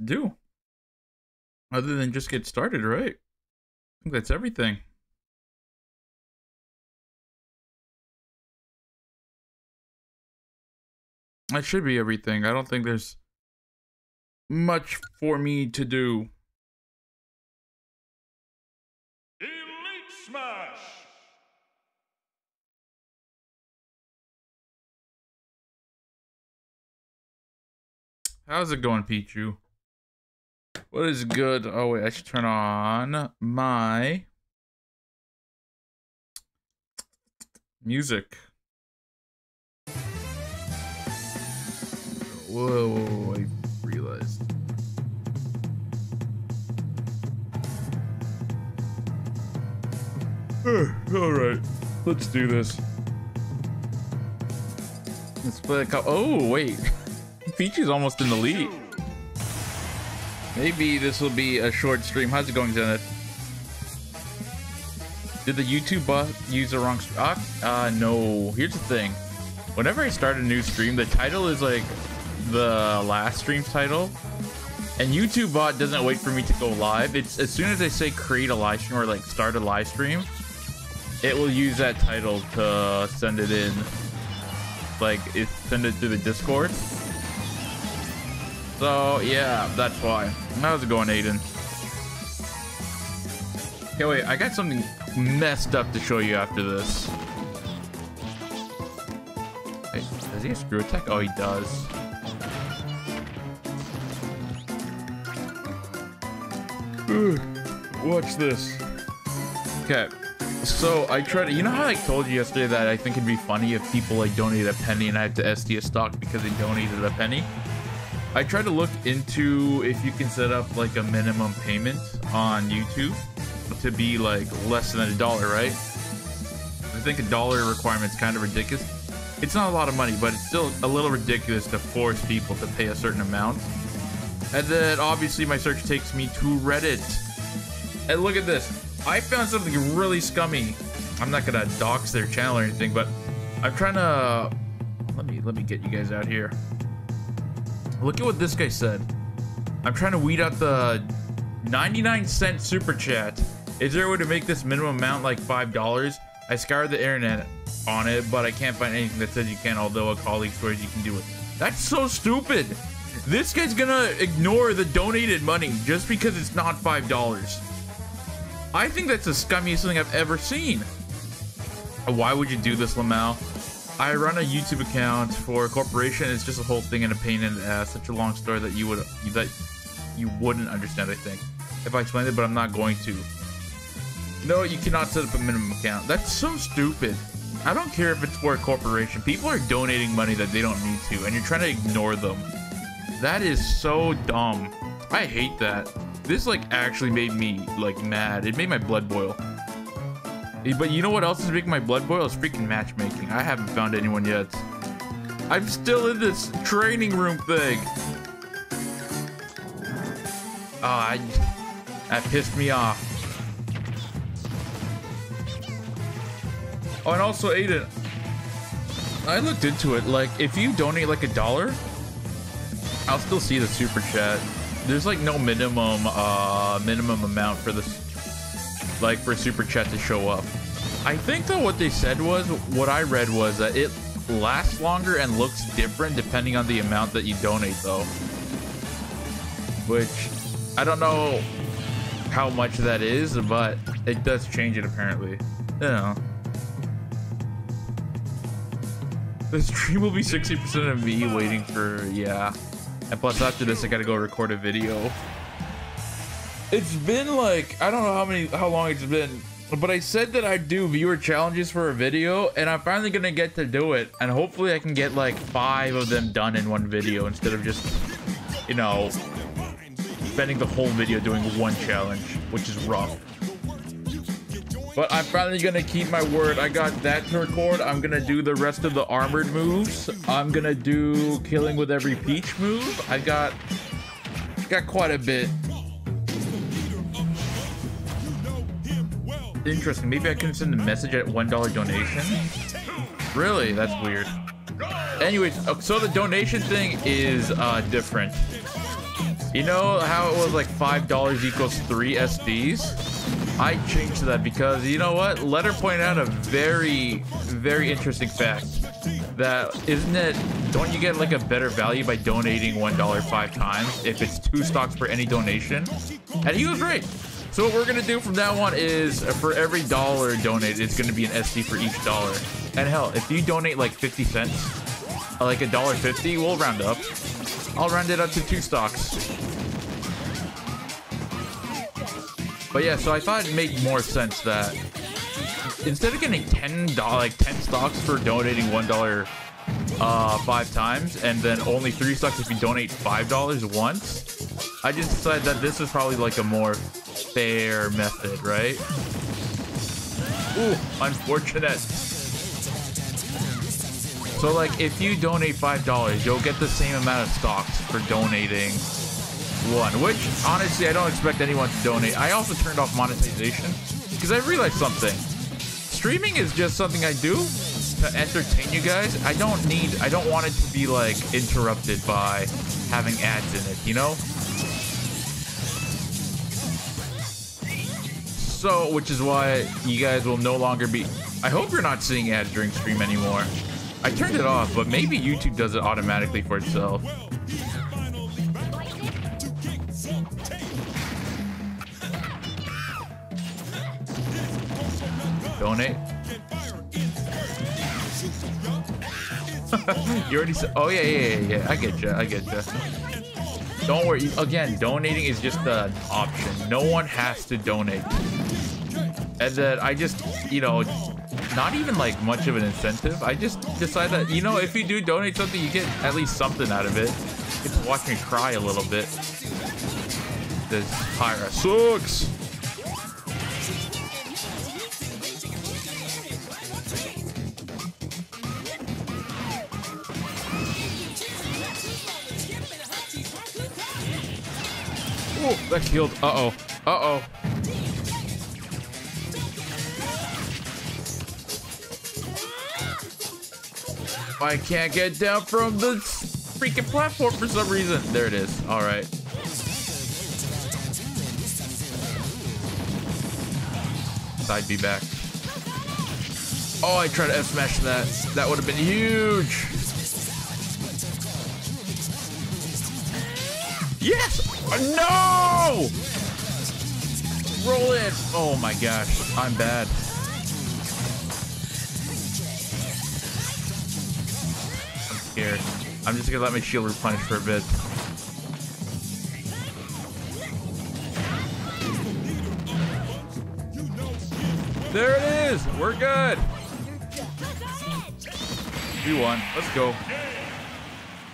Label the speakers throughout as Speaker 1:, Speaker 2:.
Speaker 1: to do. Other than just get started, right? I think that's everything. That should be everything. I don't think there's much for me to do.
Speaker 2: Elite Smash!
Speaker 1: How's it going, Pichu? What is good? Oh, wait, I should turn on my music. Whoa, whoa, whoa, I realized. All right, let's do this. Let's play a couple. Oh, wait. Peachy's almost in the lead. Maybe this will be a short stream. How's it going, Zenith? Did the YouTube bot use the wrong uh, uh, no. Here's the thing. Whenever I start a new stream, the title is like the last stream's title. And YouTube bot doesn't wait for me to go live. It's as soon as I say create a live stream or like start a live stream, it will use that title to send it in. Like it send it through the Discord. So yeah, that's why. How's it going, Aiden? Okay, wait, I got something messed up to show you after this. Wait, does he have screw attack? Oh, he does. Watch this. Okay, so I tried to, you know how I told you yesterday that I think it'd be funny if people like donated a penny and I had to SD a stock because they donated a penny? I tried to look into if you can set up like a minimum payment on YouTube to be like less than a dollar, right? I think a dollar requirement is kind of ridiculous. It's not a lot of money, but it's still a little ridiculous to force people to pay a certain amount. And then obviously my search takes me to Reddit. And look at this. I found something really scummy. I'm not gonna dox their channel or anything, but I'm trying to let me let me get you guys out here. Look at what this guy said. I'm trying to weed out the 99 cent super chat. Is there a way to make this minimum amount like $5? I scoured the internet on it, but I can't find anything that says you can, although a colleague swears you can do it. That's so stupid. This guy's gonna ignore the donated money just because it's not $5. I think that's the scummiest thing I've ever seen. Why would you do this, Lamau? I run a YouTube account for a corporation. It's just a whole thing and a pain in the ass. Such a long story that you would that you wouldn't understand. I think if I explained it, but I'm not going to. No, you cannot set up a minimum account. That's so stupid. I don't care if it's for a corporation. People are donating money that they don't need to, and you're trying to ignore them. That is so dumb. I hate that. This like actually made me like mad. It made my blood boil. But you know what else is making my blood boil? It's freaking matchmaking. I haven't found anyone yet. I'm still in this training room thing. Oh, I, that pissed me off. Oh, and also, Aiden, I looked into it. Like, if you donate like a dollar, I'll still see the super chat. There's like no minimum, uh, minimum amount for this, like for super chat to show up. I think though what they said was, what I read was that it lasts longer and looks different depending on the amount that you donate though. Which, I don't know how much that is, but it does change it apparently. You know. The stream will be 60% of me waiting for, yeah. And plus after this, I gotta go record a video. It's been like, I don't know how many, how long it's been, but I said that I'd do viewer challenges for a video, and I'm finally gonna get to do it. And hopefully I can get like five of them done in one video instead of just, you know, spending the whole video doing one challenge, which is rough. But I'm finally gonna keep my word. I got that to record. I'm gonna do the rest of the armored moves. I'm gonna do killing with every peach move. I got got quite a bit. Interesting. Maybe I can send a message at one dollar donation. Really? That's weird. Anyways, so the donation thing is uh, different. You know how it was like $5 equals 3 SDs? I changed that because, you know what? Letter pointed out a very, very interesting fact. That, isn't it, don't you get like a better value by donating $1 five times if it's two stocks for any donation? And he was right. So what we're gonna do from now on is uh, for every dollar donated, it's gonna be an SD for each dollar. And hell, if you donate like 50 cents, uh, like a dollar 50, we'll round up. I'll round it up to two stocks. But yeah, so I thought it'd make more sense that instead of getting ten like ten stocks for donating one dollar uh, five times, and then only three stocks if you donate five dollars once, I just decided that this is probably like a more fair method, right? Ooh, unfortunate. So like if you donate five dollars, you'll get the same amount of stocks for donating one. Which honestly, I don't expect anyone to donate. I also turned off monetization because I realized something. Streaming is just something I do to entertain you guys. I don't need. I don't want it to be like interrupted by having ads in it. You know. So, which is why you guys will no longer be. I hope you're not seeing ads during stream anymore. I turned it off, but maybe YouTube does it automatically for itself. Donate. You already said. Oh yeah, yeah, yeah, yeah. I get you. I get you. Don't worry. Again, donating is just an option. No one has to donate. And then I just, you know, not even like much of an incentive. I just decide that, you know, if you do donate something, you get at least something out of it. Get watch me cry a little bit. This Pyra sucks. Oh, that killed. Uh-oh. Uh-oh. I can't get down from the freaking platform for some reason. There it is. All right. I'd be back. Oh, I tried to F smash that. That would have been huge. Yes! No! Roll in. Oh my gosh. I'm bad. I'm scared. I'm just gonna let my shield replenish for a bit. There it is! We're good! We won. Let's go.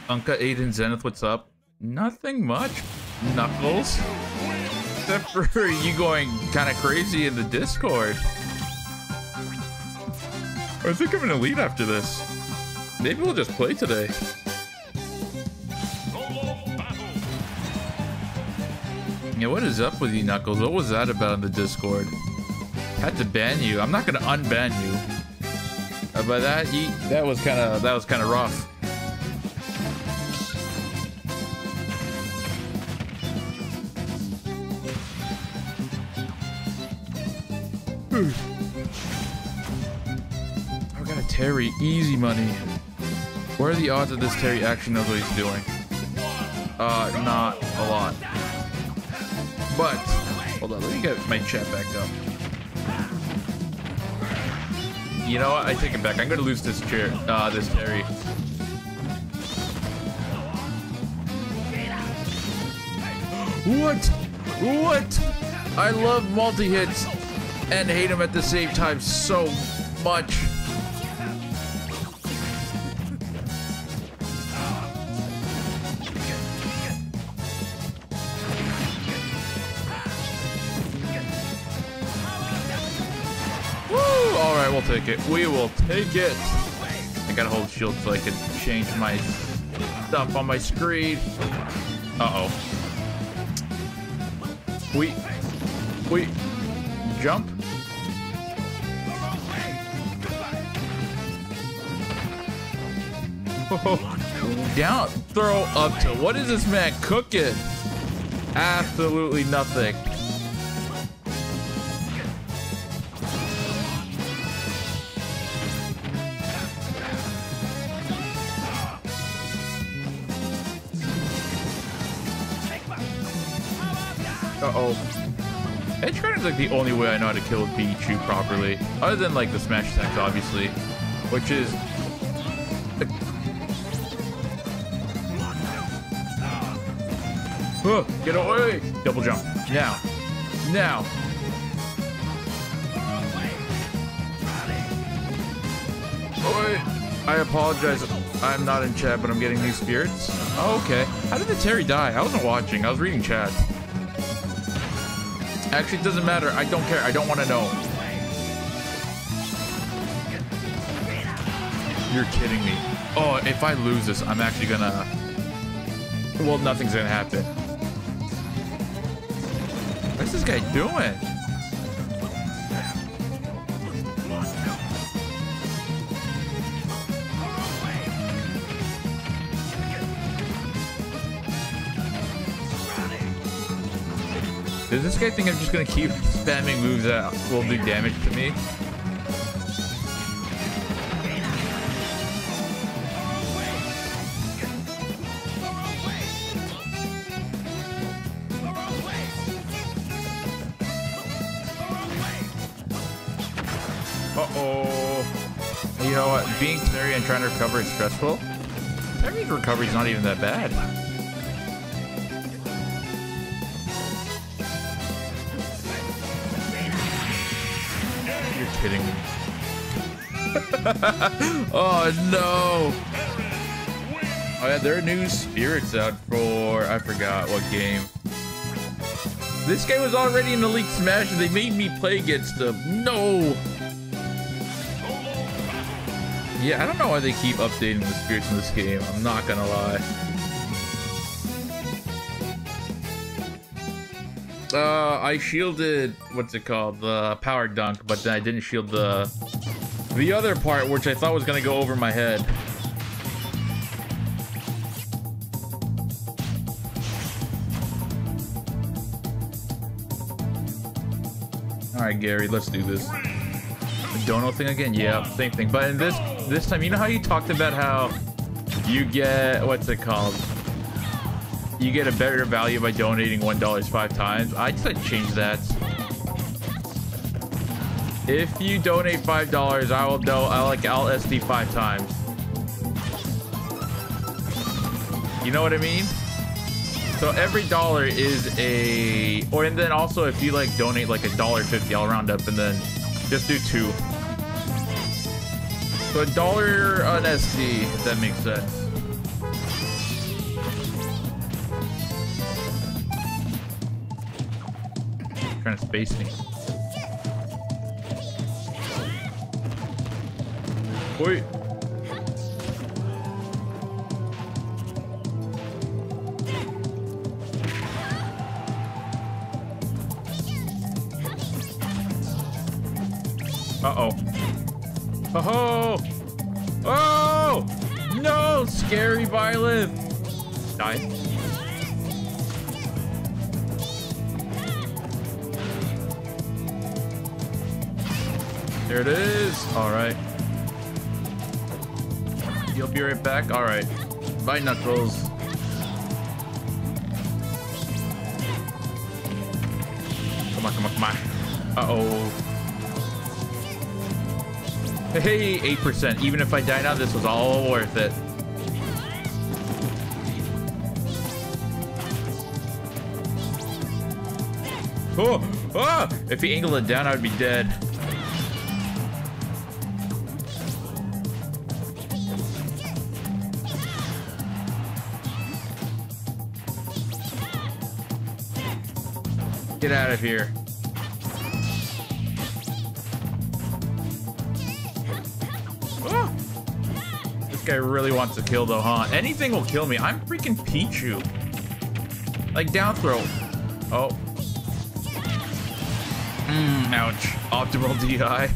Speaker 1: Unca, Aiden, Zenith, what's up? Nothing much. Knuckles. Except for you going kind of crazy in the Discord. I think I'm gonna lead after this. Maybe we'll just play today. Yeah, what is up with you, Knuckles? What was that about in the Discord? Had to ban you. I'm not gonna unban you. Uh, but that you, that was kind of that was kind of rough. I got a Terry easy money. What are the odds that this Terry actually knows what he's doing? Uh, not a lot. But, hold on, let me get my chat back up. You know what? I take it back. I'm gonna lose this chair, uh, this Terry. What? What? I love multi-hits and hate him at the same time so much. Alright, we'll take it. We will take it. I gotta hold shield so I can change my stuff on my screen. Uh-oh. We... We... Down, throw up to. What is this man cooking? Absolutely nothing. Uh-oh. Edge is like the only way I know how to kill Pichu properly. Other than like the smash attacks, obviously. Which is... Uh, get away! Double jump. Now. Now. Oh, I apologize. I'm not in chat, but I'm getting these spirits. Oh, okay. How did the Terry die? I wasn't watching. I was reading chat. Actually, it doesn't matter. I don't care. I don't want to know. You're kidding me. Oh, if I lose this, I'm actually gonna... Well, nothing's gonna happen. Guy doing? Does this guy think I'm just gonna keep spamming moves that will do damage to me? And trying to recover is stressful. Terry's recovery is not even that bad. You're kidding me? oh no! Oh yeah, there are new spirits out for I forgot what game. This game was already in Elite Smash and they made me play against them. No! Yeah, I don't know why they keep updating the spirits in this game. I'm not gonna lie. Uh, I shielded what's it called, the power dunk, but then I didn't shield the the other part, which I thought was gonna go over my head. All right, Gary, let's do this. The dono thing again? Yeah, same thing. But in this this time, you know how you talked about how you get what's it called? you get a better value by donating $1 five times. I'd say change that. If you donate $5, I will do I like I'll SD five times. You know what I mean? So every dollar is a or and then also if you like donate like a dollar fifty, I'll round up and then just do two. So a dollar uh, on SD, if that makes sense. trying to space me. Wait. Scary Byleth! Die. There it is. All right. You'll be right back. All right. Bye, Knuckles. Come on, come on, come on. Uh-oh. Hey, 8%. Even if I die now, this was all worth it. Oh! Oh! If he angled it down, I would be dead. Get out of here. Oh! This guy really wants to kill though, huh? Anything will kill me. I'm freaking Pichu. Like down throw. Oh. Mmm, ouch. Optimal DI.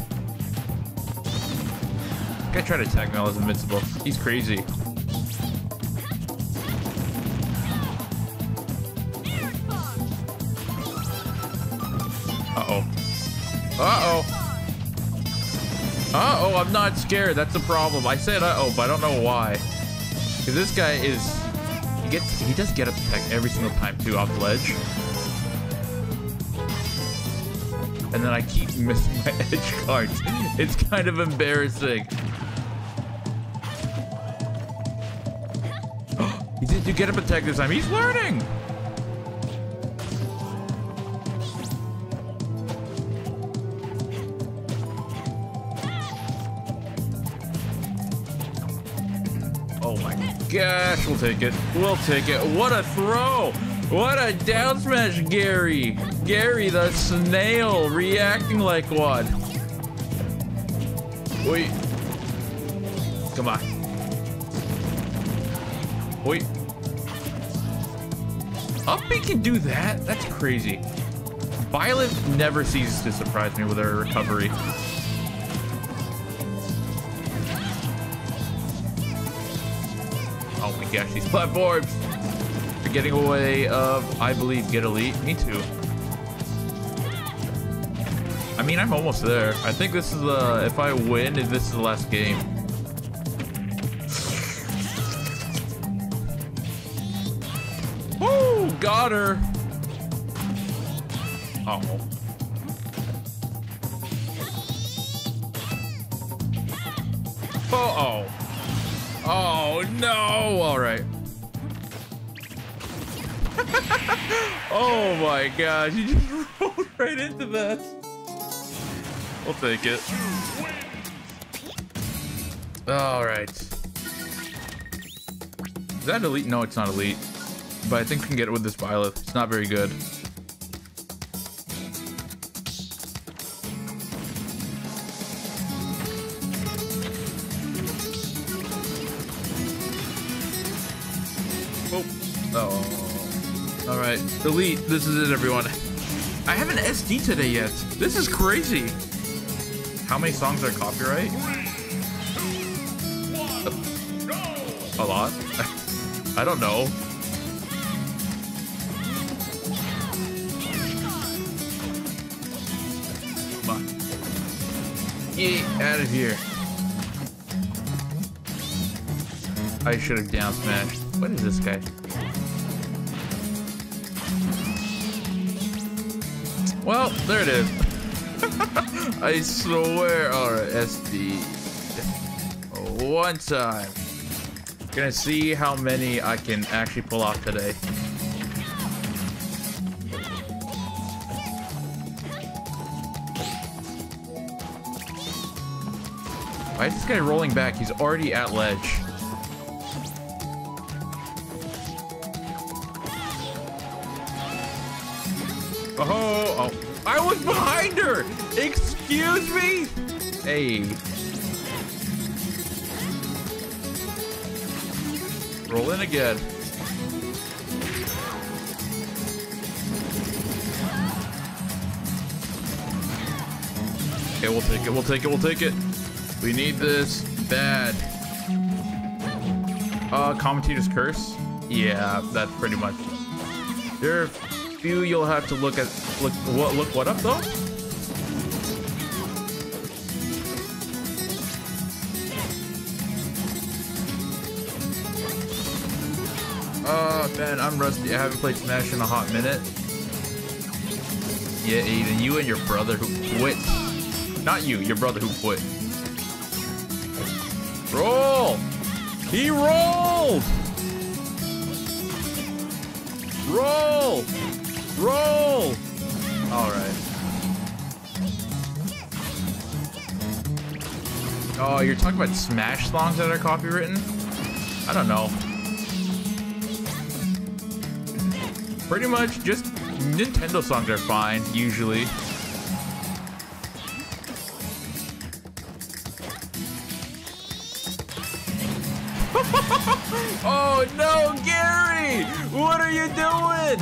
Speaker 1: Guy tried to attack me, I was invincible. He's crazy. Uh-oh. Uh-oh. Uh-oh, I'm not scared. That's the problem. I said uh-oh, but I don't know why. Because this guy is... He, gets, he does get up attack every single time, too, off the ledge. And then I keep missing my edge guards. It's kind of embarrassing. he did you get up attack this time. He's learning! Oh my gosh, we'll take it. We'll take it. What a throw! What a down smash, Gary! Gary the snail reacting like one. Wait. Come on. Wait. Up B can do that? That's crazy. Byleth never ceases to surprise me with her recovery. Oh my gosh, these platforms are getting away of, I believe, Get Elite. Me too. I mean, I'm almost there. I think this is the, if I win, this is the last game. Woo! Got her! Uh oh. Uh oh. Oh, no. All right. oh, my gosh. You just rolled right into that. We'll take it. All right. Is that elite? No, it's not elite. But I think we can get it with this Byleth. It's not very good. Oh. Oh. Alright. Delete. This is it, everyone. I haven't SD today yet. This is crazy. How many songs are copyright? A lot? I don't know. Get out of here. I should have down smashed. What is this guy? Well, there it is. I swear. Alright, SD. One time. Gonna see how many I can actually pull off today. Why is this guy rolling back? He's already at ledge. Excuse me? Hey. Roll in again. Okay, we'll take it, we'll take it, we'll take it. We need this bad. Uh, commentator's curse? Yeah, that's pretty much. There are few you'll have to look at look what look what up though. Oh man, I'm rusty. I haven't played Smash in a hot minute. Yeah, Aiden, you and your brother who quit. Not you, your brother who quit. Roll! He rolled! Roll! Roll! Alright. Oh, you're talking about Smash songs that are copywritten? I don't know. Pretty much just Nintendo songs are fine, usually. oh no, Gary! What are you doing?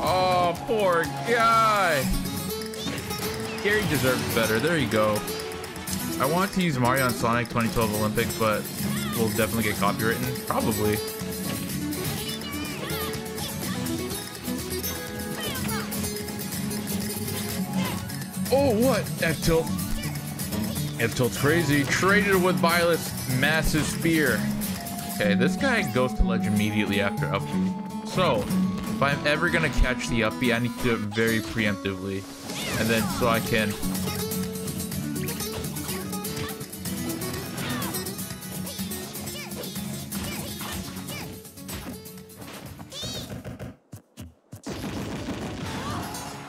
Speaker 1: Oh, poor guy. Gary deserves better. There you go. I want to use Mario and Sonic 2012 Olympics, but we'll definitely get copywritten. Probably. Oh, what? F-tilt. F-tilt's crazy. Traded with Byleth's massive spear. Okay, this guy goes to ledge immediately after up So, if I'm ever gonna catch the up I need to do it very preemptively. And then so I can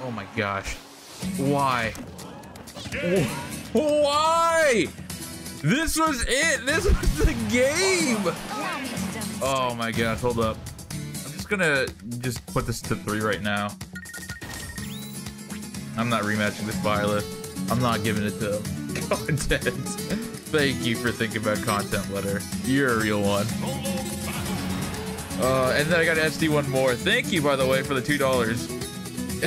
Speaker 1: Oh my gosh. Why? Why? This was it. This was the game. Oh my gosh. Hold up. I'm just gonna just put this to three right now. I'm not rematching this Byleth. I'm not giving it to him. Content. Thank you for thinking about content letter. You're a real one. Uh, and then I got SD one more. Thank you, by the way, for the two dollars.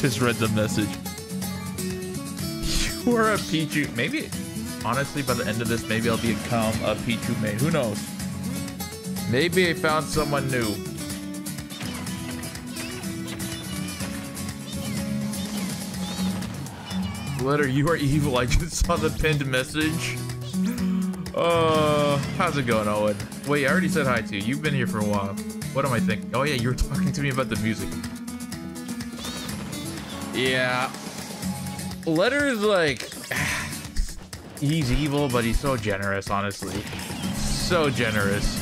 Speaker 1: Just read the message. You are a Pichu. Maybe, honestly, by the end of this, maybe I'll become a Pichu main. Who knows? Maybe I found someone new. Letter, you are evil. I just saw the pinned message. Uh, how's it going, Owen? Wait, I already said hi to you. You've been here for a while. What am I thinking? Oh yeah, you were talking to me about the music. Yeah. Letter is like... he's evil, but he's so generous, honestly. So generous.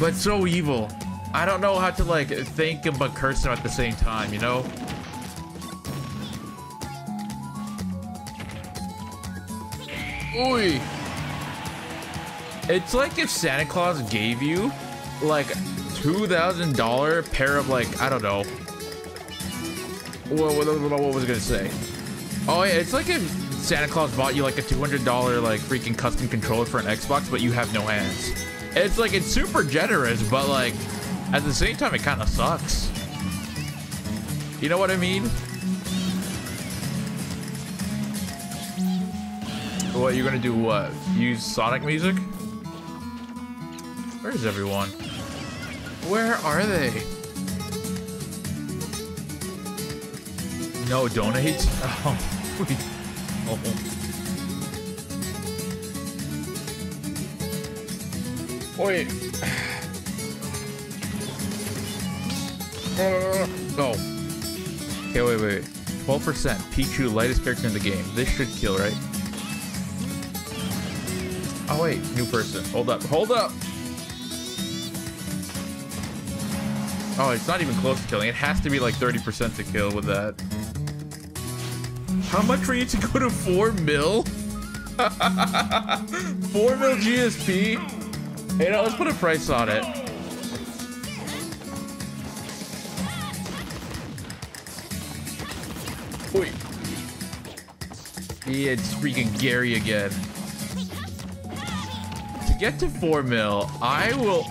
Speaker 1: But so evil. I don't know how to, like, thank him but curse him at the same time, you know? Oi! It's like if Santa Claus gave you, like, $2,000 pair of like, I don't know. What, what, what was I gonna say? Oh yeah, it's like if Santa Claus bought you like a $200 like freaking custom controller for an Xbox, but you have no hands. It's like, it's super generous, but like, at the same time, it kind of sucks. You know what I mean? What, you're gonna do what? Use Sonic music? Where is everyone? Where are they? No donate? Oh, oh. Wait. Uh, no. Okay, wait, wait. 12%. Pichu, lightest character in the game. This should kill, right? Oh, wait. New person. Hold up. Hold up. Oh, it's not even close to killing. It has to be like 30% to kill with that. How much for you to go to 4 mil? 4 mil GSP? Hey, now let's put a price on it. Wait. Yeah, it's freaking Gary again. Get to 4 mil, I will...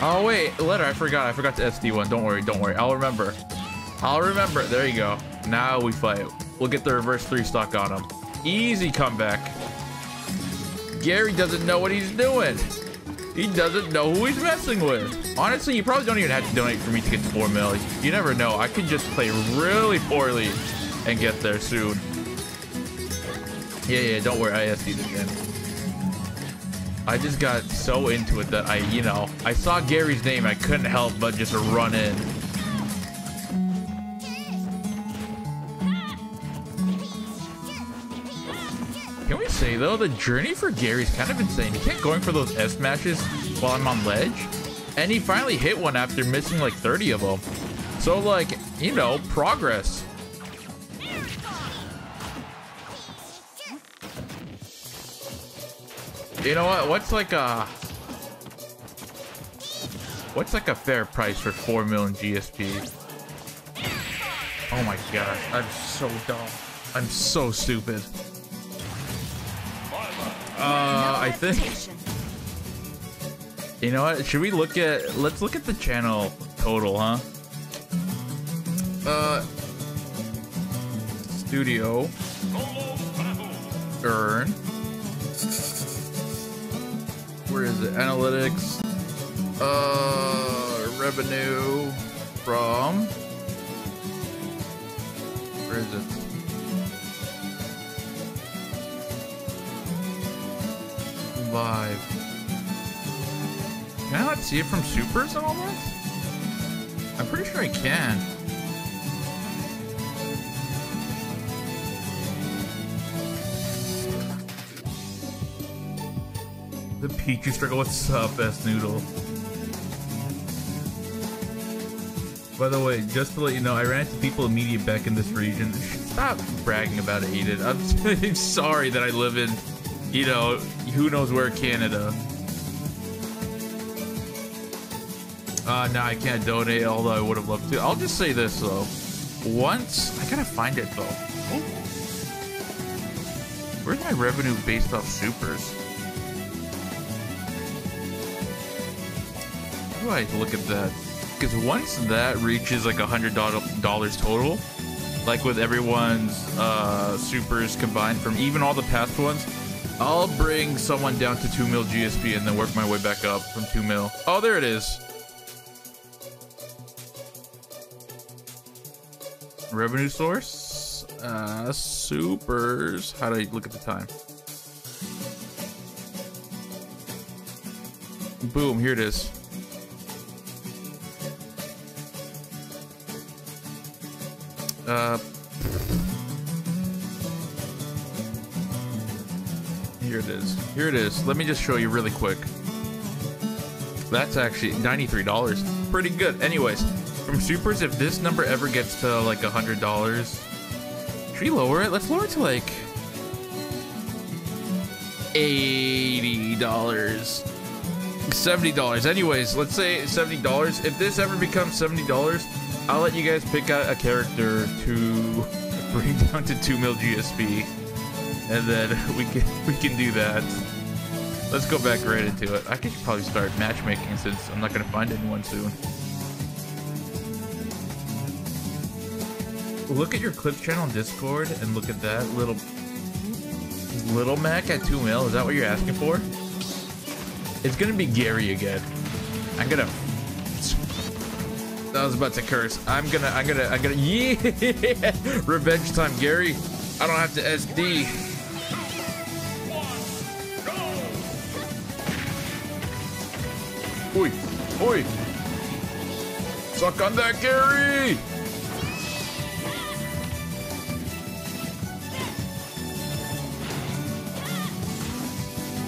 Speaker 1: Oh, wait. Letter, I forgot. I forgot to SD one. Don't worry. Don't worry. I'll remember. I'll remember. There you go. Now we fight. We'll get the reverse three stock on him. Easy comeback. Gary doesn't know what he's doing. He doesn't know who he's messing with. Honestly, you probably don't even have to donate for me to get to 4 mil. You never know. I could just play really poorly and get there soon. Yeah, yeah, don't worry. I SD'd again. I just got so into it that I, you know, I saw Gary's name. I couldn't help but just run in. Can we say, though, the journey for Gary's kind of insane. He kept going for those S matches while I'm on ledge. And he finally hit one after missing like 30 of them. So, like, you know, progress. You know what? What's like a... What's like a fair price for 4 million GSP? Oh my god, I'm so dumb. I'm so stupid. Uh, I think... You know what? Should we look at... Let's look at the channel total, huh? Uh... Studio. earn. Where is it? Analytics. Uh, revenue from. Where is it? Live. Can I not see it from supers and all that? I'm pretty sure I can. The Peachy struggle. What's up, S Noodle? By the way, just to let you know, I ran into people in Media Beck in this region. Stop bragging about it, Edith. I'm sorry that I live in, you know, who knows where Canada. Uh, no, I can't donate, although I would have loved to. I'll just say this, though. Once, I gotta find it, though. Oh. Where's my revenue based off supers? Do I look at that? Because once that reaches like a hundred dollars total, like with everyone's uh, supers combined from even all the past ones, I'll bring someone down to two mil GSP and then work my way back up from two mil. Oh, there it is. Revenue source, uh, supers. How do I look at the time? Boom, here it is. Uh, here it is. Here it is. Let me just show you really quick. That's actually $93. Pretty good. Anyways, from supers, if this number ever gets to like $100, should we lower it? Let's lower it to like $80. $70. Anyways, let's say $70. If this ever becomes $70, I'll let you guys pick out a character to bring down to 2 mil GSP. And then we can we can do that. Let's go back right into it. I could probably start matchmaking since I'm not gonna find anyone soon. Look at your clip channel on Discord and look at that little little Mac at 2 mil. Is that what you're asking for? It's gonna be Gary again. I'm gonna I was about to curse. I'm gonna, I'm gonna, I'm gonna, yeah! Revenge time, Gary. I don't have to SD. Oi, oi. Suck on that, Gary!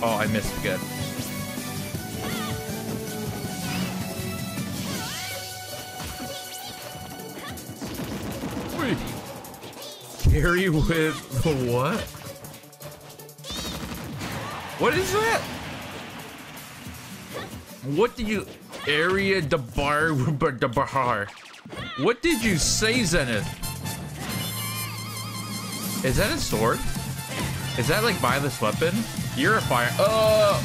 Speaker 1: Oh, I missed again. Gary with what? What is that? What did you area the bar the bahar? What did you say, Zenith? Is that a sword? Is that like Byleth's weapon? You're a fire. Oh,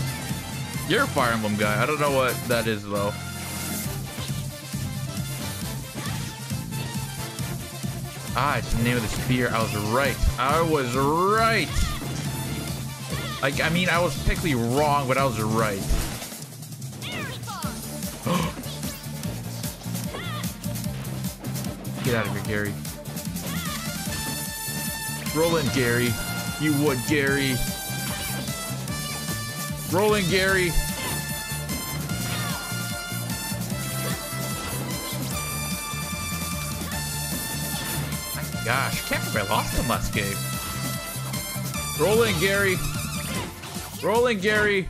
Speaker 1: you're a Fire Emblem guy. I don't know what that is though. Ah, it's the name of the spear. I was right. I was right. Like, I mean, I was technically wrong, but I was right. Get out of here, Gary. Roll in, Gary. You would, Gary. Roll in, Gary. Gosh, can't believe I lost him last game. Rolling, Gary. Rolling, Gary.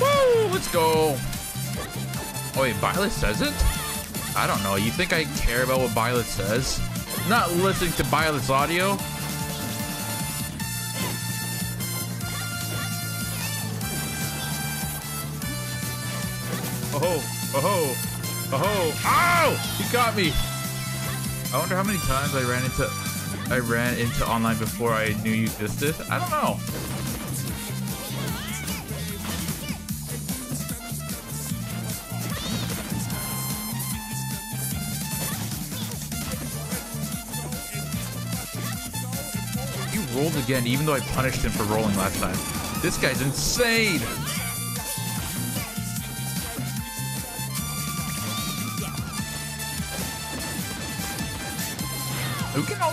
Speaker 1: Woo! Let's go. Oh wait, Byleth says it? I don't know. You think I care about what Byleth says? not listening to Byleth's audio. ho, oh ho, oh ho. Ow! He got me. I wonder how many times I ran into I ran into online before I knew you existed. I don't know. You rolled again even though I punished him for rolling last time. This guy's insane!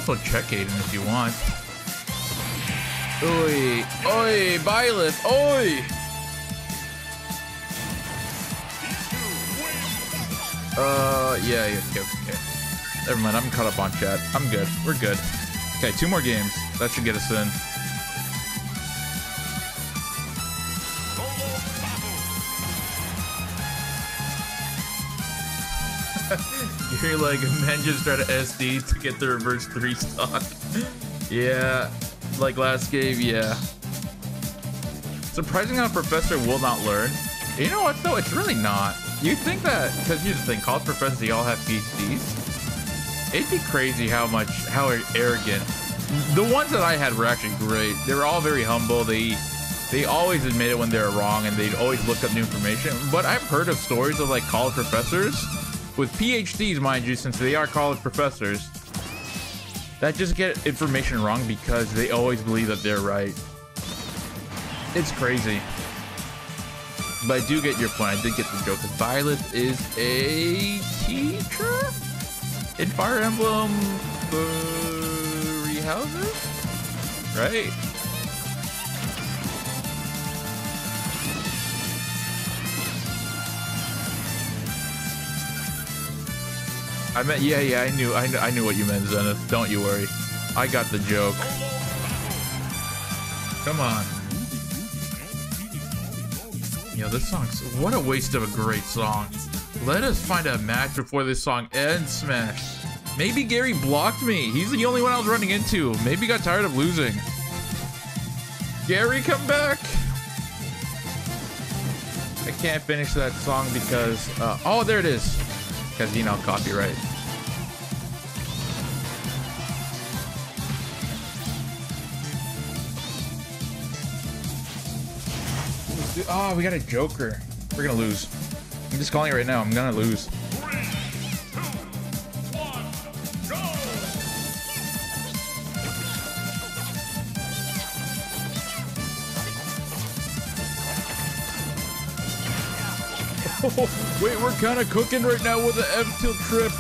Speaker 1: Also check Aiden if you want. Oi! Oi! Byleth! Oi! Uh, yeah, yeah, okay, okay. Never mind, I'm caught up on chat. I'm good. We're good. Okay, two more games. That should get us in. Like, men just try to SD to get the reverse three stock. yeah, like last game, yeah. Surprising how Professor will not learn. You know what though? It's really not. You'd think that, because here's the thing, college professors, they all have PhDs. It'd be crazy how much, how arrogant. The ones that I had were actually great. They were all very humble. They they always admit it when they're wrong and they'd always look up new information. But I've heard of stories of like college professors with PhDs, mind you, since they are college professors, that just get information wrong because they always believe that they're right. It's crazy. But I do get your point. I did get the joke. Byleth is a teacher in Fire Emblem Houses, right? I meant, yeah, yeah, I knew, I knew, I knew what you meant, Zenith. Don't you worry. I got the joke. Come on. Yo, this song's, what a waste of a great song. Let us find a match before this song ends, Smash. Maybe Gary blocked me. He's the only one I was running into. Maybe got tired of losing. Gary, come back. I can't finish that song because, uh, oh, there it is because you know copyright. Oh, we got a Joker. We're gonna lose. I'm just calling it right now. I'm gonna lose. wait, we're kind of cooking right now with the F-tilt trip.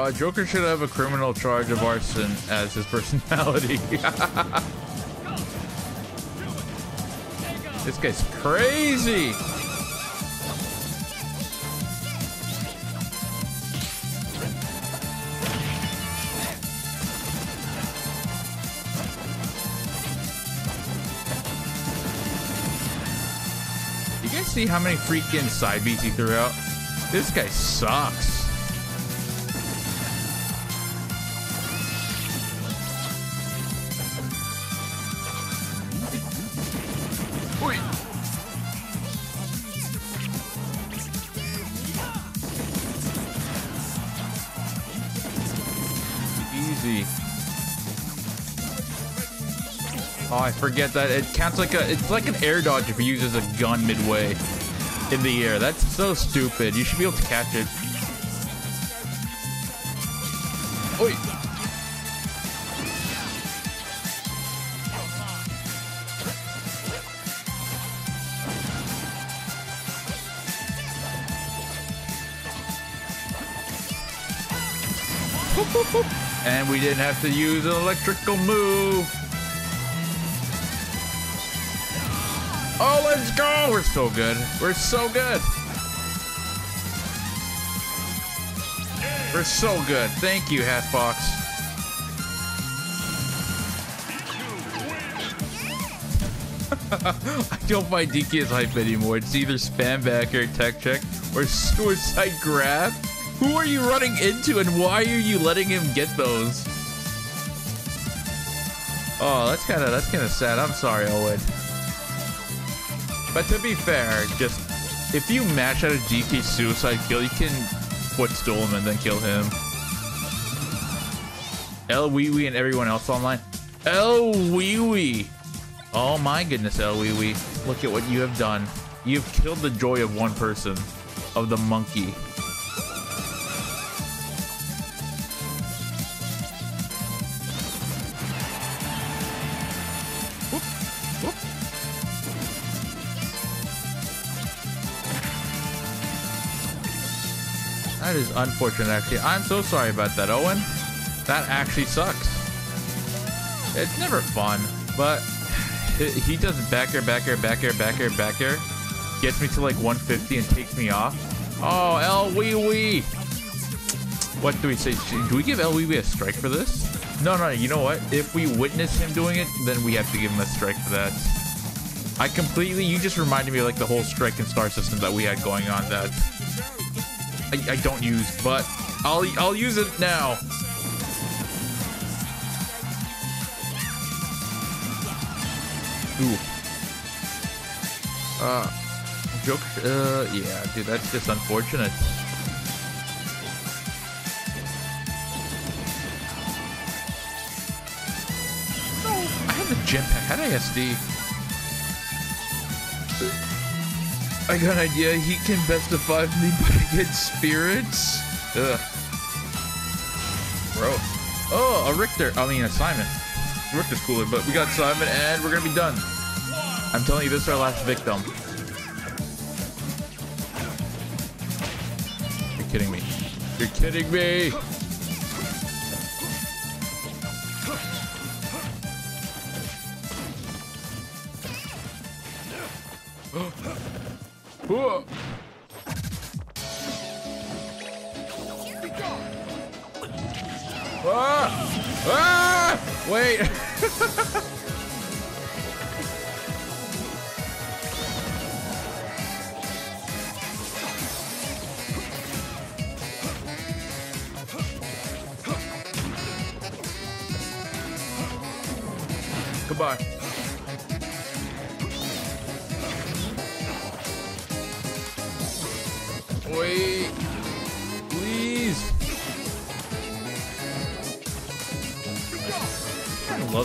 Speaker 1: Uh, Joker should have a criminal charge of arson as his personality. this guy's crazy. You guys see how many freaking side Bs he threw out? This guy sucks. Oh, I forget that it counts like a, it's like an air dodge if he uses a gun midway in the air. That's so stupid. You should be able to catch it. Oi. And we didn't have to use an electrical move. Oh, let's go! We're so good. We're so good. We're so good. Thank you, Hatfox. I don't find DK as hype anymore. It's either spam back or tech check or suicide grab. Who are you running into and why are you letting him get those? Oh, that's kind of that's kind of sad. I'm sorry, Owen. But to be fair, just if you mash out a DK suicide kill, you can footstool him and then kill him. El Wee Wee and everyone else online. El Wee Wee. Oh my goodness, El Wee Wee. Look at what you have done. You've killed the joy of one person. of the monkey. That is unfortunate, actually. I'm so sorry about that, Owen. That actually sucks. It's never fun, but he does back air, back air, back air, back air, back air. Gets me to like 150 and takes me off. Oh, El Wee Wee. What do we say? Do we give El Wee Wee a strike for this? No, no, you know what? If we witness him doing it, then we have to give him a strike for that. I completely, you just reminded me of like the whole strike and star system that we had going on that I, I don't use, but I'll, I'll use it now. Ooh. Uh, joke. Uh, yeah, dude, that's just unfortunate. No, I have a gem pack. How did I SD? I got an idea. He can best of five me against spirits. Ugh. Bro. Oh, a Richter. I mean, a Simon. Richter's cooler, but we got Simon and we're gonna be done. I'm telling you, this is our last victim. You're kidding me. You're kidding me. Whoa. Ah! Ah! Wait. Goodbye.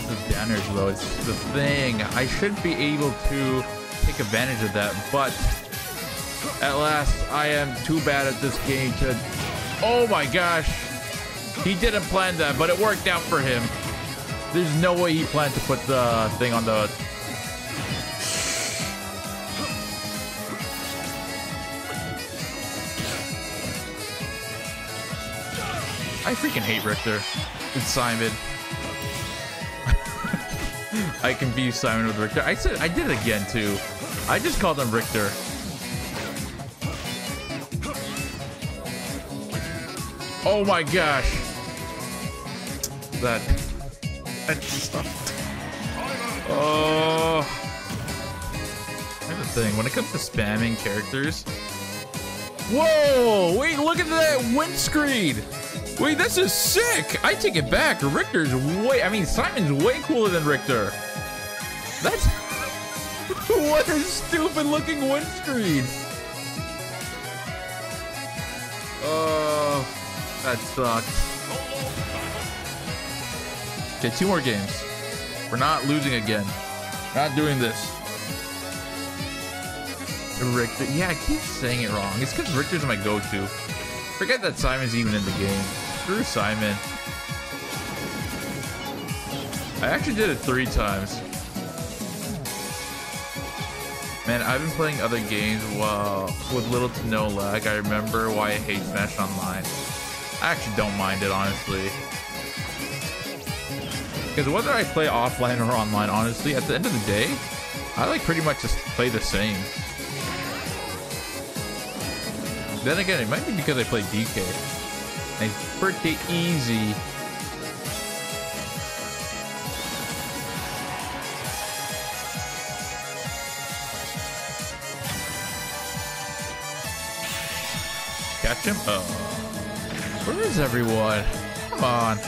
Speaker 1: The banners though. It's the thing. I should be able to take advantage of that, but at last I am too bad at this game to. Oh my gosh. He didn't plan that, but it worked out for him. There's no way he planned to put the thing on the I freaking hate Richter. It's Simon. I confused Simon with Richter. I said I did it again too. I just called him Richter. Oh my gosh. That that sucked. Oh. Here's the thing, when it comes to spamming characters. Whoa! Wait, look at that win screen! Wait, this is sick! I take it back. Richter's way. I mean, Simon's way cooler than Richter. That's. what a stupid looking win screen! Oh, that sucks. Okay, two more games. We're not losing again. Not doing this. Richter. Yeah, I keep saying it wrong. It's because Richter's my go-to. Forget that Simon's even in the game. Screw Simon. I actually did it three times. Man, I've been playing other games while with little to no lag. I remember why I hate Smash Online. I actually don't mind it, honestly. Because whether I play offline or online, honestly, at the end of the day, I like pretty much just play the same. Then again, it might be because I play DK. It's pretty easy. Catch him? Oh. Where is everyone? Come on.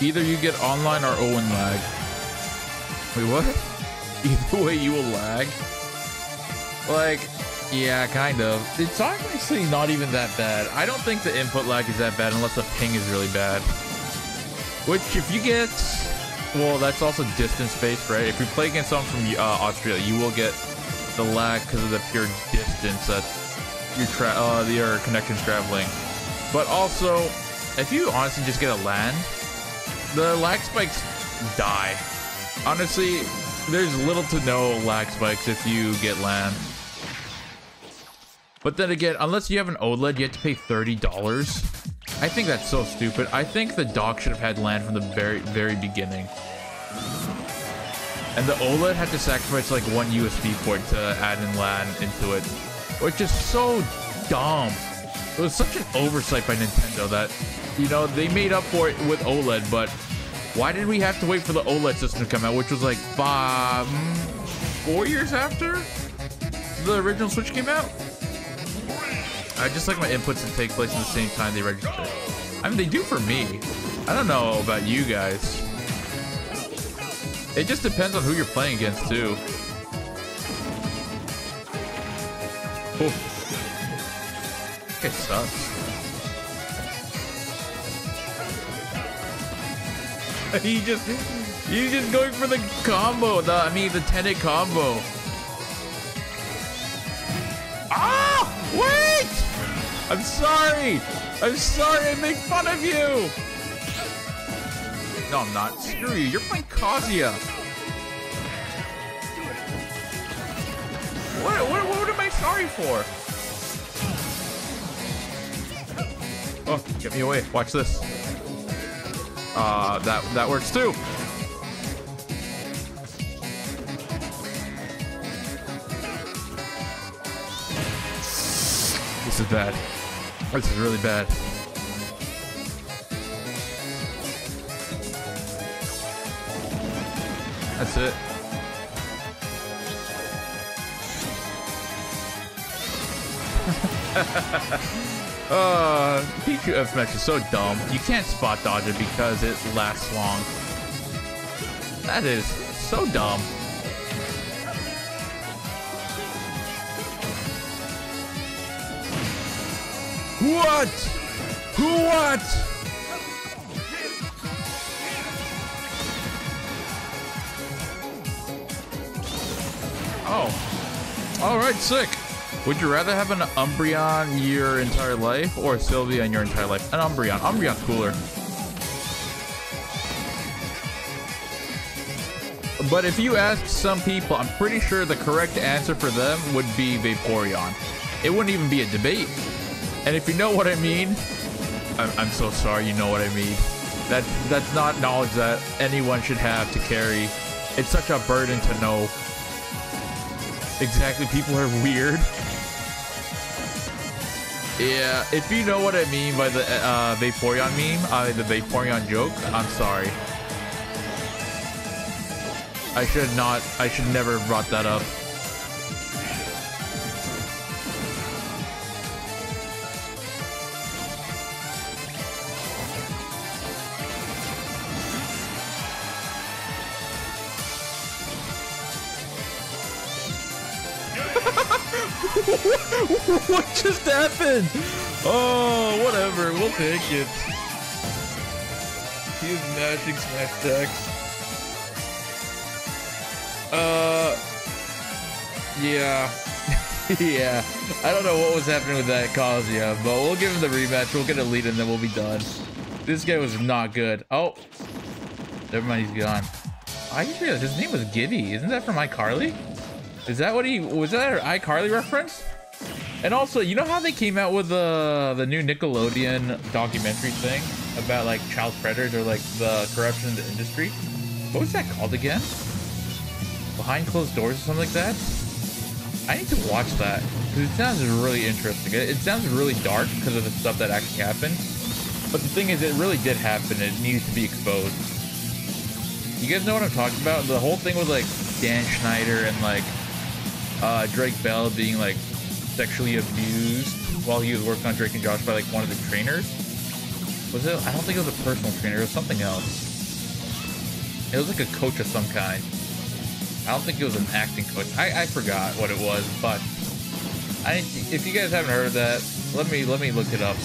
Speaker 1: Either you get online or Owen lag. Wait, what? Either way, you will lag. Like, yeah, kind of. It's honestly not even that bad. I don't think the input lag is that bad unless the ping is really bad. Which, if you get, well, that's also distance based, right? If you play against someone from uh, Australia, you will get the lag because of the pure distance that your tra- uh, your connection's traveling. But also, if you honestly just get a LAN, the lag spikes die. Honestly, there's little to no lag spikes if you get LAN. But then again, unless you have an OLED, you have to pay $30. I think that's so stupid. I think the dock should have had LAN from the very, very beginning. And the OLED had to sacrifice like one USB port to add in LAN into it, which is so dumb. It was such an oversight by Nintendo that, you know, they made up for it with OLED, but why did we have to wait for the OLED system to come out, which was like five, four years after the original Switch came out? I just like my inputs to take place at the same time they register. I mean, they do for me. I don't know about you guys. It just depends on who you're playing against, too. Oof. It sucks. he just, he's just going for the combo. The, I mean, the 10 hit combo. Ah! Wait! I'm sorry. I'm sorry I make fun of you. No, I'm not. Screw you. You're playing Kazuya. What, what, what am I sorry for? Oh, get me away. Watch this. Uh, that, that works too. This is bad. This is really bad. That's it. uh, Pikachu F is so dumb. You can't spot dodge it because it lasts long. That is so dumb. What? Who what? Oh. All right, sick. Would you rather have an Umbreon your entire life or Sylveon your entire life? An Umbreon. Umbreon's cooler. But if you ask some people, I'm pretty sure the correct answer for them would be Vaporeon. It wouldn't even be a debate. And if you know what I mean, I'm, I'm so sorry you know what I mean. That That's not knowledge that anyone should have to carry. It's such a burden to know Exactly, people are weird. Yeah, if you know what I mean by the uh, Vaporeon meme, uh, the Vaporeon joke, I'm sorry. I should not, I should never have brought that up. Happened? Oh, whatever. We'll take it. He's mashing smash attacks. Uh, yeah. yeah. I don't know what was happening with that Kazuya, but we'll give him the rematch. We'll get a lead and then we'll be done. This guy was not good. Oh, never mind. He's gone. I just realized his name was Gibby. Isn't that from iCarly? Is that what he was that an iCarly reference? And also, you know how they came out with the the new Nickelodeon documentary thing about like child predators or like the corruption in the industry? What was that called again? Behind closed doors or something like that? I need to watch that because it sounds really interesting. It, it sounds really dark because of the stuff that actually happened. But the thing is, it really did happen. It needs to be exposed. You guys know what I'm talking about? The whole thing with like Dan Schneider and like uh, Drake Bell being like sexually abused while he was working on Drake and Josh by like one of the trainers. Was it? I don't think it was a personal trainer. It was something else. It was like a coach of some kind. I don't think it was an acting coach. I, I forgot what it was, but I if you guys haven't heard of that, let me let me look it up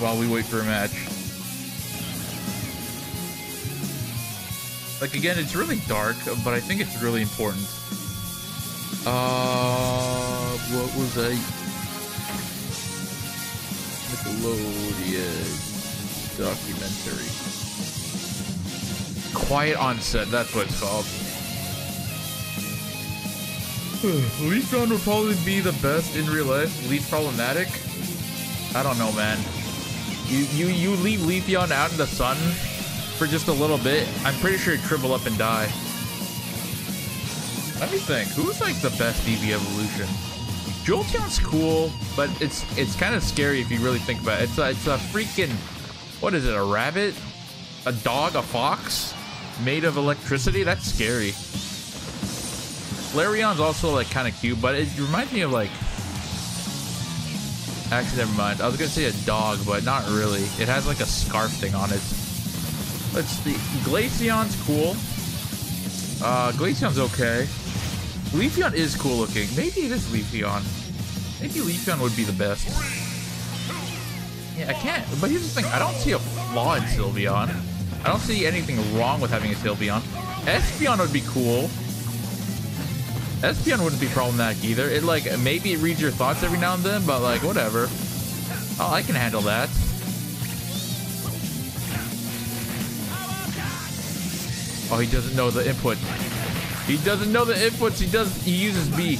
Speaker 1: while we wait for a match. Like again, it's really dark, but I think it's really important. Uh, what was I? Nickelodeon documentary. Quiet on Set, that's what it's called. Hmm, Leafeon would probably be the best in real life. Least problematic? I don't know, man. You you you leave Leafeon out in the sun for just a little bit. I'm pretty sure it'd shrivel up and die. Let me think. Who's like the best Eevee evolution? Jolteon's cool, but it's it's kind of scary if you really think about it. It's a, it's a freaking what is it? A rabbit? A dog? A fox? Made of electricity? That's scary. Flareon's also like kind of cute, but it reminds me of like. Actually, never mind. I was gonna say a dog, but not really. It has like a scarf thing on it. Let's see. Glaceon's cool. Uh, Glaceon's okay. Leafeon is cool looking. Maybe it is Leafeon. Maybe Leafeon would be the best. Yeah, I can't. But here's the thing. I don't see a flaw in Sylveon. I don't see anything wrong with having a Sylveon. Espeon would be cool. Espeon wouldn't be problematic either. It like maybe it reads your thoughts every now and then, but like whatever. Oh, I can handle that. Oh, he doesn't know the input. He doesn't know the inputs. He does. He uses B.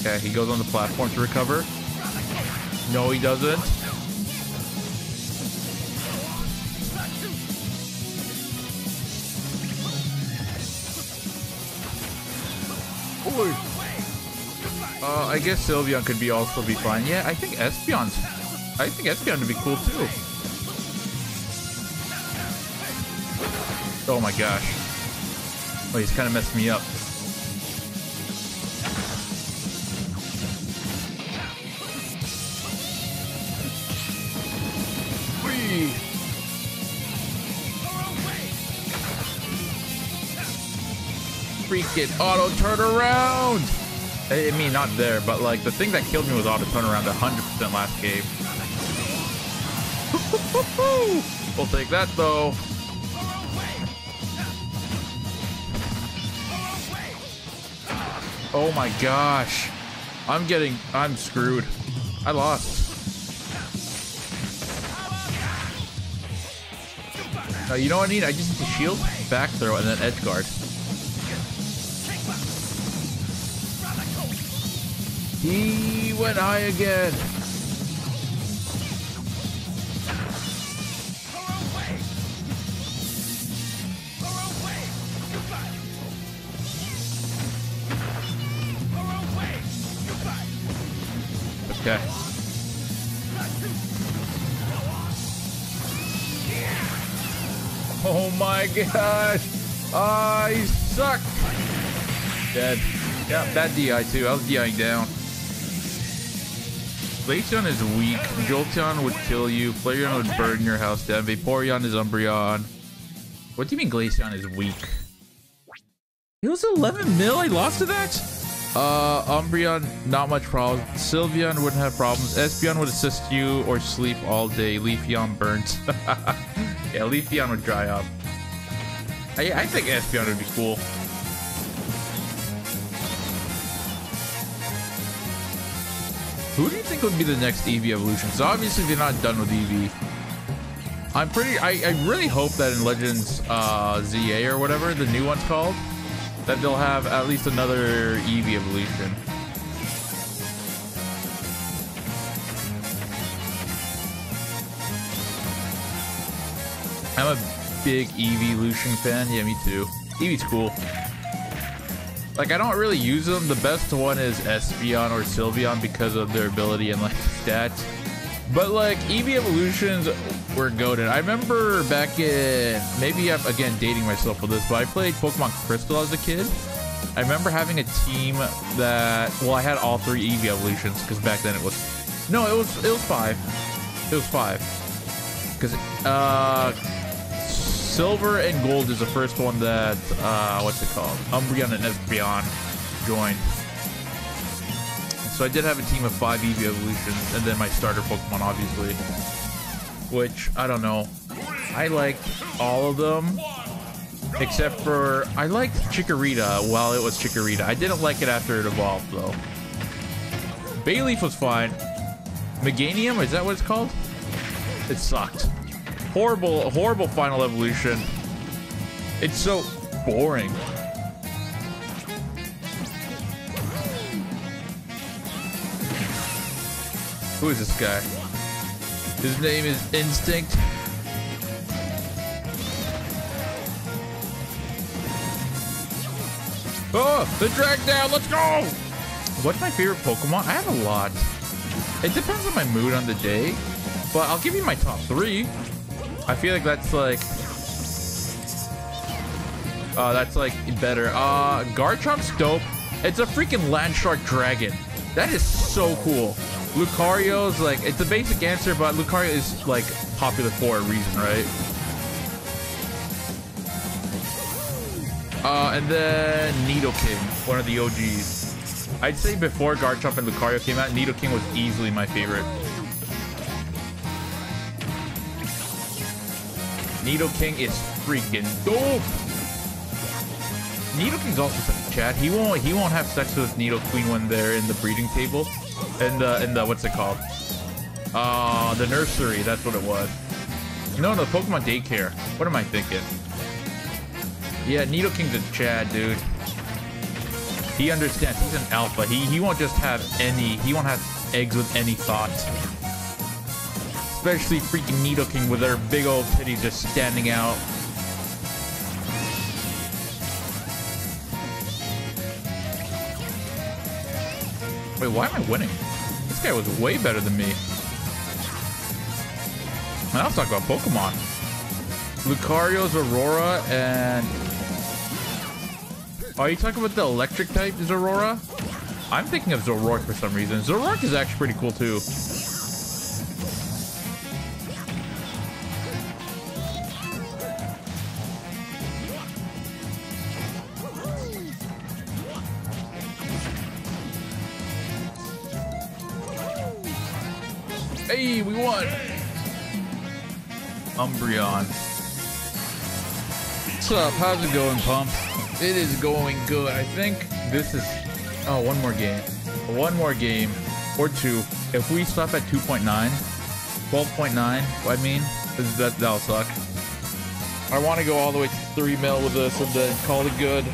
Speaker 1: Okay, he goes on the platform to recover. No, he doesn't. Uh, I guess Sylveon could be also be fine. Yeah, I think Espeon's. I think Espeon would be cool too. Oh my gosh. Oh, he's kind of messed me up. Freaking auto turn around! I mean, not there, but like the thing that killed me was auto turn around 100% last game. we'll take that though. Oh my gosh. I'm getting, I'm screwed. I lost. Uh, you know what I need? I just need to shield, back throw, and then edge guard. He went high again. Okay. Oh my gosh. Ah, I suck. Dead. Yeah, that DI too. I was DIing down. Glaceon is weak. Jolteon would kill you. Flareon would burn your house down. Vaporeon is Umbreon. What do you mean Glaceon is weak? It was 11 mil? I lost to that? Uh, Umbreon, not much problem. Sylveon wouldn't have problems. Espeon would assist you or sleep all day. Leafeon burnt. yeah, Leafeon would dry up. I, I think Espeon would be cool. Who do you think would be the next Eevee evolution? So obviously they're not done with Eevee. I'm pretty, I, I really hope that in Legends uh, ZA or whatever the new one's called, that they'll have at least another Eevee evolution. I'm a big Eeveelution fan. Yeah, me too. Eevee's cool. Like, I don't really use them. The best one is Espeon or Sylveon because of their ability and, like, stats. But, like, Eevee Evolutions were goaded. I remember back in... Maybe I'm, again, dating myself with this, but I played Pokemon Crystal as a kid. I remember having a team that... Well, I had all three Eevee Evolutions because back then it was... No, it was, it was five. It was five. Because, uh... Silver and Gold is the first one that, uh, what's it called? Umbreon and Espeon joined. So I did have a team of five Eevee evolutions, and then my starter Pokemon, obviously. Which, I don't know. I liked all of them. Except for, I liked Chikorita while it was Chikorita. I didn't like it after it evolved, though. Bayleef was fine. Meganium, is that what it's called? It sucked. Horrible, horrible final evolution. It's so boring. Who is this guy? His name is Instinct. Oh, the drag down, let's go! What's my favorite Pokemon? I have a lot. It depends on my mood on the day, but I'll give you my top three. I feel like that's like... Uh, that's like better. Uh, Garchomp's dope. It's a freaking land shark dragon. That is so cool. Lucario's like, it's a basic answer, but Lucario is like popular for a reason, right? Uh, and then Nidoking, one of the OGs. I'd say before Garchomp and Lucario came out, Nidoking was easily my favorite. Nidoking is freaking dope. Nidoking's also such a chat. He won't he won't have sex with Nidoqueen when they're in the breeding table. In the in the what's it called? Uh the nursery, that's what it was. No, no, Pokemon daycare. What am I thinking? Yeah, Nidoking's a Chad, dude. He understands. He's an alpha. He he won't just have any. He won't have eggs with any thought. Especially freaking Needle King with their big old titties just standing out. Wait, why am I winning? Guy was way better than me. Man, I'll talk about Pokemon. Lucario's Aurora and are you talking about the electric type Zeraora? I'm thinking of Zoroark for some reason. Zoroark is actually pretty cool too. Won! Umbreon. What's up? How's it going, Pump? It is going good. I think this is... Oh, one more game. One more game. Or two. If we stop at 2.9, 12.9, I mean, that, that'll suck. I want to go all the way to 3 mil with this and then call it good.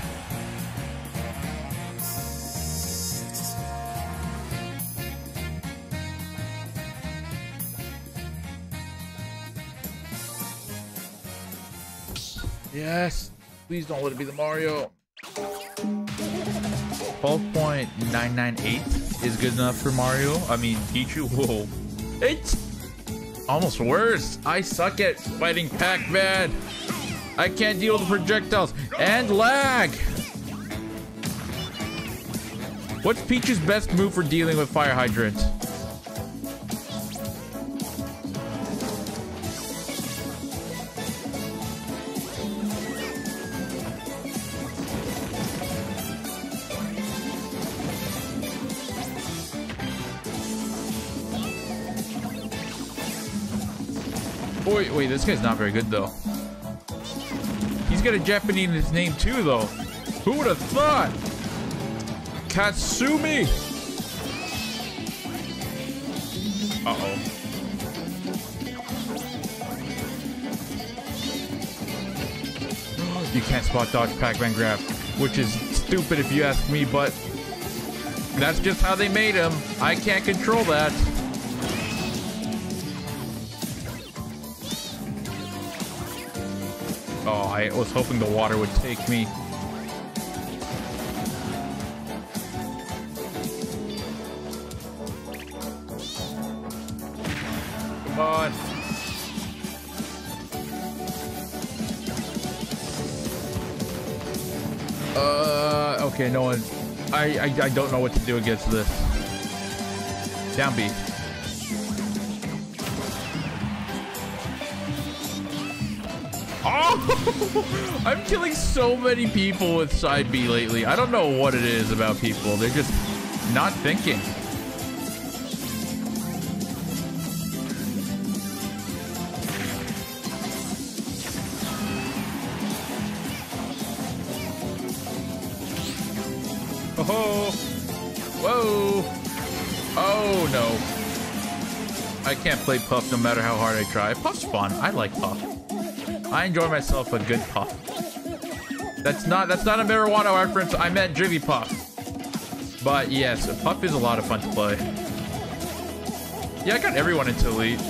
Speaker 1: Yes. Please don't let it be the Mario. 12.998 is good enough for Mario. I mean, Pichu, whoa. It's almost worse. I suck at fighting Pac-Man. I can't deal with projectiles and lag. What's Peach's best move for dealing with fire hydrants? Wait, this guy's not very good though. He's got a Japanese name too though. Who would have thought? Katsumi! Uh-oh. You can't spot dodge Pac-Man grab, which is stupid if you ask me, but that's just how they made him. I can't control that. I was hoping the water would take me. Come on. Uh, okay, no one. I, I, I don't know what to do against this. Down B. I'm killing so many people with side B lately. I don't know what it is about people. They're just not thinking. Oh, whoa. Oh, no. I can't play Puff no matter how hard I try. Puff's fun. I like Puff. I enjoy myself a good Puff. That's not that's not a marijuana reference. I meant puff But yes, a Puff is a lot of fun to play. Yeah, I got everyone into Elite.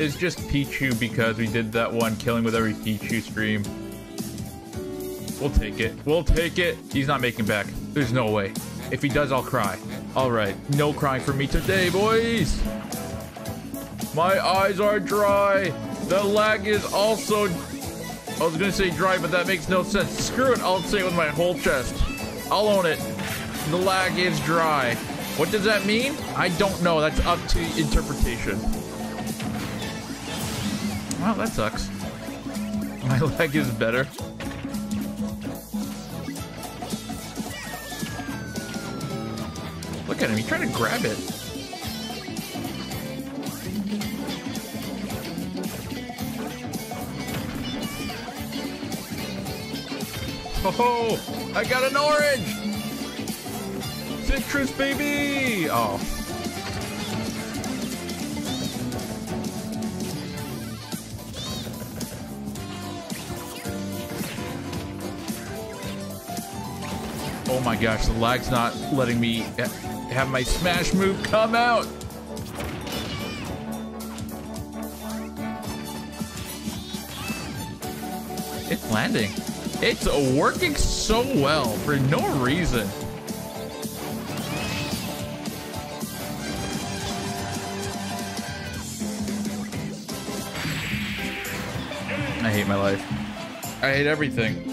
Speaker 1: It's just Pichu because we did that one killing with every Pichu stream. We'll take it. We'll take it. He's not making back. There's no way. If he does, I'll cry. All right. No crying for me today, boys. My eyes are dry. The lag is also... I was to say dry, but that makes no sense. Screw it. I'll say it with my whole chest. I'll own it. The lag is dry. What does that mean? I don't know. That's up to interpretation. Wow, that sucks. My leg is better. Look at him, he's trying to grab it. Oh, I got an orange! Citrus, baby! Oh. Oh my gosh, the lag's not letting me have my smash move come out. It's landing. It's working so well for no reason. I hate my life. I hate everything.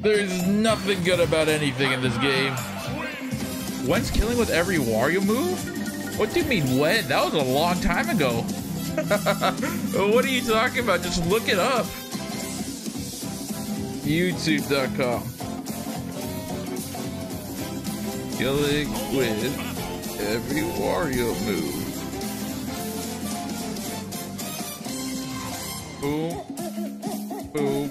Speaker 1: There's nothing good about anything in this game. When's killing with every Wario move? What do you mean when? That was a long time ago. what are you talking about? Just look it up. YouTube.com. Killing with every Wario move. Boom. Boom.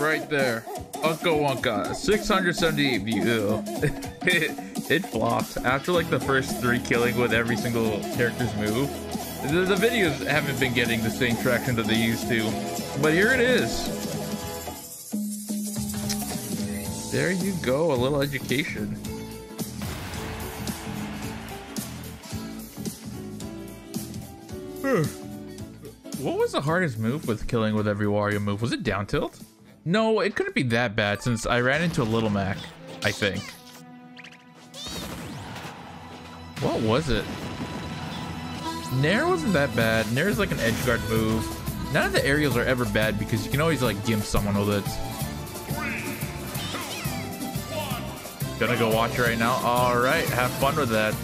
Speaker 1: Right there. Unca Wunca, 678 views. it, flopped. After like the first three killing with every single character's move, the, the videos haven't been getting the same traction that they used to. But here it is. There you go, a little education. what was the hardest move with killing with every Wario move? Was it down tilt? No, it couldn't be that bad since I ran into a Little Mac, I think. What was it? Nair wasn't that bad. Nair is like an edge guard move. None of the aerials are ever bad because you can always like gimp someone with it. Gonna go watch it right now. All right, have fun with that.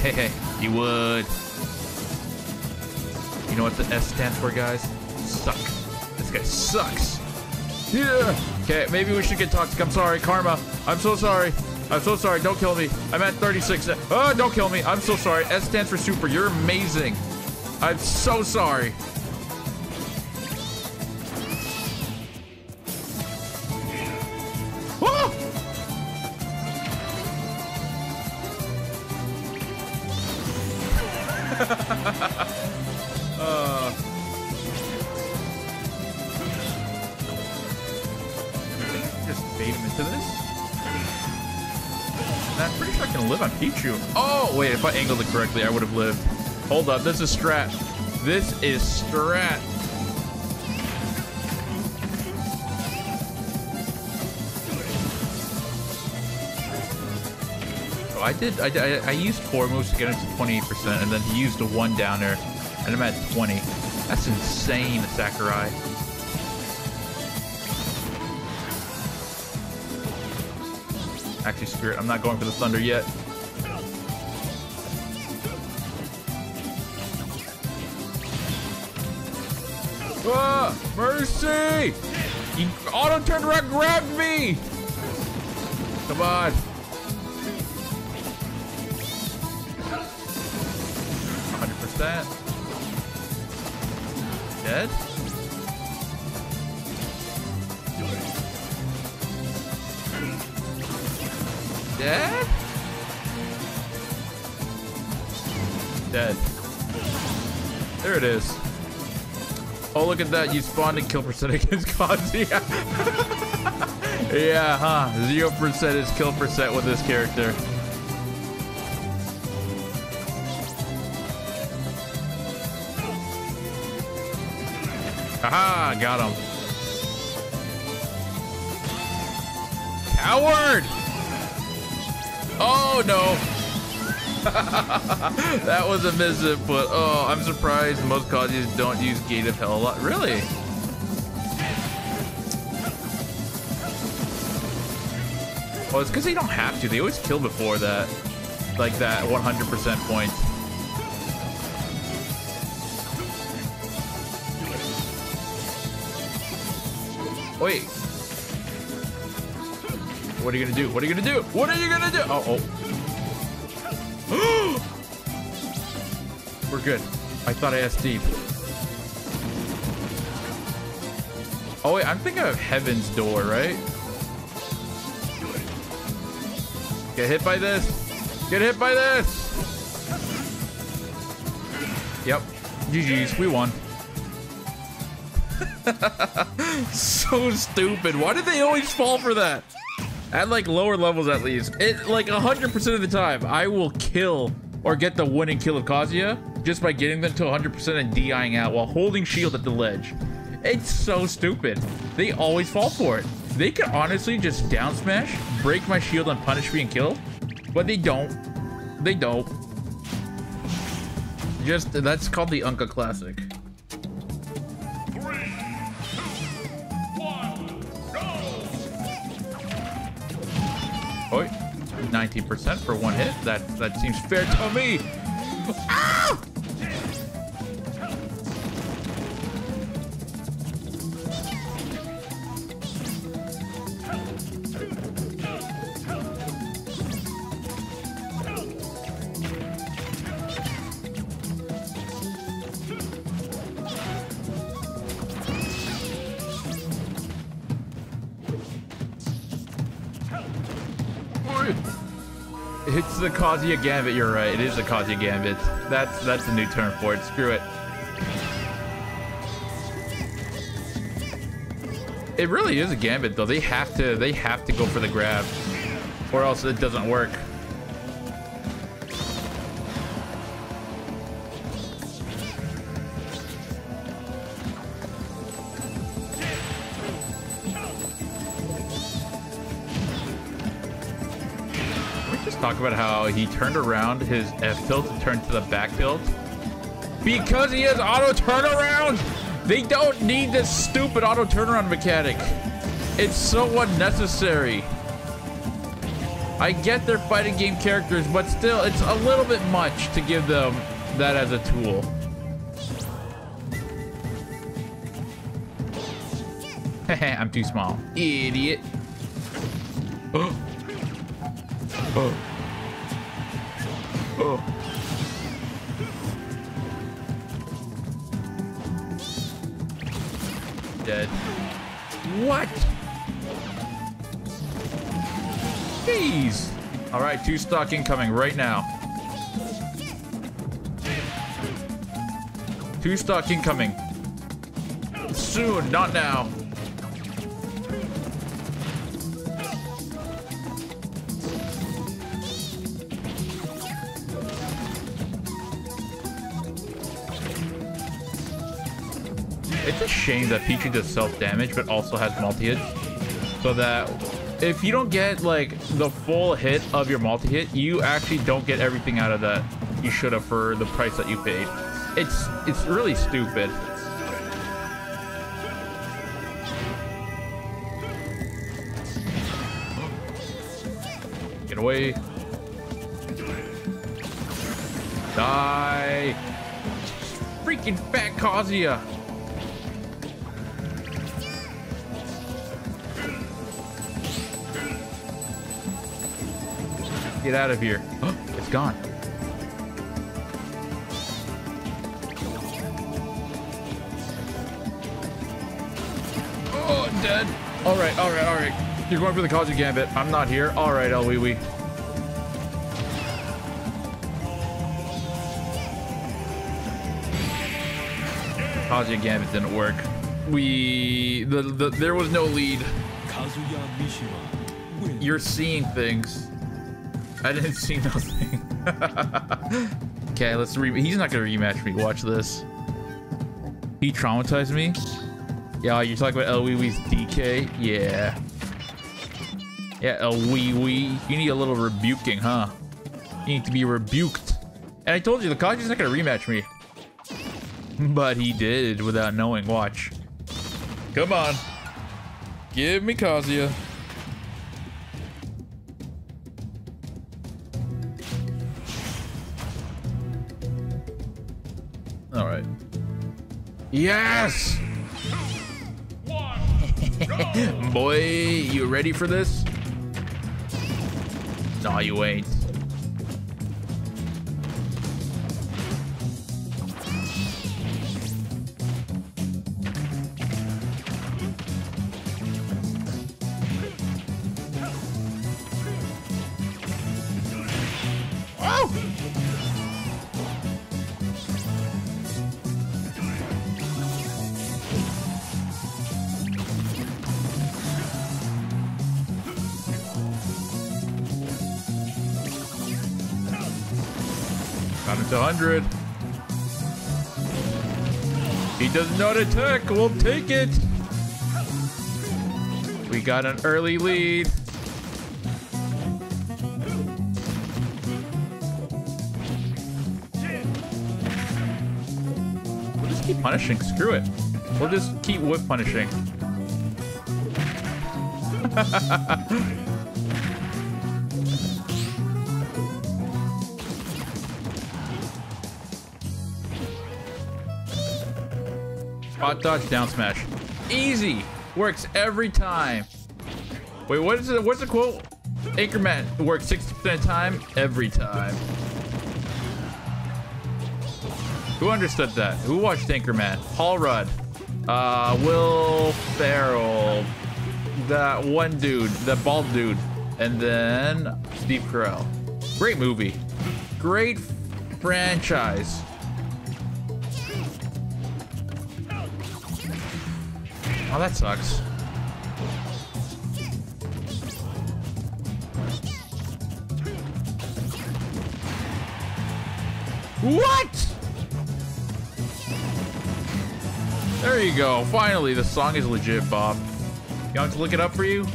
Speaker 1: Hey you would. You know what the S stands for, guys? Suck. Guy sucks. Yeah. Okay, maybe we should get toxic. I'm sorry, Karma. I'm so sorry. I'm so sorry. Don't kill me. I'm at 36. Oh, don't kill me. I'm so sorry. S stands for super. You're amazing. I'm so sorry. I'm pretty sure I can live on Pichu. Oh, wait, if I angled it correctly, I would have lived. Hold up, this is strat. This is strat. Oh, I did. I, I, I, used four moves to get him to 28%, and then he used a one downer, and I'm at 20. That's insane, Sakurai. Actually, screw it. I'm not going for the thunder yet. Ah, mercy! He auto turned around, grabbed me! Come on. Look at that. You spawned a kill percent against Kazuya. yeah, huh? 0% is kill percent with this character. Haha, got him. Coward! Oh, no. that was a miss but oh, I'm surprised most colleges don't use Gate of Hell a lot. Really? Well, it's because they don't have to. They always kill before that, like that 100% point. Wait. What are you gonna do? What are you gonna do? What are you gonna do? Oh, oh. Good. I thought I asked deep. Oh wait, I'm thinking of Heaven's Door, right? Get hit by this. Get hit by this. Yep. GG's. We won. so stupid. Why did they always fall for that? At like lower levels at least. It like 100% of the time, I will kill or get the winning kill of Kazuya just by getting them to 100% and DIing out while holding shield at the ledge. It's so stupid. They always fall for it. They could honestly just down smash, break my shield and punish me and kill, but they don't. They don't. Just, that's called the Unca Classic. Oh, 19% for one hit. That that seems fair to me. Ah! Kazuya Gambit, you're right. It is the Kazuya Gambit. That's that's the new term for it. Screw it. It really is a gambit though. They have to they have to go for the grab. Or else it doesn't work. About how he turned around his F tilt to turn to the back tilt? Because he has auto turnaround! They don't need this stupid auto turnaround mechanic. It's so unnecessary. I get they're fighting game characters, but still, it's a little bit much to give them that as a tool. I'm too small. Idiot. Oh. Oh. Oh. Two stock incoming right now. Two stock incoming. Soon, not now. It's a shame that Pichu does self-damage, but also has multi-hit. So that if you don't get, like, the full hit of your multi-hit, you actually don't get everything out of that you should have for the price that you paid. It's, it's really stupid. Get away. Die. Freaking fat Kazuya. Get out of here. it's gone. Oh, dead. All right, all right, all right. You're going for the Kazuya Gambit. I'm not here. All right, Elwee. Kazuya Gambit didn't work. We the, the there was no lead.
Speaker 3: Kazuya Mishima wins.
Speaker 1: You're seeing things. I didn't see nothing. okay, let's re. He's not gonna rematch me. Watch this. He traumatized me. Yeah, you're talking about El DK. Yeah. Yeah, El Wee Wee. You need a little rebuking, huh? You need to be rebuked. And I told you the Kazuya's not gonna rematch me. But he did without knowing. Watch. Come on. Give me Kazuya. Yes! Boy, you ready for this? No, you ain't. 100. He does not attack. We'll take it. We got an early lead. We'll just keep punishing. Screw it. We'll just keep whip punishing. Spot dodge, down smash. Easy. Works every time. Wait, what is it? What's the quote? Anchorman works 60% of the time, every time. Who understood that? Who watched Anchorman? Paul Rudd. Uh, Will Ferrell. That one dude, the bald dude. And then Steve Carell. Great movie. Great franchise. Oh, that sucks. What? There you go. Finally, the song is legit, Bob. You want to look it up for you?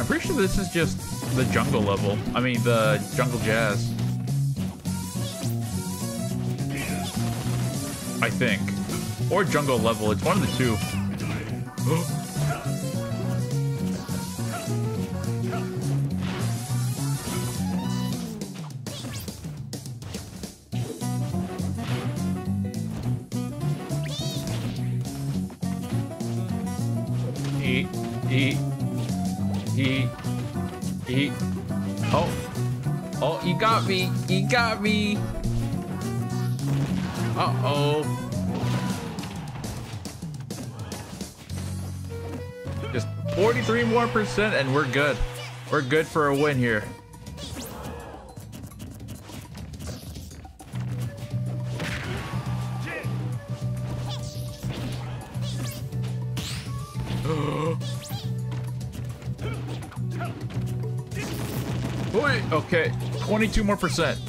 Speaker 1: I'm pretty sure this is just the jungle level. I mean, the jungle jazz. I think. Or jungle level. It's one of the two. Eat, eat, eat, eat. Oh, oh, got me. He got me. Uh 43 more percent and we're good. We're good for a win here. Wait, okay, 22 more percent.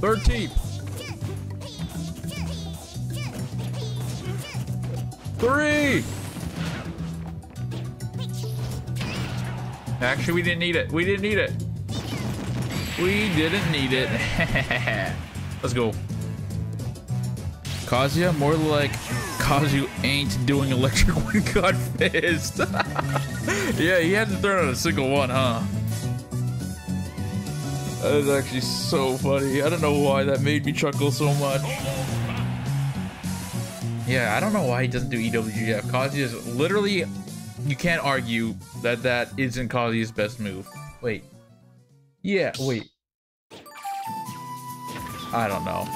Speaker 1: 13. Actually, we didn't need it. We didn't need it. We didn't need it. Let's go. Kazuya, more like Kazu ain't doing electric wind god fist. yeah, he hasn't thrown out a single one, huh? That is actually so funny. I don't know why that made me chuckle so much. Yeah, I don't know why he doesn't do EWGF. Kazuya is literally, you can't argue that that isn't Kazuya's best move. Wait. Yeah, wait. I don't know.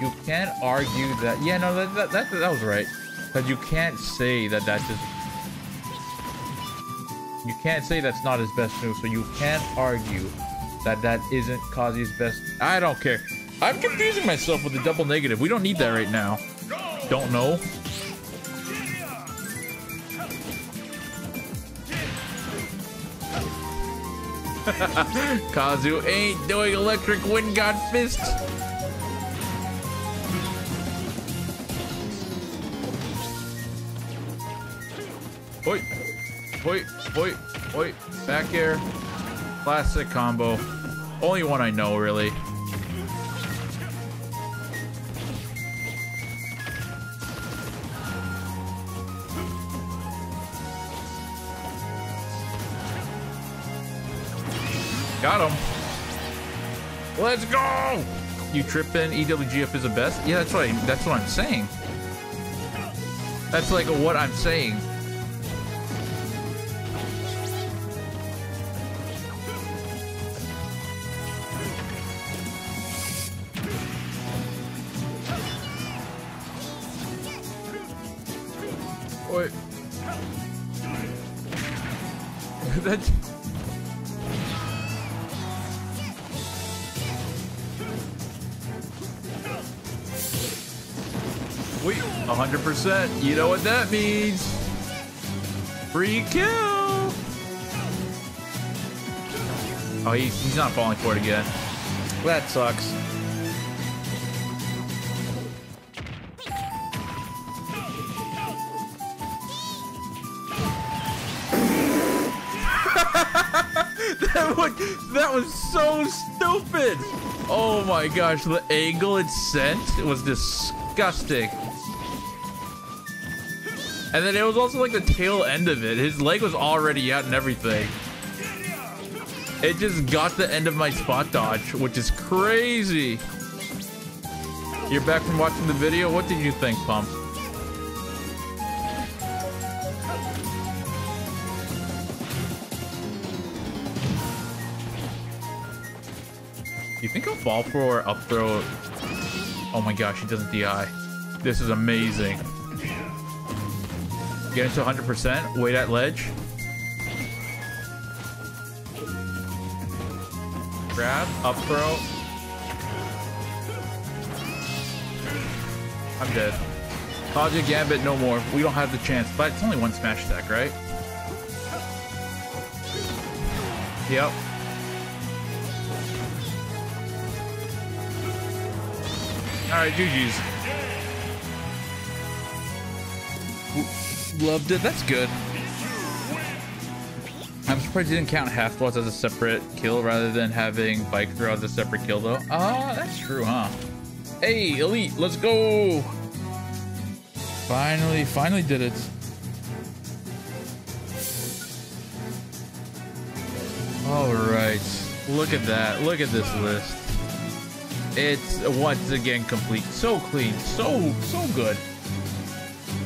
Speaker 1: You can't argue that. Yeah, no, that that that, that was right. But you can't say that that just. You can't say that's not his best move, so you can't argue that that isn't Kazuya's best. I don't care. I'm confusing myself with the double negative. We don't need that right now. Don't know. Kazu ain't doing electric wind god fist. Oi, oi, oi, oi. Back air. Classic combo. Only one I know, really. Got him. Let's go. You tripping? EWGF is the best. Yeah, that's what I, that's what I'm saying. That's like what I'm saying. You know what that means. Free kill. Oh, he's, he's not falling for it again. That sucks. that, was, that was so stupid. Oh my gosh, the angle it sent it was disgusting. And then it was also like the tail end of it. His leg was already out and everything. It just got the end of my spot dodge, which is crazy. You're back from watching the video. What did you think, Pump? You think I'll fall for up throw? Oh my gosh, he doesn't DI. This is amazing. Get into 100%. Wait at ledge. Grab, up throw. I'm dead. Kaja Gambit, no more. We don't have the chance, but it's only one smash attack, right? Yep. Alright, GG's. Loved it. That's good. I'm surprised you didn't count half squats as a separate kill rather than having bike throw as a separate kill, though. Ah, that's true, huh? Hey, Elite, let's go! Finally, finally did it. All right, look at that. Look at this list. It's once again complete. So clean, so, so good.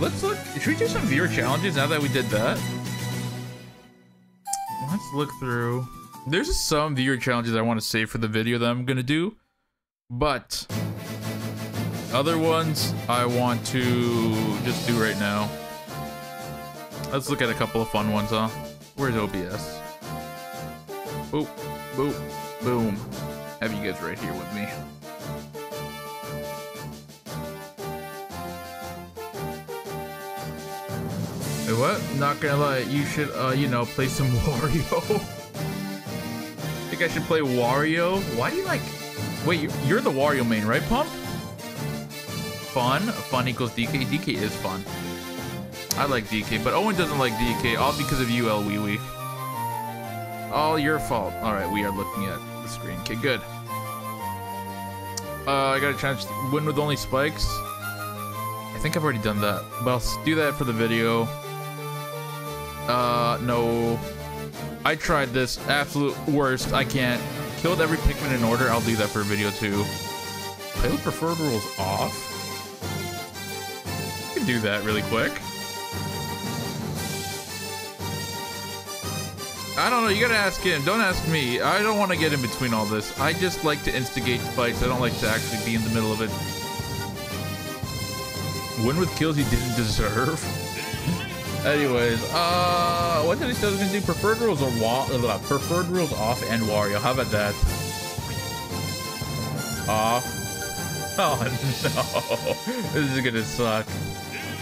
Speaker 1: Let's look. Should we do some viewer challenges now that we did that? Let's look through. There's some viewer challenges I want to save for the video that I'm gonna do, but other ones I want to just do right now. Let's look at a couple of fun ones, huh? Where's OBS? Boop, boop, boom. Have you guys right here with me. Wait, what? Not gonna lie, you should, uh, you know, play some Wario. Think I should play Wario? Why do you like... Wait, you- you're the Wario main, right, Pump? Fun? Fun equals DK? DK is fun. I like DK, but Owen doesn't like DK, all because of you, El Wee Wee. All your fault. Alright, we are looking at the screen. Okay, good. Uh, I got a chance to win with only spikes. I think I've already done that, but I'll do that for the video. Uh, no. I tried this. Absolute worst. I can't. Killed every Pikmin in order. I'll do that for a video too. Play with preferred rules off? We can do that really quick. I don't know. You gotta ask him. Don't ask me. I don't want to get in between all this. I just like to instigate fights. I don't like to actually be in the middle of it. Win with kills you didn't deserve. Anyways, uh, what did he say I was gonna do? Preferred rules or wa preferred rules off and Wario. How about that? Off. Oh no, this is gonna suck.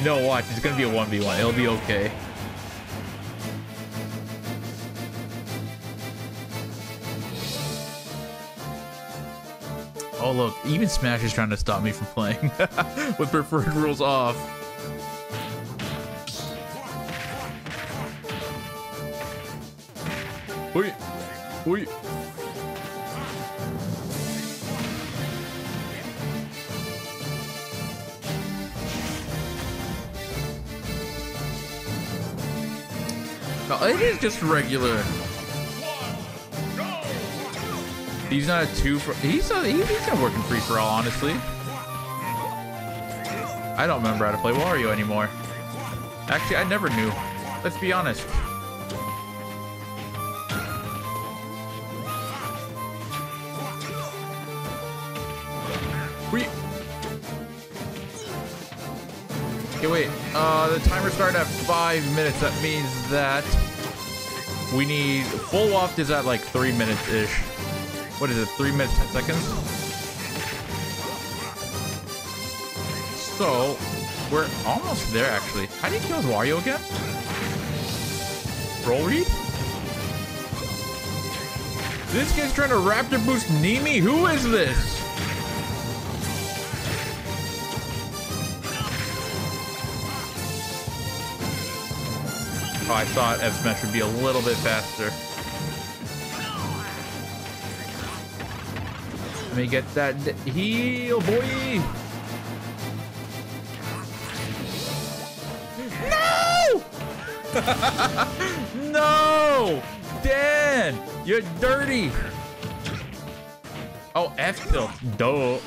Speaker 1: No, watch. It's gonna be a one v one. It'll be okay. Oh look, even Smash is trying to stop me from playing with preferred rules off. Wait, wait. No, it is just regular. He's not a two for. He's. He's not working free for all, honestly. I don't remember how to play Wario anymore. Actually, I never knew. Let's be honest. Okay, wait. Uh, the timer started at five minutes. That means that we need full waft is at like three minutes ish. What is it? Three minutes, ten seconds. So we're almost there, actually. How do you kill Wario again? Roll read? This guy's trying to Raptor boost Nemi? Who is this? Oh, I thought F Smash would be a little bit faster. Let me get that heal, boy. No! no! Dan! You're dirty! Oh, F tilt. Duh.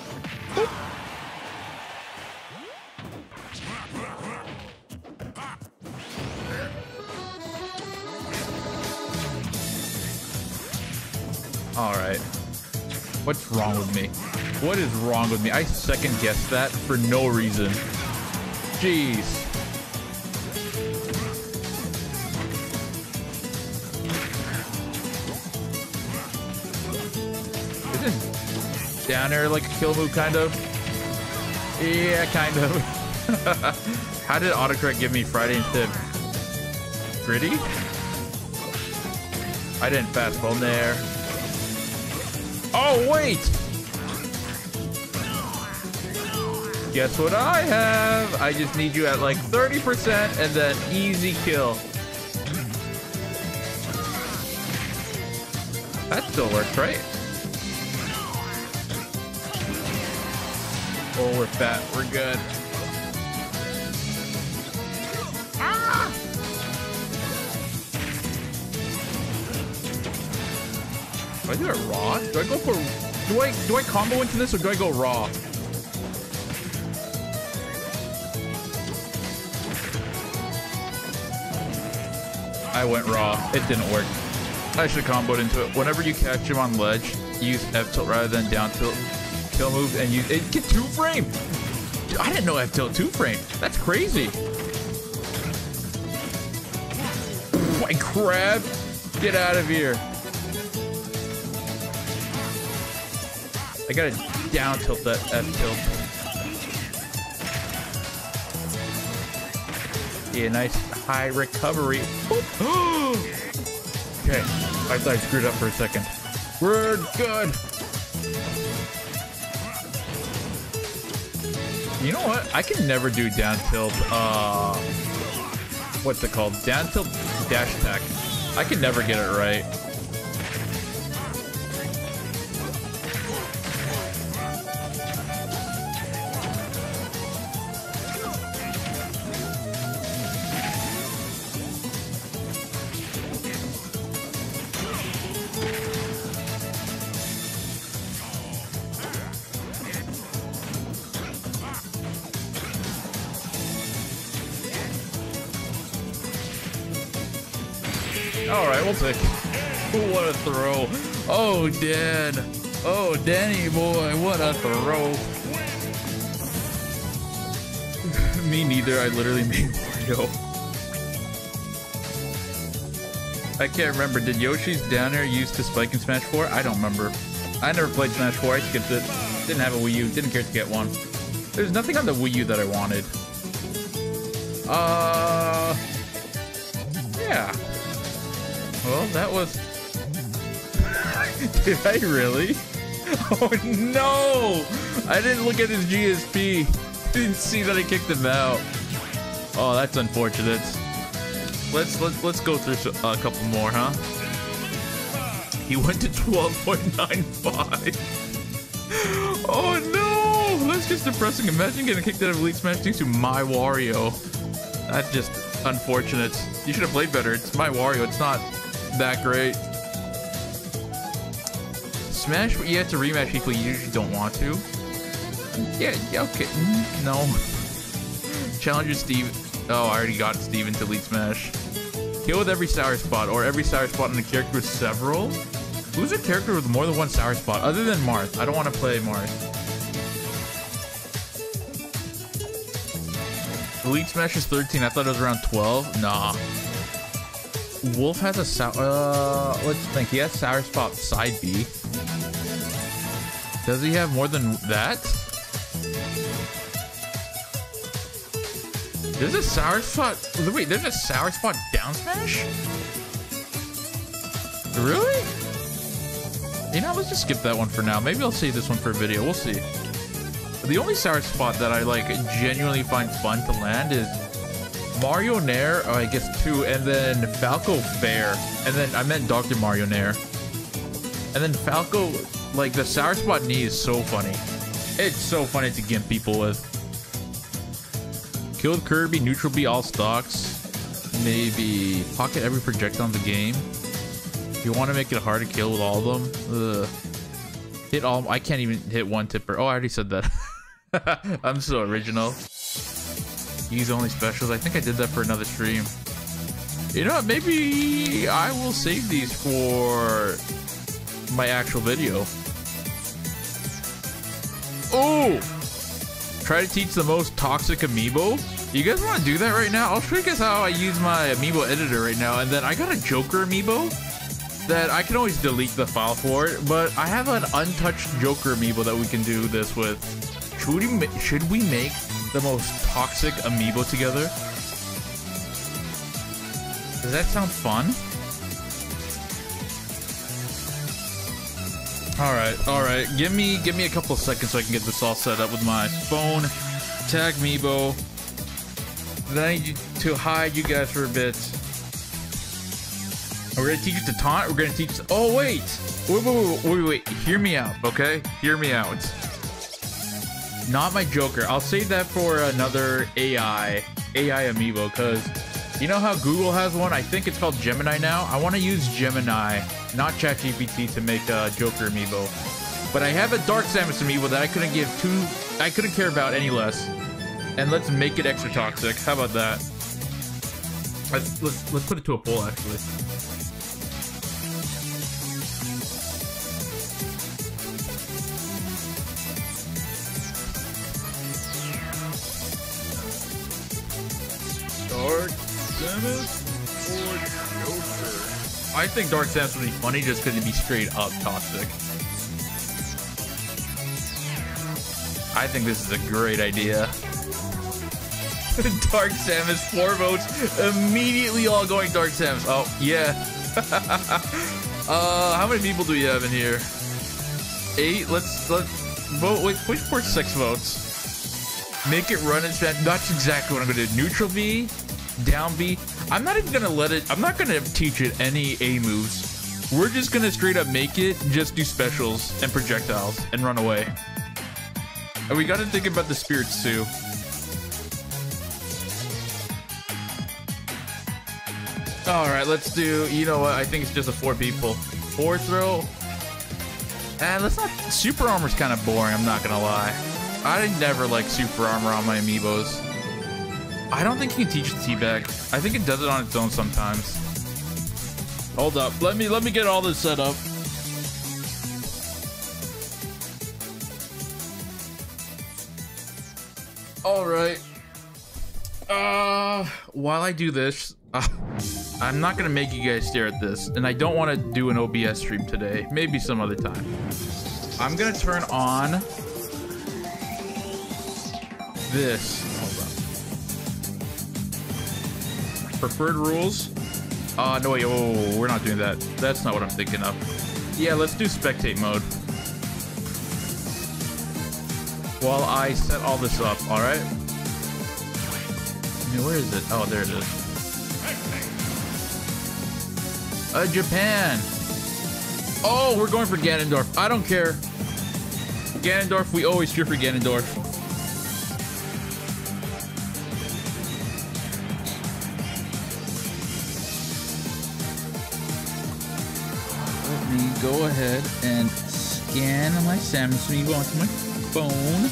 Speaker 1: What's wrong with me? What is wrong with me? I second guessed that for no reason. Jeez. Isn't down there like a kill move, kind of? Yeah, kind of. How did autocorrect give me Friday instead of gritty? I didn't fastball there. Oh, wait! Guess what I have? I just need you at like 30% and then easy kill. That still works, right? Oh, we're fat. We're good. Do I do it raw? Do I go for do I do I combo into this or do I go raw? I went raw. It didn't work. I should comboed into it. Whenever you catch him on ledge, use F tilt rather than down tilt kill move and you it get two frame. Dude, I didn't know F tilt two frame. That's crazy. My crab. Get out of here. I gotta down tilt that F tilt. Yeah, nice high recovery. okay, I thought I screwed up for a second. We're good. You know what? I can never do down tilt. Uh, what's it called? Down tilt dash attack. I can never get it right. Oh, Dan. Oh, Danny boy, what a throw! Me neither. I literally made Mario. I can't remember. Did Yoshi's Downer used to spike in Smash 4? I don't remember. I never played Smash 4. I skipped it. Didn't have a Wii U. Didn't care to get one. There's nothing on the Wii U that I wanted. Uh, yeah. Well, that was. Did I really? Oh no! I didn't look at his GSP. Didn't see that I kicked him out. Oh, that's unfortunate. Let's let's let's go through a couple more, huh? He went to 12.95. Oh no! That's just depressing. Imagine getting kicked out of Elite Smash thanks to my Wario. That's just unfortunate. You should have played better. It's my Wario. It's not that great. Smash, you have to rematch people you usually don't want to. Yeah, yeah, okay. Mm, No. Challenger Steve. Oh, I already got Steven to Elite Smash. Kill with every sour spot, or every sour spot on the character with several? Who's a character with more than one sour spot, other than Marth? I don't want to play Marth. Elite Smash is 13. I thought it was around 12. Nah. Wolf has a sour. Uh, let's think. He has sour spot side B. Does he have more than that? There's a sour spot. Wait, there's a sour spot down smash? Really? You know, let's just skip that one for now. Maybe I'll save this one for a video. We'll see. The only sour spot that I like genuinely find fun to land is Mario Nair, oh, I guess two, and then Falco Fair. And then I meant Dr. Mario Nair. And then Falco, like the sour spot knee is so funny. It's so funny to gimp people with. Killed Kirby, neutral B, all stocks. Maybe pocket every projectile in the game. If you want to make it hard to kill with all of them, ugh. hit all. I can't even hit one tipper. Oh, I already said that. I'm so original. Use only specials. I think I did that for another stream. You know what? Maybe I will save these for my actual video. Oh! Try to teach the most toxic amiibo. You guys want to do that right now? I'll show you guys how I use my amiibo editor right now. And then I got a Joker amiibo that I can always delete the file for it. But I have an untouched Joker amiibo that we can do this with. Should we, should we make the most toxic amiibo together? Does that sound fun? All right, all right. Give me, give me a couple seconds so I can get this all set up with my phone. Tagmo. Then to hide you guys for a bit. We're gonna teach you to taunt. We're gonna teach. Oh wait, wait, wait, wait, wait, wait. Hear me out, okay? Hear me out. Not my Joker. I'll save that for another AI AI amiibo because you know how Google has one. I think it's called Gemini now. I want to use Gemini, not ChatGPT, to make a Joker amiibo. But I have a Dark Samus amiibo that I couldn't give two. I couldn't care about any less. And let's make it extra toxic. How about that? Let's let's let's put it to a poll actually. Dark Samus or Joker? I think Dark Samus would be funny just because it'd be straight up toxic. I think this is a great idea. Dark Samus, four votes, immediately all going Dark Samus. Oh, yeah. uh, how many people do we have in here? Eight? Let's, let's vote, wait, push for six votes. Make it run and spend. That's exactly what I'm gonna do. Neutral B, down B. I'm not even gonna let it, I'm not gonna teach it any A moves. We're just gonna straight up make it just do specials and projectiles and run away. And we gotta think about the spirits too. All right, let's do. You know what? I think it's just a four people. Four throw. And let's not. Super armor's kind of boring. I'm not gonna lie. I never like super armor on my amiibos. I don't think you can teach it teabag. I think it does it on its own sometimes. Hold up. Let me let me get all this set up. All right. Uh, while I do this, uh, I'm not gonna make you guys stare at this, and I don't want to do an OBS stream today. Maybe some other time. I'm gonna turn on this. Preferred rules. Uh, no, wait, oh, we're not doing that. That's not what I'm thinking of. Yeah, let's do spectate mode. While I set all this up, all right? I mean, where is it? Oh, there it is. Uh, Japan. Oh, we're going for Ganondorf. I don't care. Ganondorf, we always cheer for Ganondorf. Go ahead and scan my Samsung onto my phone.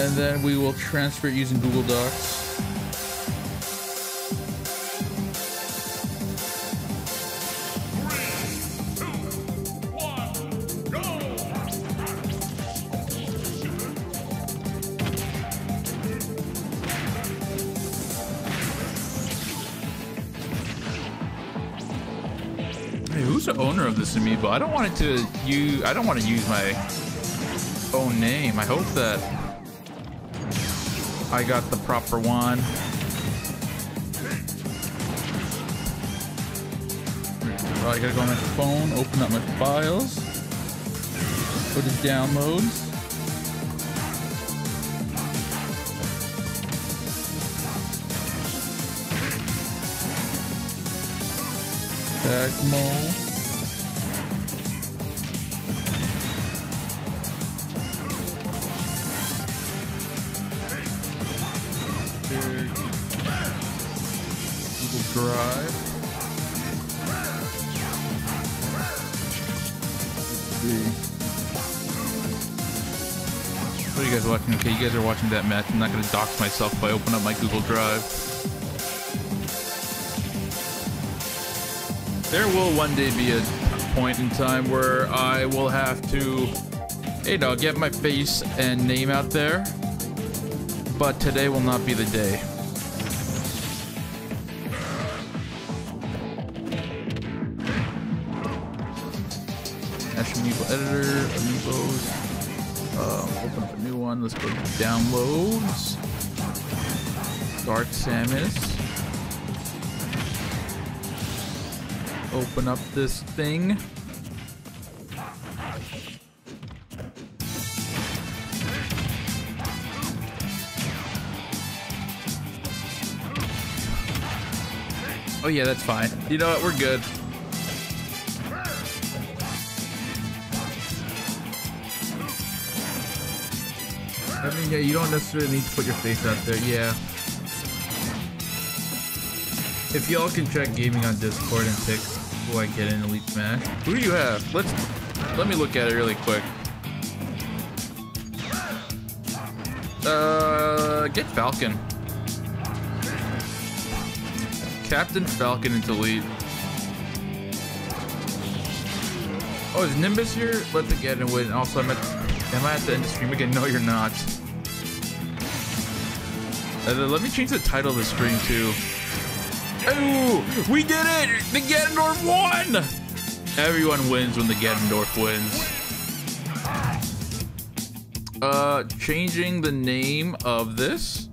Speaker 1: And then we will transfer it using Google Docs. Of this amiibo? I don't want it to you. I don't want to use my own name. I hope that I got the proper one. I gotta go on my phone, open up my files, go to downloads. Tagmo. Google Watching? Okay, you guys are watching that match. I'm not gonna dox myself if I open up my Google Drive. There will one day be a point in time where I will have to, you know, get my face and name out there. But today will not be the day. National Amiibo Editor, Amiibos. Open up a new one. Let's go to downloads. Dark Samus. Open up this thing. Oh yeah, that's fine. You know what? We're good. Yeah, you don't necessarily need to put your face out there. Yeah. If y'all can check gaming on Discord and pick who I get in Elite Smash. Who do you have? Let's let me look at it really quick. Uh, get Falcon. Captain Falcon into Elite. Oh, is Nimbus here? Let's get and win. Also, I'm at, am I at the end of stream again? No, you're not. Uh, let me change the title of the stream too. Oh, we did it! The Ganondorf won! Everyone wins when the Ganondorf wins. Uh, changing the name of this.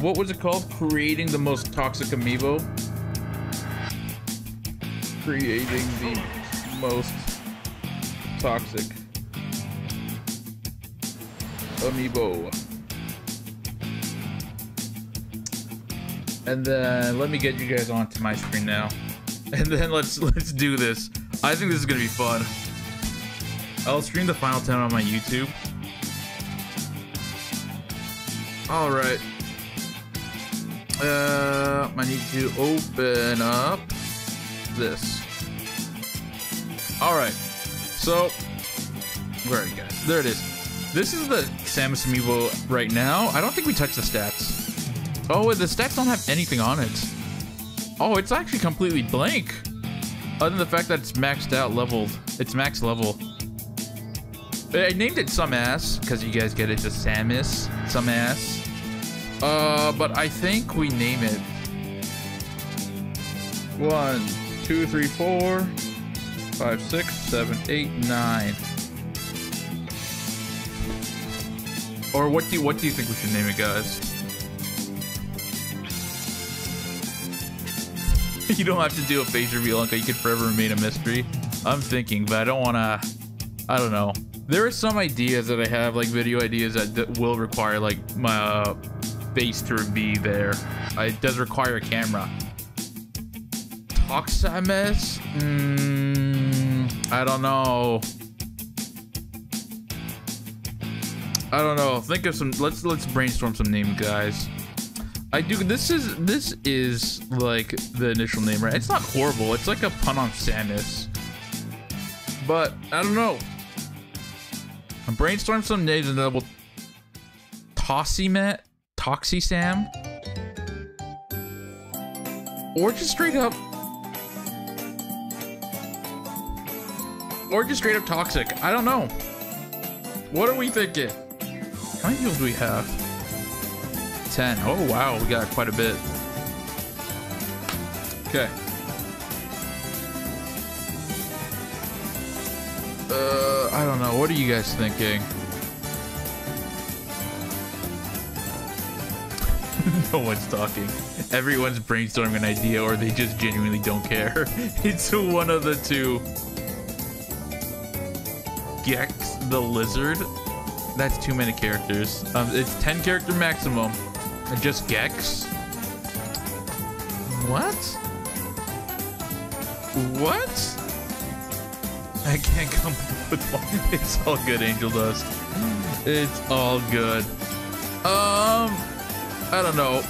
Speaker 1: What was it called? Creating the most toxic amiibo. Creating the most toxic amiibo. And then let me get you guys onto my screen now. And then let's let's do this. I think this is gonna be fun. I'll stream the final 10 on my YouTube. Alright. Uh I need to open up this. Alright. So where are you guys? There it is. This is the Samus Amiibo right now. I don't think we touched the stats. Oh, the stats don't have anything on it. Oh, it's actually completely blank. Other than the fact that it's maxed out leveled. It's max level. I named it some ass because you guys get it to Samus, some ass. Uh, but I think we name it one, two, three, four, five, six, seven, eight, nine. Or what do you what do you think we should name it, guys? you don't have to do a face reveal, Unca. You could forever remain a mystery. I'm thinking, but I don't want to. I don't know. There are some ideas that I have, like video ideas that, that will require like my uh, face to be there. Uh, it does require a camera. Toxamus? Mm, I don't know. I don't know. Think of some. Let's let's brainstorm some names, guys. I do. This is this is like the initial name, right? It's not horrible. It's like a pun on Samus. But I don't know. I'm brainstorm some names and then we'll Tossimet, Toxie Sam, or just straight up, or just straight up toxic. I don't know. What are we thinking? How many people do we have? 10. Oh, wow. We got quite a bit. Okay. Uh, I don't know. What are you guys thinking? no one's talking. Everyone's brainstorming an idea or they just genuinely don't care. It's one of the two. Gex the Lizard? That's too many characters. Um, it's 10 character maximum. And just Gex? What? What? I can't come up with one. It's all good, Angel Dust. It's all good. Um, I don't know.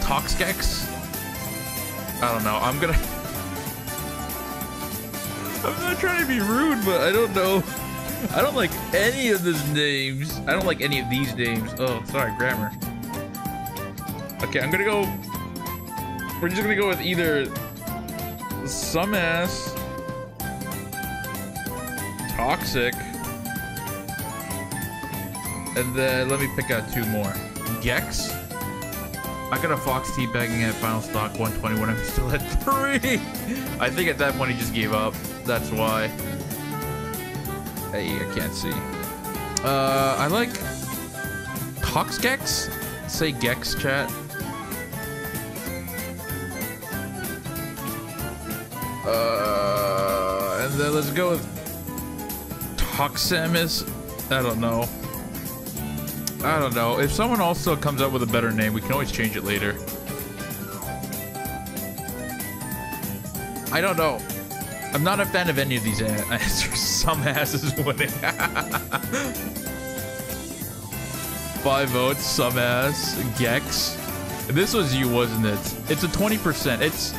Speaker 1: Toxgex? I don't know. I'm gonna. I'm not trying to be rude, but I don't know. I don't like any of these names. I don't like any of these names. Oh, sorry, grammar. Okay, I'm gonna go. We're just gonna go with either some ass, toxic, and then let me pick out two more. Gex. I got a Fox teabagging at final stock 120 when I'm still at three. I think at that point he just gave up. That's why. Hey, I can't see. Uh, I like Toxgex. Say Gex, chat. Uh, and then let's go with Toxamus. I don't know. I don't know. If someone also comes up with a better name, we can always change it later. I don't know. I'm not a fan of any of these answers. Some asses winning. Five votes, some ass, Gex. This was you, wasn't it? It's a 20%. It's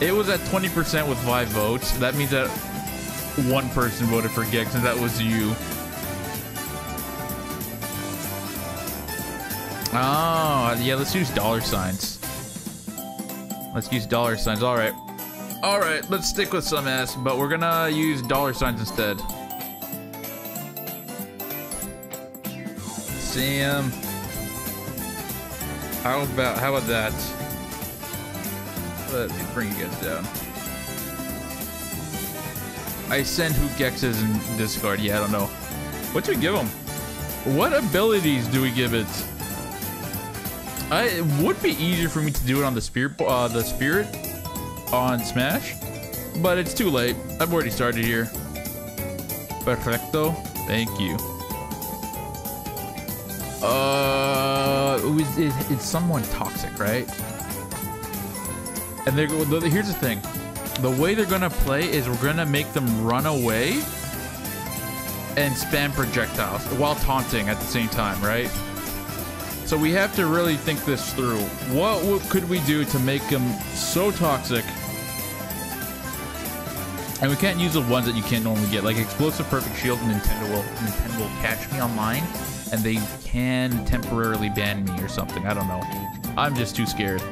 Speaker 1: it was at 20% with five votes. That means that one person voted for Gex, and that was you. Oh, yeah, let's use dollar signs. Let's use dollar signs. All right. All right, let's stick with some ass, but we're gonna use dollar signs instead. Sam. How about how about that? Let me bring you guys down. I send who Gex is in. Yeah, I don't know. What do we give him? What abilities do we give it? I, it would be easier for me to do it on the spirit, uh, the spirit on Smash, but it's too late. I've already started here. Perfecto. Thank you. Uh, it's, it's, it's someone toxic, right? And they're here's the thing. The way they're gonna play is we're gonna make them run away and spam projectiles while taunting at the same time, right? So we have to really think this through. What could we do to make them so toxic? And we can't use the ones that you can't normally get, like Explosive Perfect Shield Nintendo will Nintendo will catch me online. and they can temporarily ban me or something. I don't know. I'm just too scared.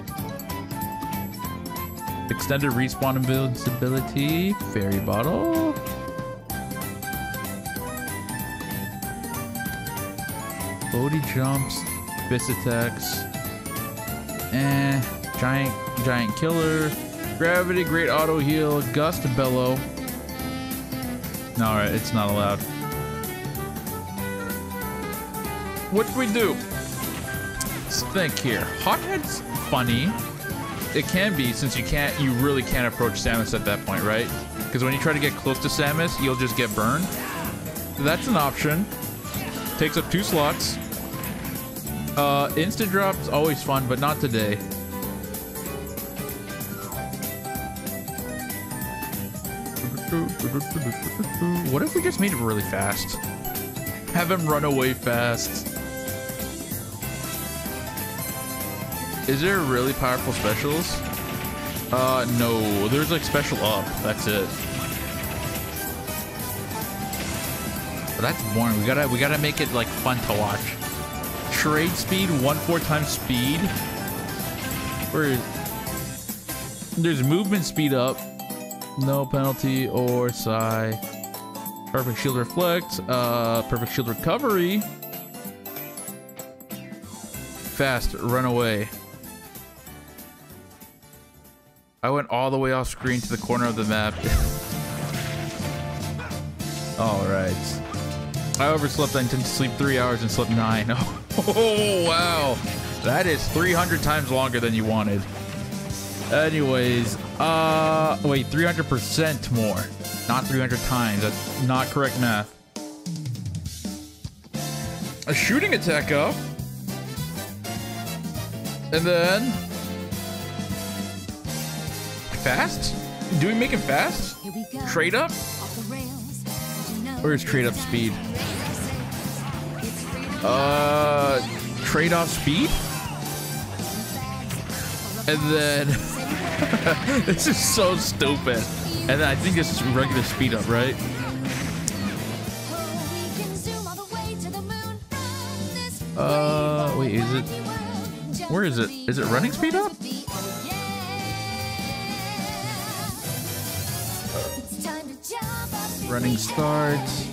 Speaker 1: Extended respawn ability, fairy bottle. Floaty jumps, fist attacks, eh, giant, giant killer, gravity, great auto heal, gust bellow. No, it's not allowed. What do we do? Let's think here. Hothead's funny. It can be since you can't, you really can't approach Samus at that point, right? Because when you try to get close to Samus, you'll just get burned. That's an option. Takes up two slots. Uh, instant drop's always fun, but not today. What if we just made it really fast? Have him run away fast. Is there really powerful specials? Uh, no. There's like special up. That's it. But that's boring. We gotta we gotta make it like fun to watch. Trade speed, one four times speed. Where is there's movement speed up. No penalty or psi. Perfect shield reflect. Uh perfect shield recovery. Fast, run away. I went all the way off screen to the corner of the map. all right. I overslept. I intend to sleep three hours and slept nine. Oh, wow. That is 300 times longer than you wanted. Anyways, uh, wait, 300% more. Not 300 times. That's not correct math. A shooting attack up. And then... Fast? Do we make him fast? Trade up? Where's trade up speed? Uh, trade off speed? And then this is so stupid. And then I think this is regular speed up, right? Uh, wait, is it? Where is it? Is it running speed up? Running starts.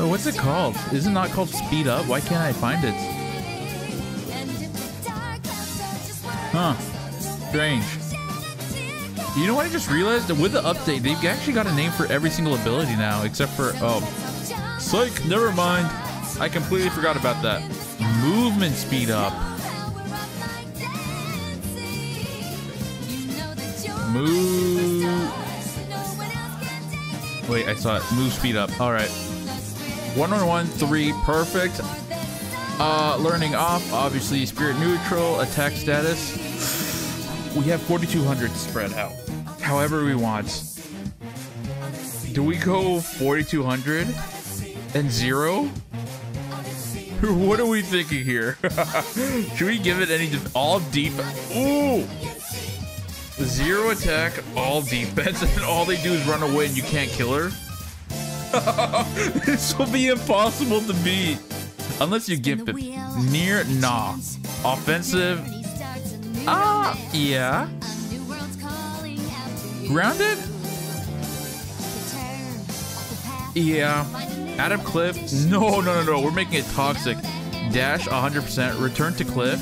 Speaker 1: Oh, what's it called? Is it not called speed up? Why can't I find it? Huh. Strange. You know what I just realized? With the update, they've actually got a name for every single ability now, except for, oh. Psych, never mind. I completely forgot about that. Movement speed up. Move. Wait, I saw it. Move speed up. All right. One on one, three, perfect. Uh, learning off, obviously spirit neutral, attack status. We have 4,200 spread out. However we want. Do we go 4,200 and zero? What are we thinking here? Should we give it any all deep? Ooh, zero attack, all defense, and all they do is run away, and you can't kill her. this will be impossible to beat unless you give it near nah. Offensive. Ah, yeah. Grounded. Yeah. Out of cliff. No, no, no, no. We're making it toxic. Dash 100%. Return to cliff.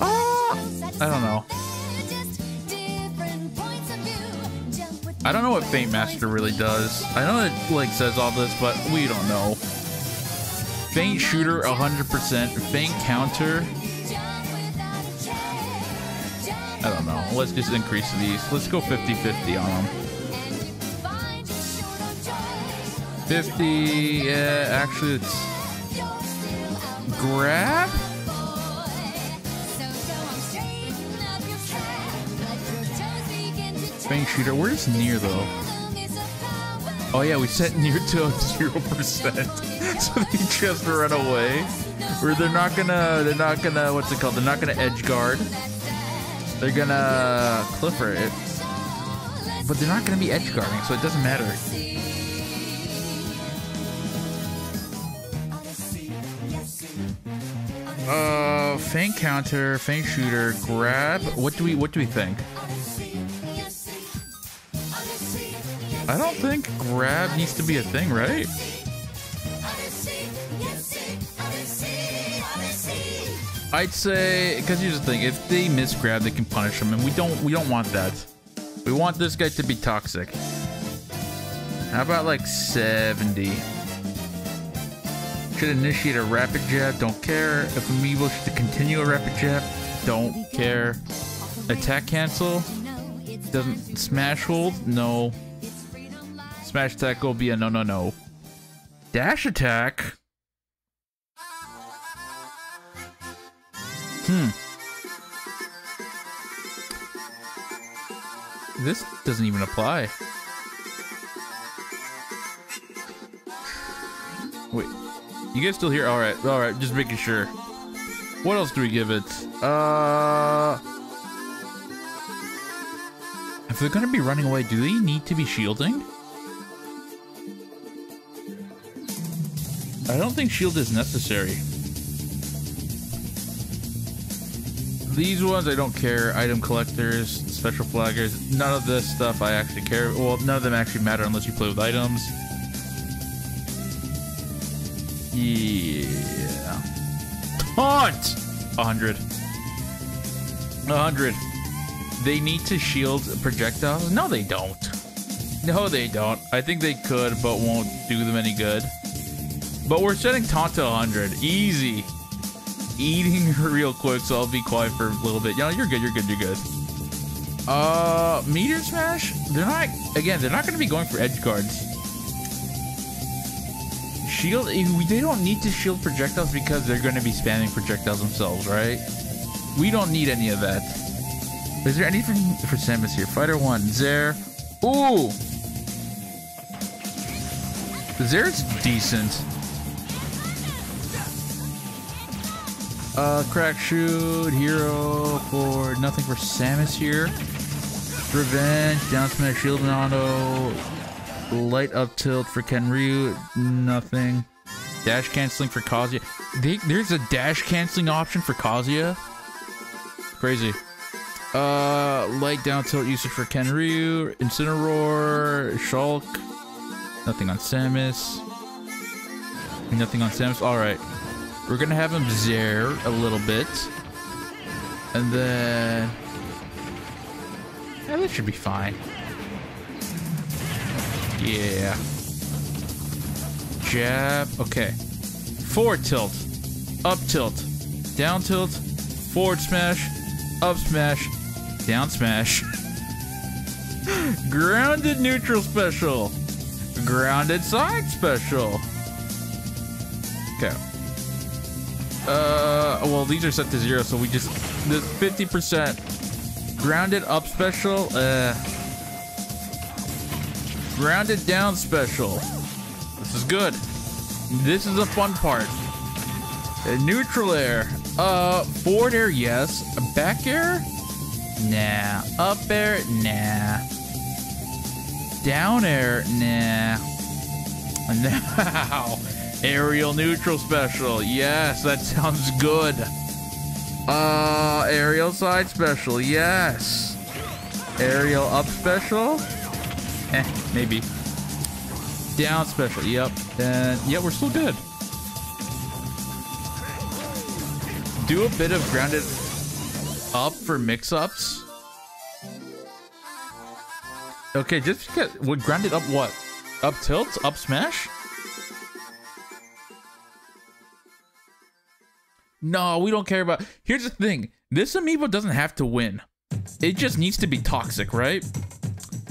Speaker 1: Ah, I don't know. I don't know what Feint Master really does. I know it like says all this, but we don't know. Feint Shooter 100%. Feint Counter. I don't know. Let's just increase these. Let's go 50-50 on them. 50, yeah, actually it's... Grab? Feint Shooter, where's near though? Oh yeah, we set near to zero percent, so they just run away. Where they're not gonna, they're not gonna, what's it called? They're not gonna edge guard. They're gonna Clifford it, but they're not gonna be edge guarding, so it doesn't matter. Uh, feint counter, feint shooter, grab. What do we, what do we think? I don't think grab needs to be a thing, right? I'd say because here's the thing: if they miss grab, they can punish them, and we don't we don't want that. We want this guy to be toxic. How about like 70? Should initiate a rapid jab, don't care. If Amiibo should continue a rapid jab, don't care. Attack cancel, doesn't smash hold, no. Smash attack will be a no no no. Dash attack. Hmm. This doesn't even apply. Wait, you guys still here? All right, all right, just making sure. What else do we give it? Uh, if they're gonna be running away, do they need to be shielding? I don't think shield is necessary. These ones I don't care. Item collectors, special flaggers, none of this stuff I actually care. Well, none of them actually matter unless you play with items. Yeah. Taunt! 100. 100. They need to shield projectiles? No, they don't. No, they don't. I think they could, but won't do them any good. But we're setting taunt to 100. Easy. Eating real quick, so I'll be quiet for a little bit. Yeah, you're good, you're good, you're good. Uh, Meteor Smash? They're not, again, they're not going to be going for edge guards. Shield, they don't need to shield projectiles because they're going to be spamming projectiles themselves, right? We don't need any of that. Is there anything for Samus here? Fighter 1, Zair. Ooh! Zair's decent. Uh, crack shoot, hero for nothing for Samus here. Revenge, down smash, shield and auto. Light up tilt for Kenryu, nothing. Dash canceling for Kazuya. They, there's a dash canceling option for Kazuya. Crazy. Uh, light down tilt usage for Kenryu, Incineroar, Shulk. Nothing on Samus. Nothing on Samus. All right. We're gonna have him there a little bit. And then... Yeah, that should be fine. Yeah. Jab. Okay. Forward tilt. Up tilt. Down tilt. Forward smash. Up smash. Down smash. Grounded neutral special. Grounded side special. Okay. Uh, well, these are set to zero, so we just this 50% grounded up special. Uh, grounded down special. This is good. This is a fun part. A neutral air. Uh, forward air, yes. Back air? Nah. Up air? Nah. Down air? Nah. Now. Aerial neutral special. Yes, that sounds good. Uh, aerial side special. Yes. Aerial up special. Eh, maybe. Down special. Yep. And yeah, we're still good. Do a bit of grounded up for mix-ups. Okay, just because would grounded up what? Up tilt? Up smash? No, we don't care about. Here's the thing this amiibo doesn't have to win, it just needs to be toxic, right?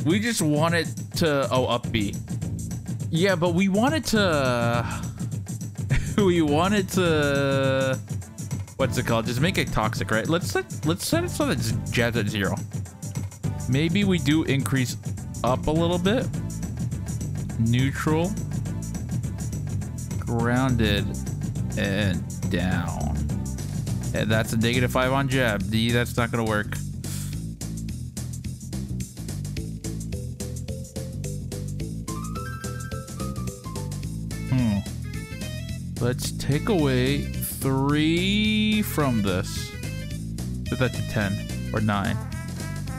Speaker 1: We just want it to. Oh, up B. Yeah, but we wanted to. we wanted to. What's it called? Just make it toxic, right? Let's set, let's set it so that it's jabs at zero. Maybe we do increase up a little bit. Neutral. Grounded. And down. And that's a negative five on jab. D, that's not gonna work. Hmm. Let's take away three from this. Put that to 10 or 9.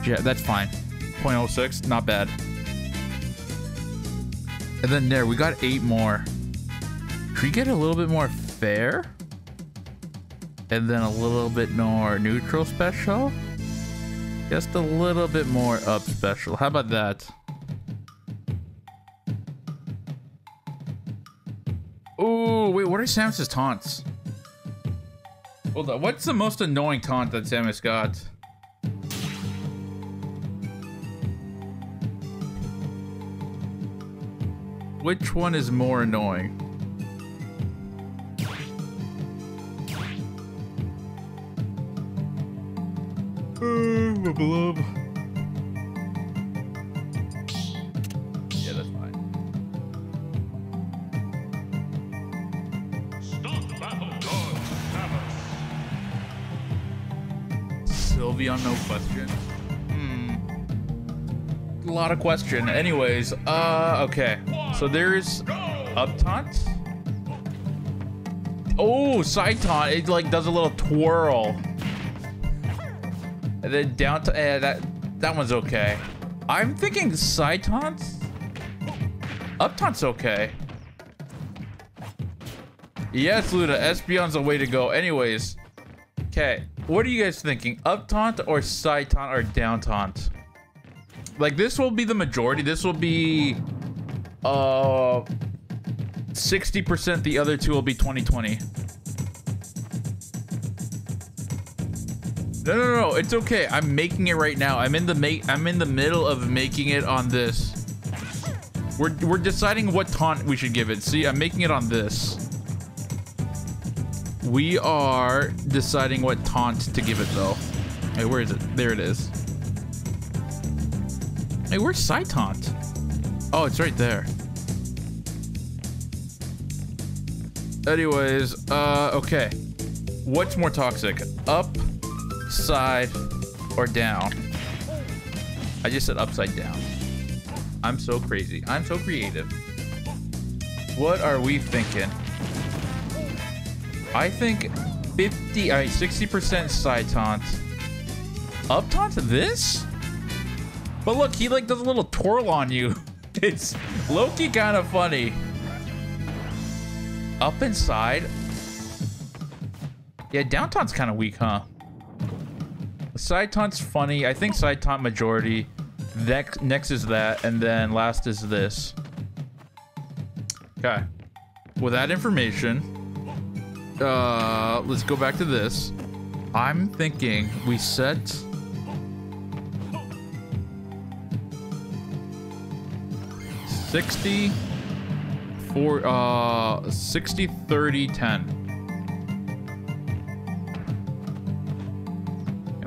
Speaker 1: Yeah, that's fine. 0.06, not bad. And then there, we got eight more. Should we get a little bit more fair? And then a little bit more neutral special? Just a little bit more up special. How about that? Ooh, wait, what are Samus's taunts? Hold on, what's the most annoying taunt that Samus got? Which one is more annoying? Blub. Yeah, that's fine.
Speaker 2: Stop battle, Lord Samus.
Speaker 1: Sylveon, no question. Hmm. A lot of question. Anyways, uh, okay. So there's up taunt. Oh, side taunt. It like does a little twirl. And then down eh, that that one's okay. I'm thinking side taunts. Up taunt's okay. Yes, Luda, Espeon's the way to go. Anyways, okay. What are you guys thinking? Up taunt or side taunt or down taunt? Like this will be the majority. This will be uh 60%. The other two will be 2020. No, no, no, it's okay. I'm making it right now. I'm in the make. I'm in the middle of making it on this. We're we're deciding what taunt we should give it. See, I'm making it on this. We are deciding what taunt to give it though. Hey, where is it? There it is. Hey, where's side taunt? Oh, it's right there. Anyways, uh, okay. What's more toxic? Up, side, or down? I just said upside down. I'm so crazy. I'm so creative. What are we thinking? I think 50, I mean 60% side taunt. Up taunt to this? But look, he like does a little twirl on you. It's Loki kind of funny. Up inside. Yeah, down taunt's kind of weak, huh? Side taunt's funny. I think side taunt majority. Next, next is that, and then last is this. Okay. With that information, uh, let's go back to this. I'm thinking we set. Sixty for uh 60 30 10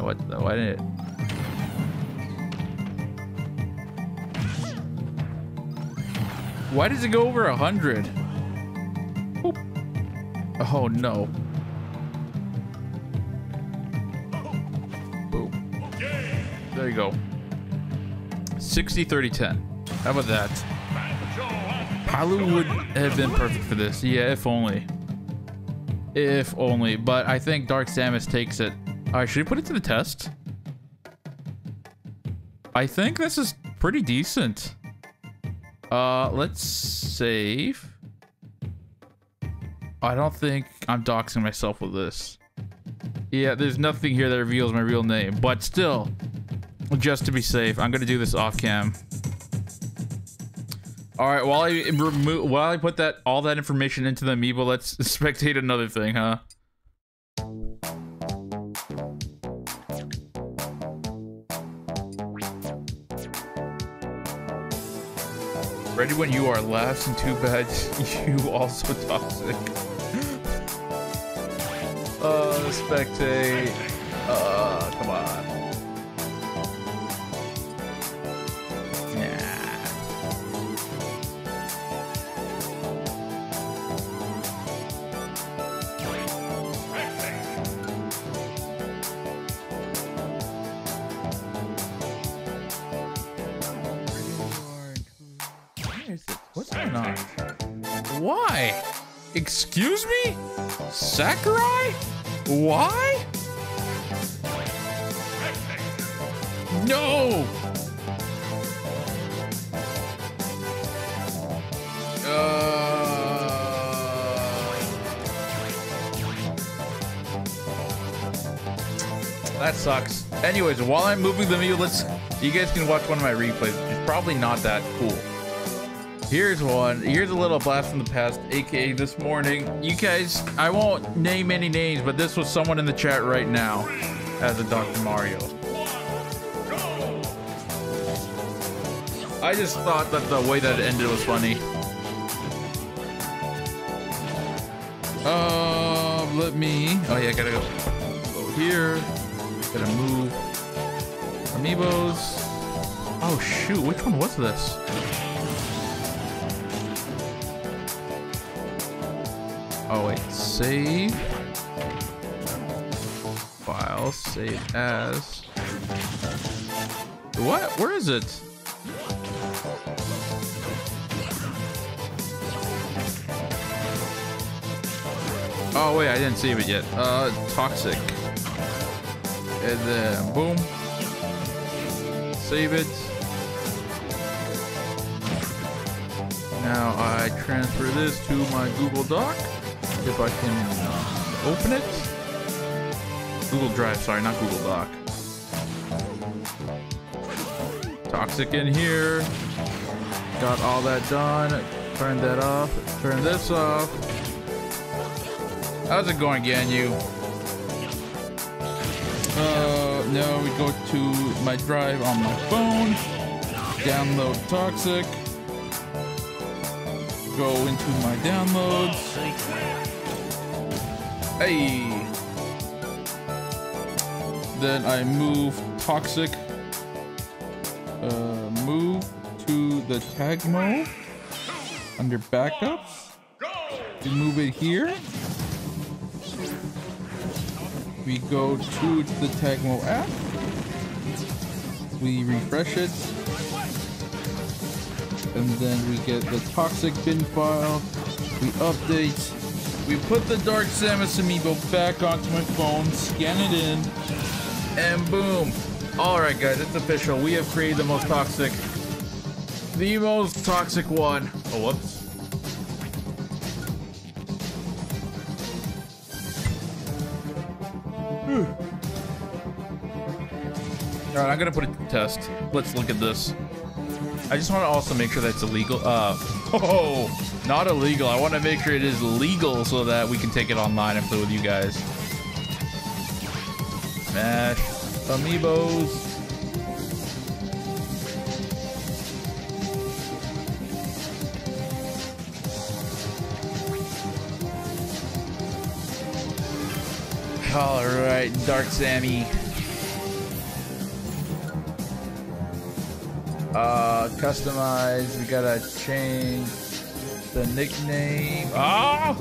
Speaker 1: what why did it why does it go over a hundred oh no there you go 60 30 10 how about that Palu would have been perfect for this. Yeah, if only. If only. But I think Dark Samus takes it. Alright, should we put it to the test? I think this is pretty decent. Uh, let's save. I don't think I'm doxing myself with this. Yeah, there's nothing here that reveals my real name. But still, just to be safe, I'm to do this off cam. All right, while I remove, while I put that all that information into the amiibo, let's spectate another thing, huh? Ready when you are last, and too bad you also toxic. uh, spectate. Uh, come on. Excuse me? Sakurai? Why? No! Uh, that sucks. Anyways, while I'm moving the view, let's you guys can watch one of my replays, is probably not that cool. Here's one. Here's a little blast from the past, aka this morning. You guys, I won't name any names, but this was someone in the chat right now as a Dr. Mario. I just thought that the way that it ended was funny. Uh, let me. Oh yeah, gotta go. Go here. Gotta move. Amiibos. Oh shoot, which one was this? Oh wait, save. File, save as. What? Where is it? Oh wait, I didn't save it yet. Uh, toxic. And then boom. Save it. Now I transfer this to my Google Doc. If I can uh, open it. Google Drive, sorry, not Google Doc. Toxic in here. Got all that done. Turn that off. Turn this off. How's it going, Ganyu? Uh, now we go to my drive on my phone. Download Toxic. Go into my downloads. Hey. Then I move Toxic. Uh, move to the Tagmo under backups. We move it here. We go to the Tagmo app. We refresh it. And then we get the toxic bin file. We update. We put the Dark Samus amiibo back onto my phone, scan it in, and boom. Alright guys, it's official. We have created the most toxic. The most toxic one. Oh, whoops. All right, I'm gonna put it to test. Let's look at this. I just want to also make sure that it's illegal. Uh, oh, not illegal. I want to make sure it is legal so that we can take it online and play with you guys. Smash amiibos. All right, Dark Sammy. Uh, customize. We gotta change the nickname. Ah!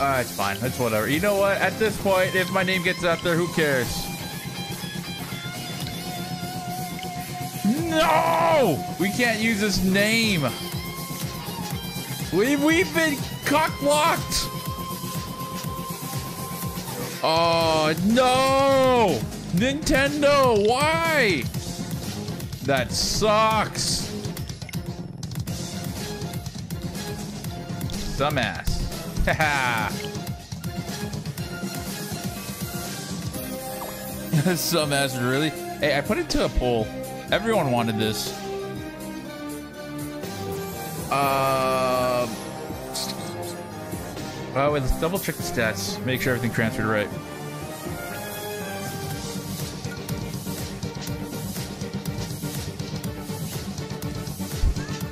Speaker 1: Ah, it's fine. It's whatever. You know what? At this point, if my name gets out there, who cares? No! We can't use this name. We we've been cock-blocked. Oh, no! Nintendo, why? That sucks. Some ass. Haha. Some ass, really? Hey, I put it to a poll. Everyone wanted this. Uh. Oh, wait, let's double check the stats. Make sure everything transferred right.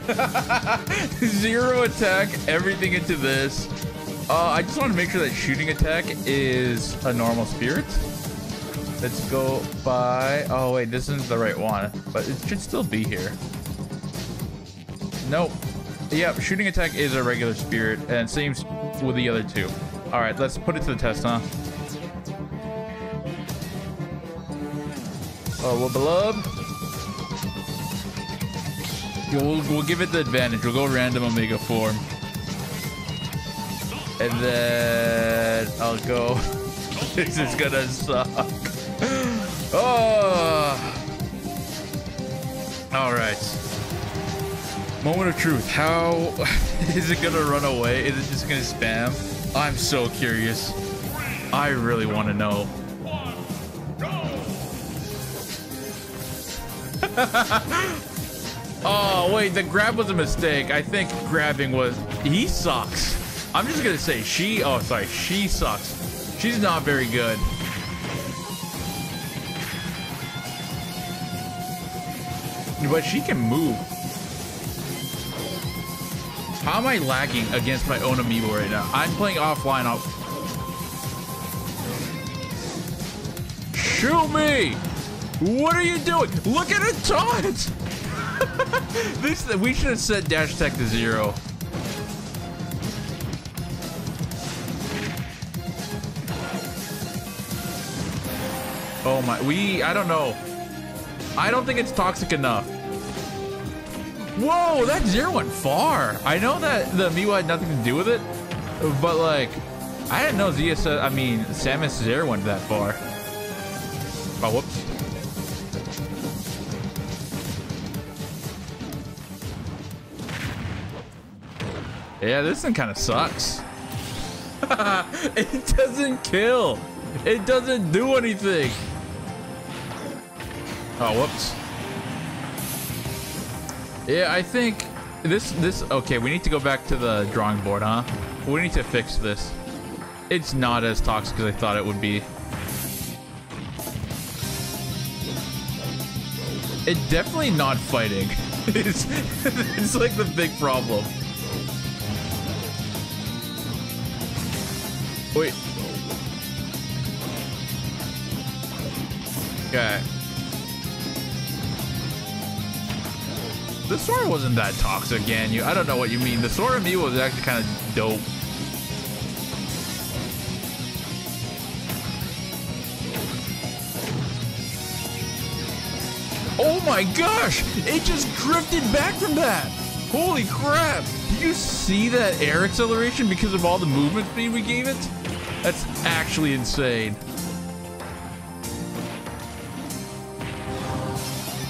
Speaker 1: Zero attack, everything into this. Uh, I just want to make sure that shooting attack is a normal spirit. Let's go by... Oh, wait, this isn't the right one. But it should still be here. Nope. Yep, shooting attack is a regular spirit, and same with the other two. All right, let's put it to the test, huh? Oh, well, beloved. We'll, we'll give it the advantage. We'll go random Omega form. And then I'll go. this is gonna suck. Oh. All right. Moment of truth. How is it gonna run away? Is it just gonna spam? I'm so curious. I really want to know. oh wait, the grab was a mistake. I think grabbing was. He sucks. I'm just gonna say she. Oh, sorry, she sucks. She's not very good. But she can move. How am I lagging against my own amiibo right now? I'm playing offline. Shoot me! What are you doing? Look at it taunt! this we should have set dash tech to zero. Oh my, we, I don't know. I don't think it's toxic enough. Whoa, that zero went far. I know that the Miwa had nothing to do with it, but like, I didn't know Zia said, I mean, Samus zero went that far. Oh, whoops. Yeah, this thing kind of sucks. it doesn't kill. It doesn't do anything. Oh, whoops. Yeah, I think this, this, okay, we need to go back to the drawing board, huh? We need to fix this. It's not as toxic as I thought it would be. It definitely not fighting. it's, it's like the big problem. Wait. Okay. The Sora wasn't that toxic, Ganyu. I don't know what you mean. The Sora me was actually kind of dope. Oh my gosh! It just drifted back from that! Holy crap! Did you see that air acceleration because of all the movement speed we gave it? That's actually insane.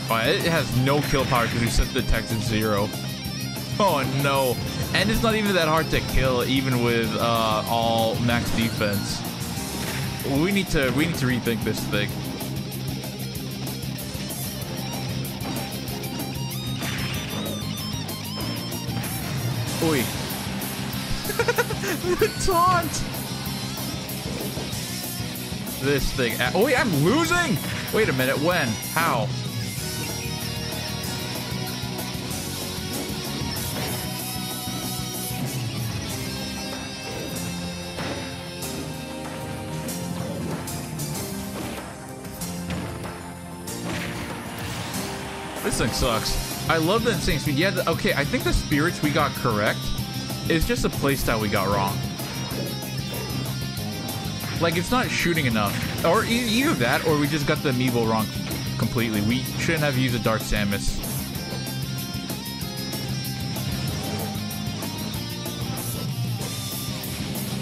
Speaker 1: It has no kill power because we set the text at zero. Oh no. And it's not even that hard to kill even with uh, all max defense. We need to we need to rethink this thing. Oi. the taunt! This thing. Oh wait, I'm losing! Wait a minute, when? How? Thing sucks. I love the insane speed. Yeah, the, okay, I think the spirits we got correct. It's just a playstyle we got wrong. Like, it's not shooting enough. Or either that, or we just got the amiibo wrong completely. We shouldn't have used a Dark Samus.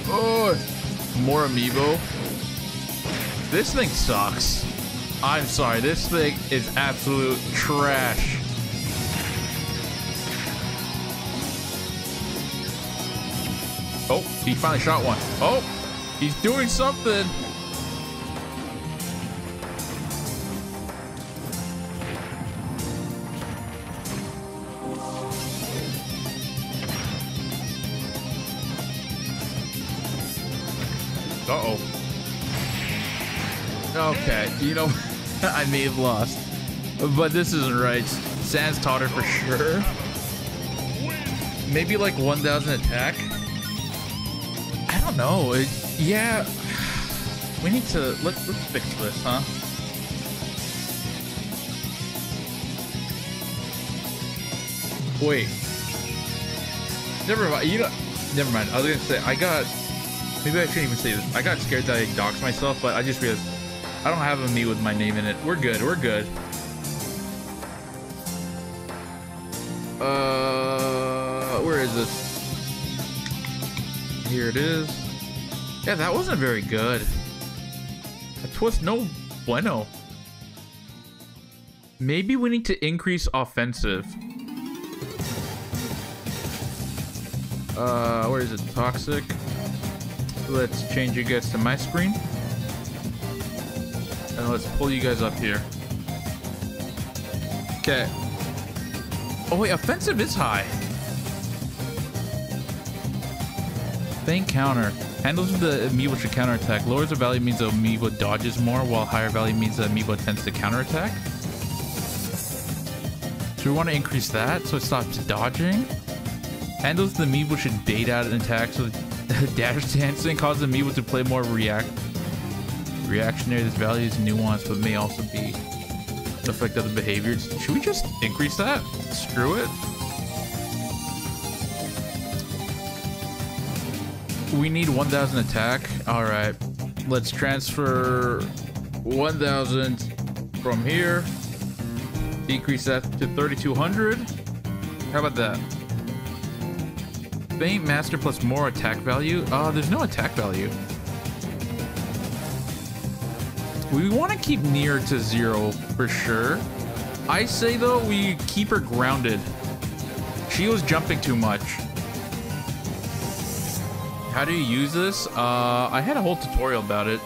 Speaker 1: Oh, more amiibo. This thing sucks. I'm sorry, this thing is absolute trash. Oh, he finally shot one. Oh, he's doing something. Uh-oh. Okay, you know, I may have lost, but this isn't right. Sans her for sure. Maybe like 1,000 attack? I don't know. It, yeah, we need to, let's, let's fix this, huh? Wait. Never mind. You never mind. I was gonna say I got. Maybe I shouldn't even say this. I got scared that I doxed myself, but I just realized I don't have a me with my name in it. We're good. We're good. Uh, where is this? Here it is. Yeah, that wasn't very good. That was no bueno. Maybe we need to increase offensive. Uh, where is it? Toxic. Let's change you guys to my screen. And let's pull you guys up here. Okay. Oh wait, offensive is high. Feint counter. Handles the amiibo should counterattack. Lowers the value means the amiibo dodges more, while higher value means the amiibo tends to counterattack. So we want to increase that so it stops dodging. Handles the amiibo should bait out an attack so dash dancing causes the amiibo to play more react reactionary. This value is nuanced but may also be the effect of the behaviors. Should we just increase that? Screw it. We need 1000 attack. All right. Let's transfer 1000 from here. Decrease that to 3200. How about that? Feint Master plus more attack value. Uh, there's no attack value. We want to keep near to zero for sure. I say though, we keep her grounded. She was jumping too much. How do you use this? Uh, I had a whole tutorial about it.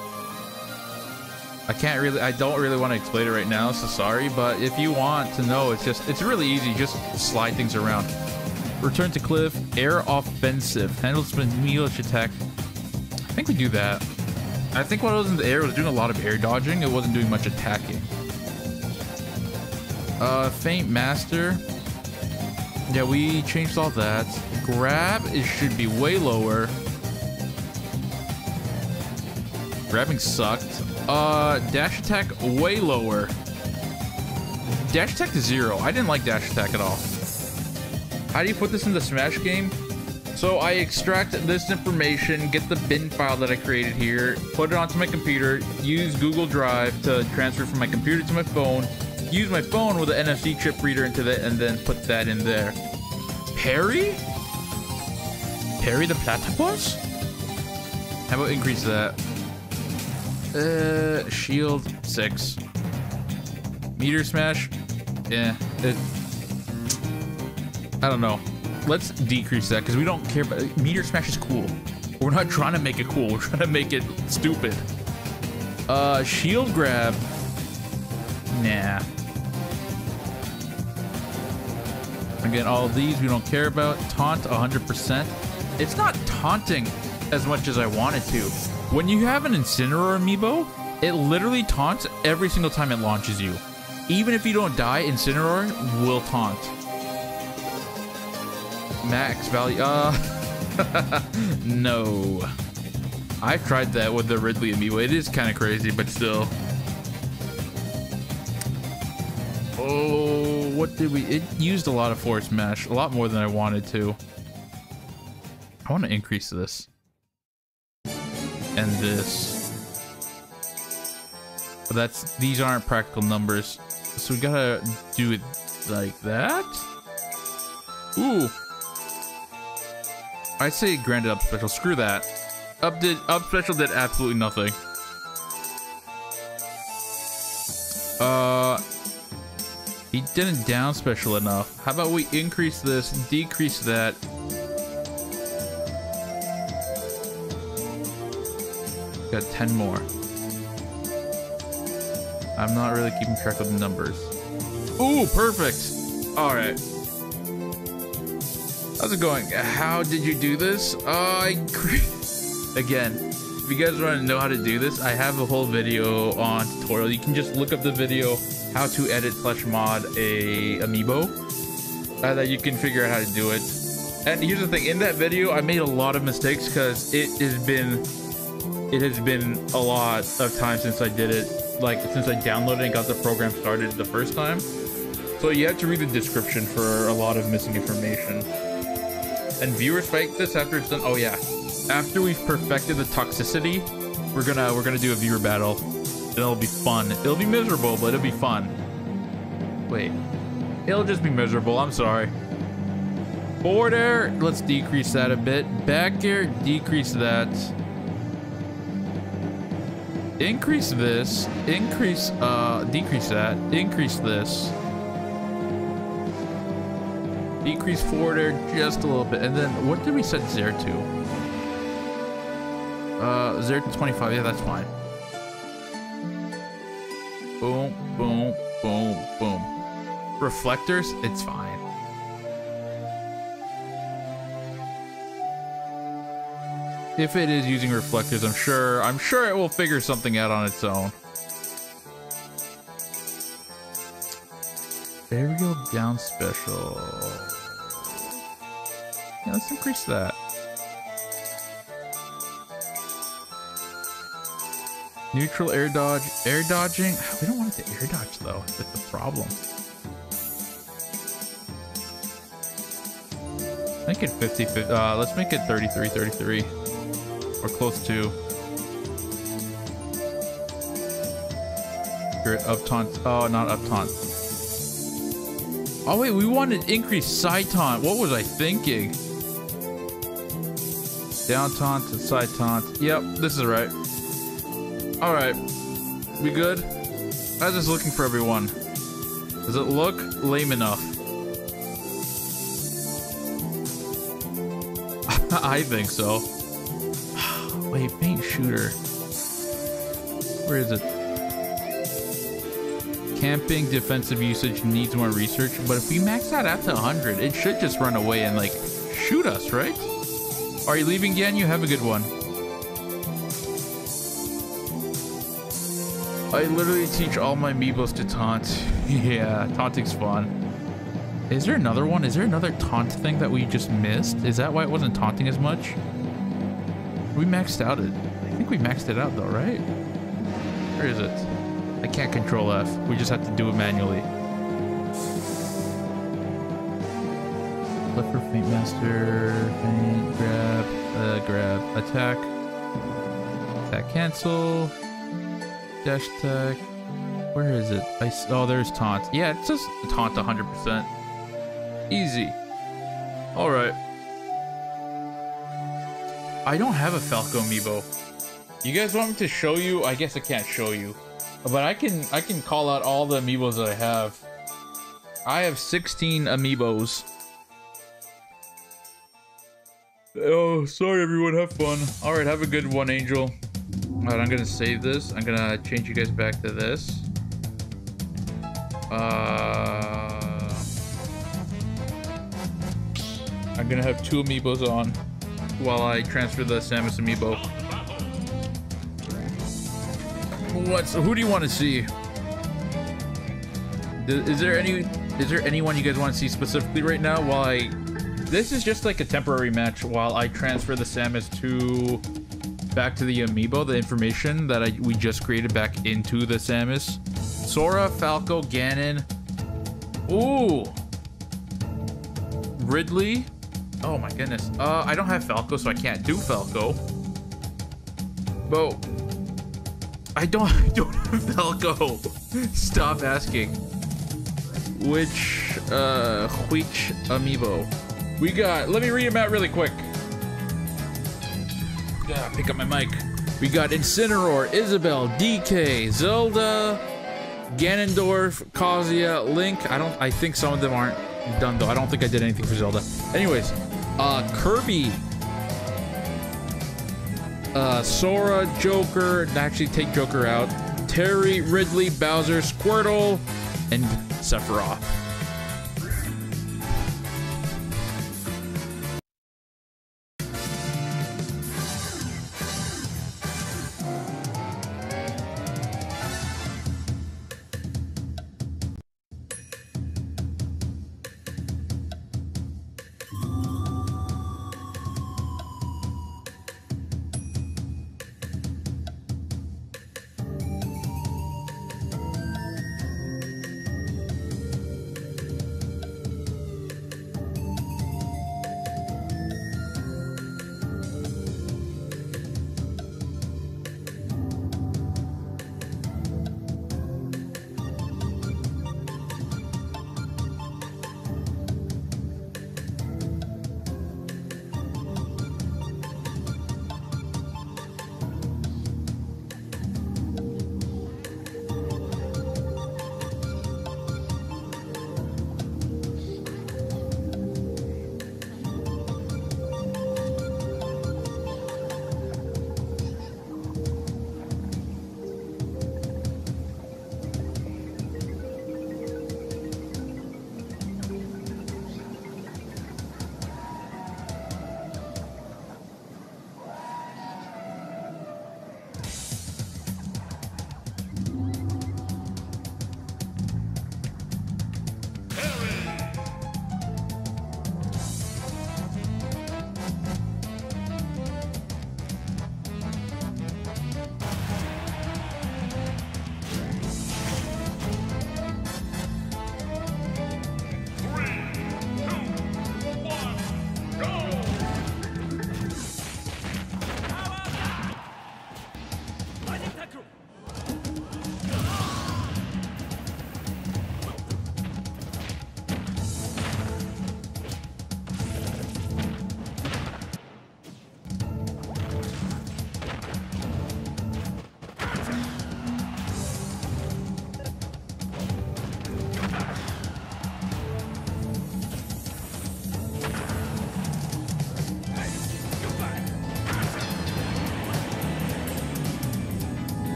Speaker 1: I can't really, I don't really want to explain it right now, so sorry. But if you want to know, it's just, it's really easy. Just slide things around. Return to cliff, air offensive. Handles mealish attack. I think we do that. I think when I was in the air, it was doing a lot of air dodging. It wasn't doing much attacking. Uh, Feint Master. Yeah, we changed all that. Grab, it should be way lower. Grabbing sucked. Uh, dash attack, way lower. Dash attack to zero. I didn't like dash attack at all. How do you put this in the Smash game? So I extract this information, get the bin file that I created here, put it onto my computer, use Google Drive to transfer from my computer to my phone, use my phone with an NFC chip reader into that, and then put that in there. Perry? Perry the platypus? How about increase that? Uh, shield six. Meteor smash? Yeah, it, I don't know. Let's decrease that because we don't care about Meteor Smash is cool. We're not trying to make it cool. We're trying to make it stupid. Uh, shield grab. Nah. Again, all of these we don't care about. Taunt 100%. It's not taunting as much as I wanted to. When you have an Incineroar amiibo, it literally taunts every single time it launches you. Even if you don't die, Incineroar will taunt max value. Uh, no. I've tried that with the Ridley amiibo. It is kind of crazy, but still. Oh, what did we? It used a lot of force mesh, a lot more than I wanted to. I want to increase this and this. But that's these aren't practical numbers, so we gotta do it like that. Ooh. I say granted up special. Screw that. Up did up special did absolutely nothing. Uh, he didn't down special enough. How about we increase this, decrease that. Got 10 more. I'm not really keeping track of the numbers. Ooh, perfect. All right. How's it going? How did you do this? Uh, I again, if you guys want to know how to do this, I have a whole video on tutorial. You can just look up the video how to edit slash mod a amiibo uh, that you can figure out how to do it. And here's the thing: in that video, I made a lot of mistakes because it has been it has been a lot of time since I did it. Like since I downloaded and got the program started the first time. So you have to read the description for a lot of missing information. And viewers fight this after it's done. Oh yeah, after we've perfected the toxicity, we're gonna we're gonna do a viewer battle. And it'll be fun. It'll be miserable, but it'll be fun. Wait, it'll just be miserable. I'm sorry. Forward air, let's decrease that a bit. Back air, decrease that. Increase this. Increase, uh, decrease that. Increase this. Decrease forward air just a little bit. And then what did we set Zair to? Uh, Zair to 25. Yeah, that's fine. Boom, boom, boom, boom. Reflectors, it's fine. If it is using reflectors, I'm sure, I'm sure it will figure something out on its own. Aerial down special. Yeah, let's increase that. Neutral air dodge, air dodging. We don't want it to air dodge though. That's the problem. Make it 50, 50 uh, let's make it 33, 33. Or close to. Spirit up taunt. Oh, not up taunt. Oh wait, we wanted increased side taunt. What was I thinking? Down taunt to side taunt. Yep, this is right. All right, we good? I was just looking for everyone. Does it look lame enough? I think so. Wait, feint shooter. Where is it? Camping defensive usage needs more research, but if we max that out to 100, it should just run away and like shoot us, right? Are you leaving again? You have a good one. I literally teach all my amiibos to taunt. yeah, taunting's fun. Is there another one? Is there another taunt thing that we just missed? Is that why it wasn't taunting as much? We maxed out it. I think we maxed it out though, right? Where is it? I can't control F. We just have to do it manually. For Feint Master, feint, grab, uh, grab, attack, attack cancel, dash attack. Where is it? I oh, there's taunt. Yeah, it says taunt 100%. Easy. All right. I don't have a Falco amiibo. You guys want me to show you? I guess I can't show you. But I can I can call out all the amiibos that I have. I have 16 amiibos. Oh, sorry everyone, have fun. Alright, have a good one, Angel. Alright, I'm gonna save this. I'm gonna change you guys back to this. Uh, I'm gonna have two amiibos on while I transfer the Samus amiibo. What's who do you want to see? Is there any is there anyone you guys want to see specifically right now while I this is just like a temporary match while I transfer the Samus to back to the amiibo, the information that I we just created back into the Samus. Sora, Falco, Ganon. Ooh. Ridley. Oh my goodness. Uh, I don't have Falco, so I can't do Falco. But I don't, I don't have Falco. Stop asking. Which, uh, which amiibo? We got, let me read them out really quick. Yeah, pick up my mic. We got Incineroar, Isabelle, DK, Zelda, Ganondorf, Kazuya, Link. I don't, I think some of them aren't done though. I don't think I did anything for Zelda. Anyways, uh, Kirby, uh, Sora, Joker, actually take Joker out, Terry, Ridley, Bowser, Squirtle, and Sephiroth.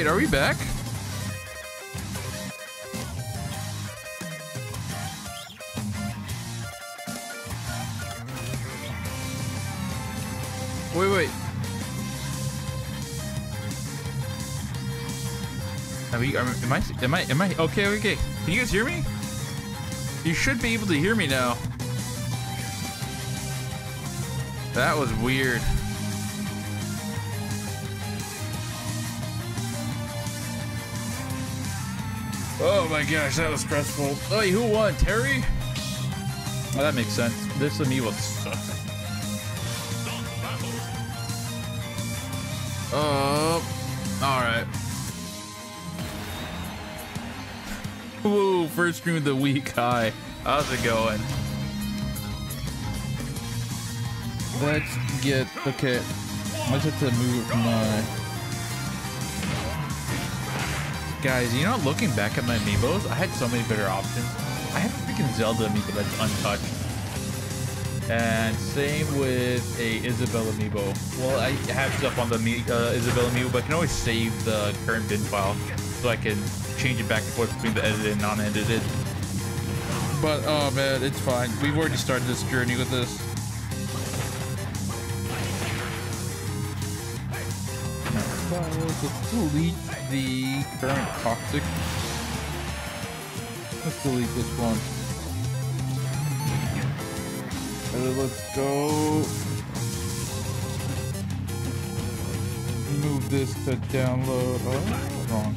Speaker 1: Wait, are we back? Wait, wait. Are we, are, am I, am I, am I, okay, okay. Can you guys hear me? You should be able to hear me now. That was weird. My gosh, that was stressful. Hey, who won? Terry? Oh, that makes sense. This amiibo sucks. Uh, alright. Whoa, first stream of the week. Hi. How's it going? Let's get, okay. I just have to move my... Guys, you know, looking back at my amiibos, I had so many better options. I have a freaking Zelda amiibo that's untouched. And same with a Isabelle amiibo. Well, I have stuff on the uh, Isabelle amiibo, but I can always save the current bin file so I can change it back and forth between the edited and non-edited. But, oh man, it's fine. We've already started this journey with this. Let's delete the current toxic. Let's delete this one. And then let's go. Move this to download. Oh, wrong.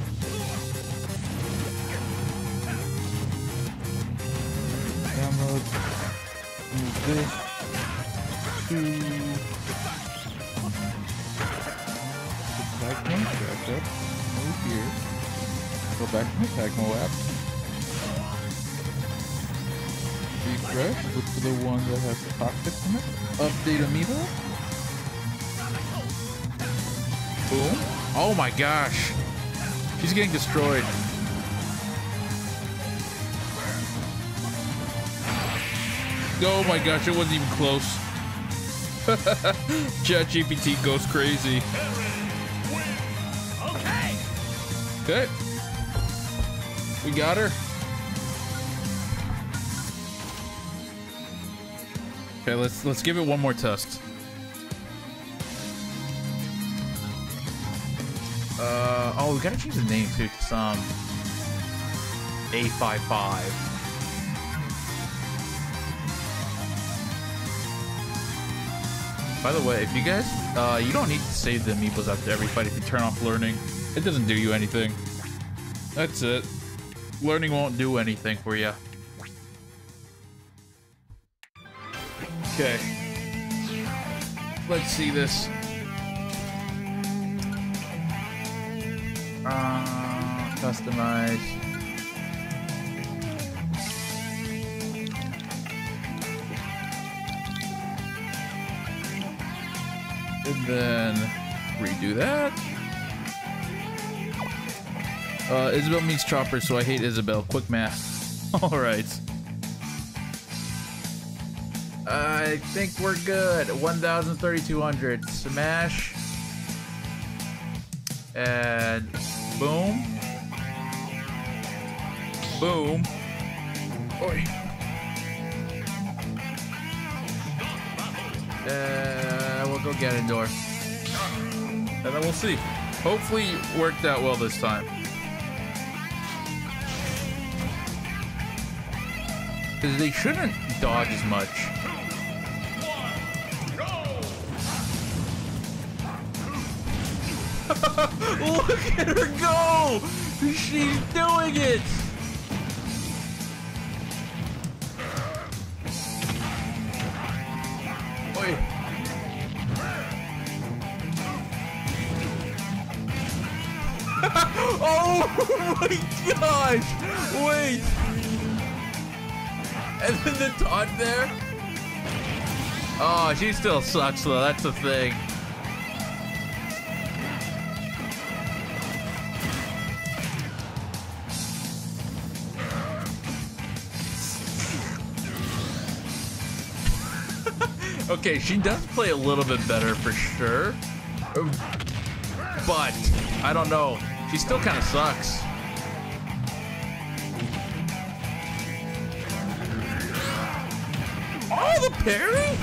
Speaker 1: Download. Move this Go back to my Tagmo app. Refresh, look for the one that has toxic in it. Update amiibo. Boom. Oh my gosh. She's getting destroyed. Oh my gosh, it wasn't even close. ChatGPT goes crazy. Okay. We got her. Okay, let's let's give it one more test. Uh oh, we gotta change the name too to some A55. By the way, if you guys, uh, you don't need to save the amiibos after every fight if you turn off learning. It doesn't do you anything. That's it. Learning won't do anything for you. Okay. Let's see this. Uh, customize. And then redo that. Uh, Isabelle means Chopper, so I hate Isabelle. Quick math. All right. I think we're good. 1,3200. Smash. And boom. Boom. Oi. Uh, we'll go get indoor. And then we'll see. Hopefully worked out well this time. Because they shouldn't dodge as much. Look at her go! She's doing it! Oh my gosh! Wait! And then the taunt there? Oh, she still sucks though, that's the thing. okay, she does play a little bit better for sure. But, I don't know. She still kind of sucks. Parry?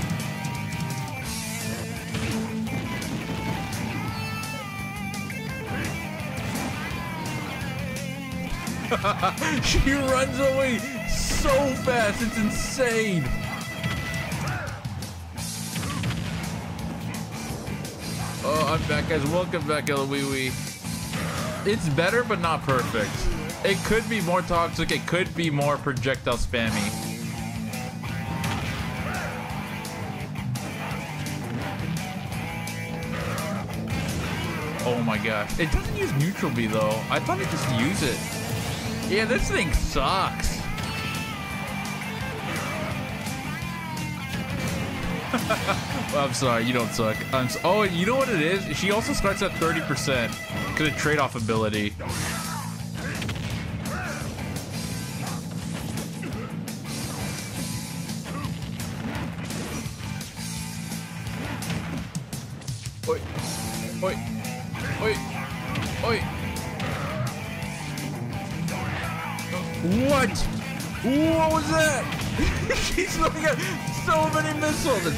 Speaker 1: she runs away so fast, it's insane. Oh, I'm back, guys. Welcome back, Eloiwi. It's better, but not perfect. It could be more toxic. It could be more projectile spammy. Gosh. It doesn't use neutral B though. I thought it just used it. Yeah, this thing sucks. I'm sorry, you don't suck. So oh, you know what it is? She also starts at 30% because of trade-off ability.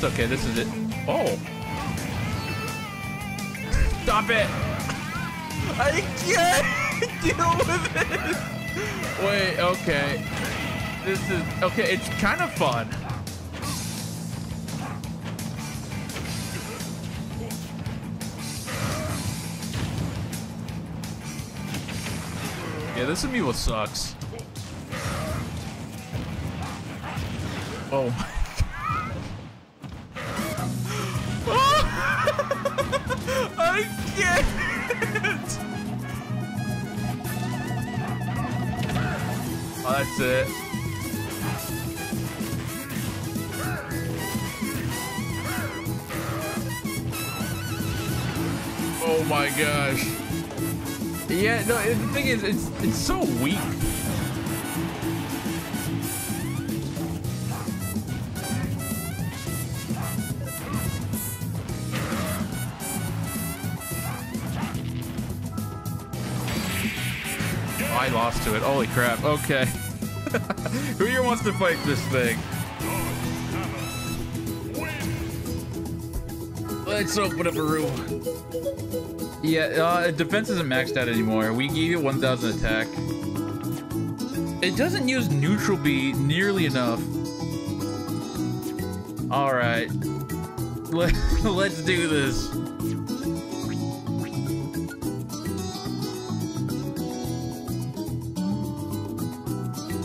Speaker 1: It's okay. This is it. Oh. Stop it. I can't deal with it. Wait, okay. This is, okay, it's kind of fun. Yeah, this amiibo sucks. Oh is, it's it's so weak. Oh, I lost to it. Holy crap. Okay. Who here wants to fight this thing? Let's open up a room. Yeah, uh, defense isn't maxed out anymore. We gave it 1,000 attack. It doesn't use neutral B nearly enough. All right. Let, let's do this.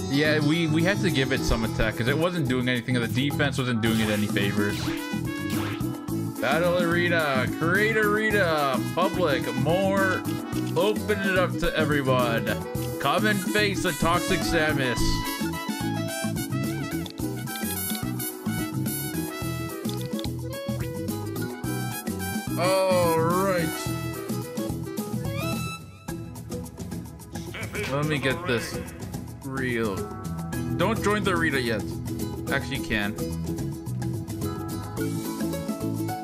Speaker 1: Yeah, we, we had to give it some attack because it wasn't doing anything. The defense wasn't doing it any favors. Battle Arena, Create Arena, Public, more. Open it up to everyone. Come and face the Toxic Samus. All right. Let me get this real. Don't join the arena yet. Actually, you can.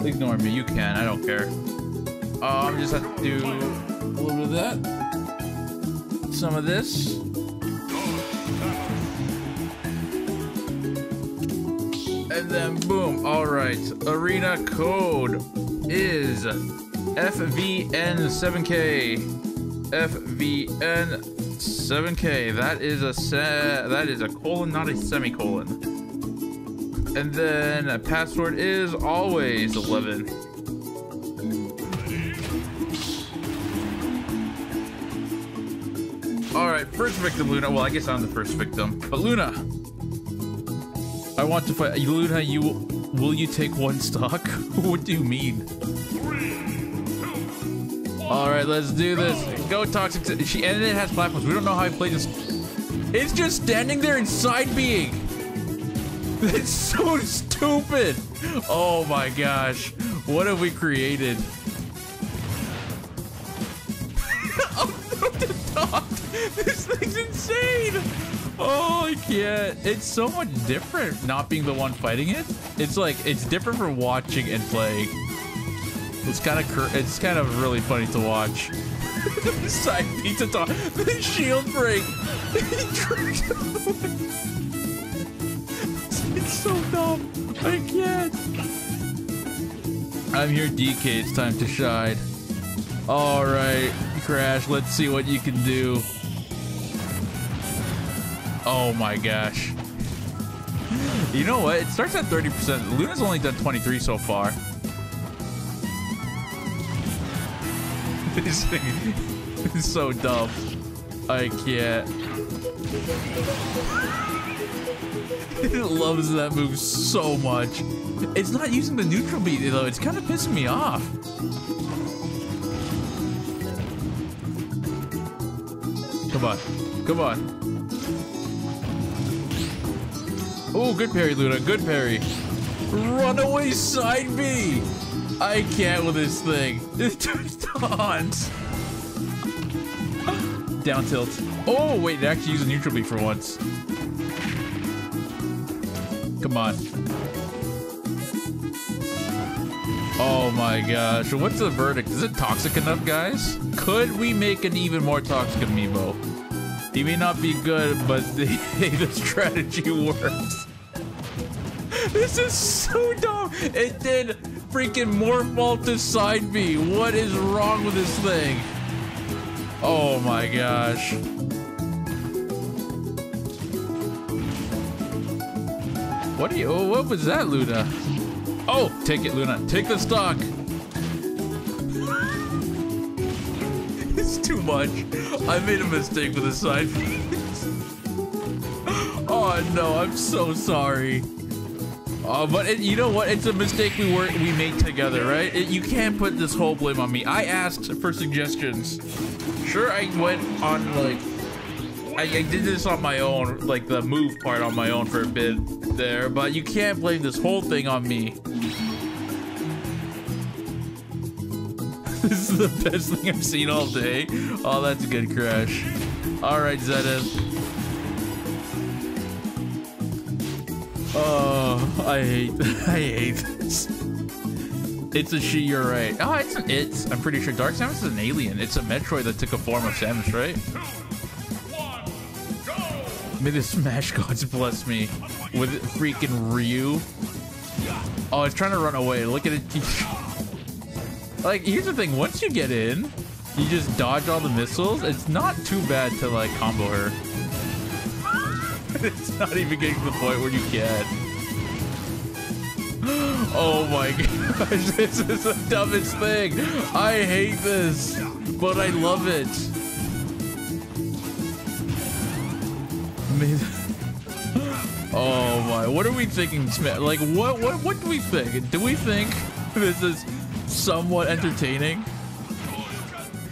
Speaker 1: Ignore me. You can. I don't care. Uh, I'm just have to do a little bit of that. Some of this. And then boom. All right. Arena code is FVN7K. FVN 7K. That is a se that is a colon, not a semicolon. And then a password is always 11. All right, first victim, Luna. Well, I guess I'm the first victim, but Luna. I want to fight. Luna, you will you take one stock? what do you mean? All right, let's do this. Go toxic. She and it has platforms. We don't know how I play this. It's just standing there and side being. It's so stupid. Oh my gosh. What have we created? this thing's insane. Oh, I can't. It's so much different not being the one fighting it. It's like, it's different from watching and playing. It's kind of, it's kind of really funny to watch. Side pizza top. The shield break. so dumb. I can't. I'm here, DK. It's time to shine. All right, Crash. Let's see what you can do. Oh my gosh. You know what? It starts at 30%. Luna's only done 23 so far. This thing is so dumb. I can't. loves that move so much. It's not using the neutral beat though. It's kind of pissing me off. Come on. Come on. Oh, good parry, Luna. Good parry. Runaway side B. I can't with this thing. It taunts. Down tilt. Oh, wait, it actually used a neutral beat for once. Come on. Oh my gosh. What's the verdict? Is it toxic enough, guys? Could we make an even more toxic amiibo? He may not be good, but the, the strategy works. This is so dumb. It did freaking morph all to side B. What is wrong with this thing? Oh my gosh. What are you? Oh, what was that, Luna? Oh, take it, Luna. Take the stock. it's too much. I made a mistake with the side. oh no, I'm so sorry. Uh, but it, you know what? It's a mistake we were we made together, right? It, you can't put this whole blame on me. I asked for suggestions. Sure, I went on like I, I did this on my own, like the move part on my own for a bit there, but you can't blame this whole thing on me. this is the best thing I've seen all day. Oh, that's a good crash. All right, Zenith. Oh, I hate, I hate this. It's a she, you're right. Oh, it's an it's. I'm pretty sure Dark Samus is an alien. It's a Metroid that took a form of Samus, right? May the Smash Gods bless me with freaking Ryu. Oh, it's trying to run away. Look at it. like, here's the thing. Once you get in, you just dodge all the missiles. It's not too bad to, like, combo her. it's not even getting to the point where you can. Oh my gosh, this is the dumbest thing. I hate this, but I love it. Oh my, what are we thinking, Smith? Like, what, what, what do we think? Do we think this is somewhat entertaining?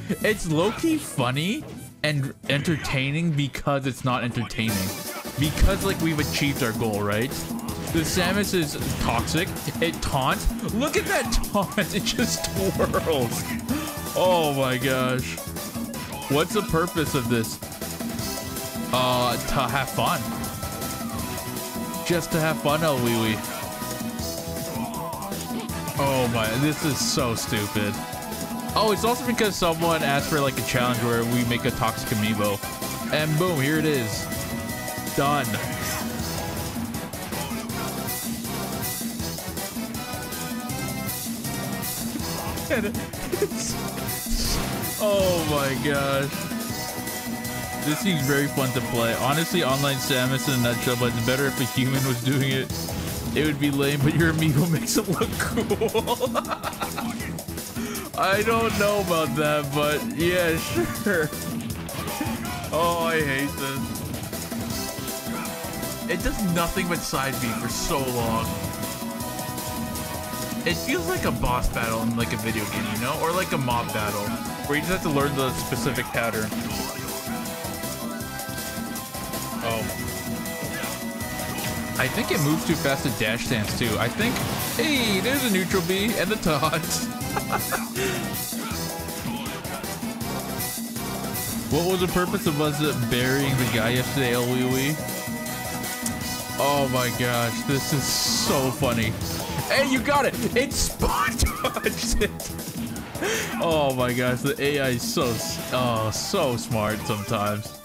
Speaker 1: It's low-key funny and entertaining because it's not entertaining. Because, like, we've achieved our goal, right? The Samus is toxic. It taunts. Look at that taunt. It just twirls. Oh my gosh. What's the purpose of this? Uh, to have fun. Just to have fun, El Wee Wee. Oh my, this is so stupid. Oh, it's also because someone asked for like a challenge where we make a toxic amiibo. And boom, here it is. Done. oh my gosh. This seems very fun to play. Honestly, online Samus in a nutshell, but it's better if a human was doing it. It would be lame, but your amiibo makes it look cool. I don't know about that, but yeah, sure. Oh, I hate this. It does nothing but side B for so long. It feels like a boss battle in like a video game, you know? Or like a mob battle, where you just have to learn the specific pattern. Oh. I think it moves too fast to dash dance too. I think, hey, there's a neutral B and the taunts. what was the purpose of us burying the guy yesterday, Wee? Oh my gosh, this is so funny. Hey, you got it! It spot dodged it! oh my gosh, the AI is so oh so smart sometimes.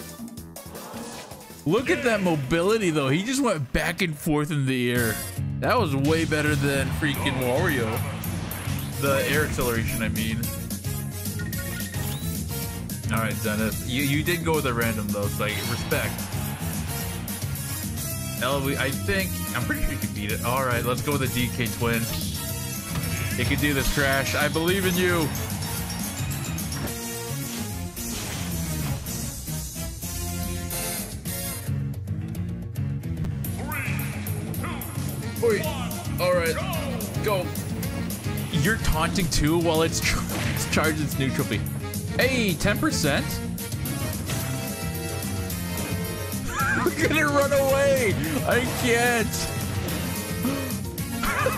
Speaker 1: Look at that mobility though. He just went back and forth in the air. That was way better than freaking Wario. The air acceleration, I mean. All right, Dennis. You you did go with a random though, so respect. LV, I think I'm pretty sure you can beat it. All right, let's go with the DK twin. You can do this, Crash. I believe in you. Wait. All right. Go. You're taunting too while it's, ch it's charged its neutral beam. Hey, 10%? I'm gonna run away. I can't.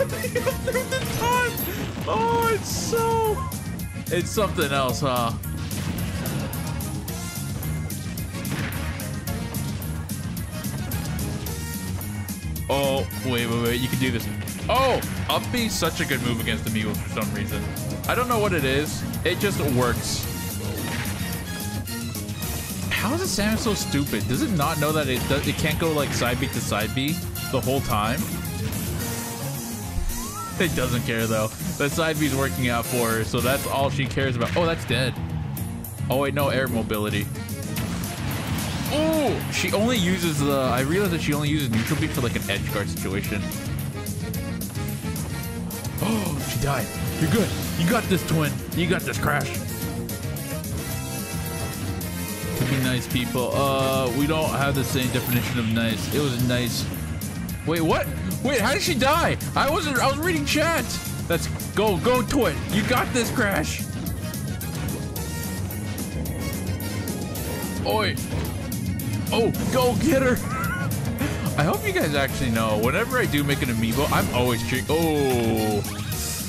Speaker 1: the taunt. Oh, it's so. It's something else, huh? Oh, wait, wait, wait. You can do this. Oh, up B such a good move against amiibos for some reason. I don't know what it is. It just works. How is the Samus so stupid? Does it not know that it does, it can't go like side B to side B the whole time? It doesn't care though. The side B's working out for her, so that's all she cares about. Oh, that's dead. Oh wait, no air mobility. Oh, she only uses the. I realized that she only uses neutral beam for like an edge guard situation. Oh, she died. You're good. You got this, twin. You got this, Crash. To be nice people. Uh, we don't have the same definition of nice. It was nice. Wait, what? Wait, how did she die? I wasn't. I was reading chat. Let's go, go, twin. You got this, Crash. Oi. Oh, go get her. I hope you guys actually know. Whenever I do make an amiibo, I'm always cheering. Oh,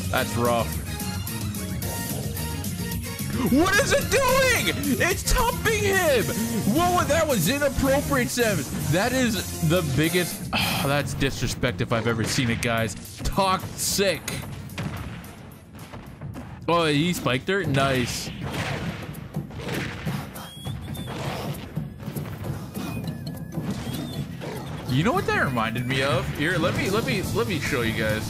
Speaker 1: that's rough. What is it doing? It's thumping him. Whoa, that was inappropriate, Samus. That is the biggest. Oh, that's disrespect if I've ever seen it, guys. Toxic. Oh, he spiked her. Nice. You know what that reminded me of? Here, let me let me let me show you guys.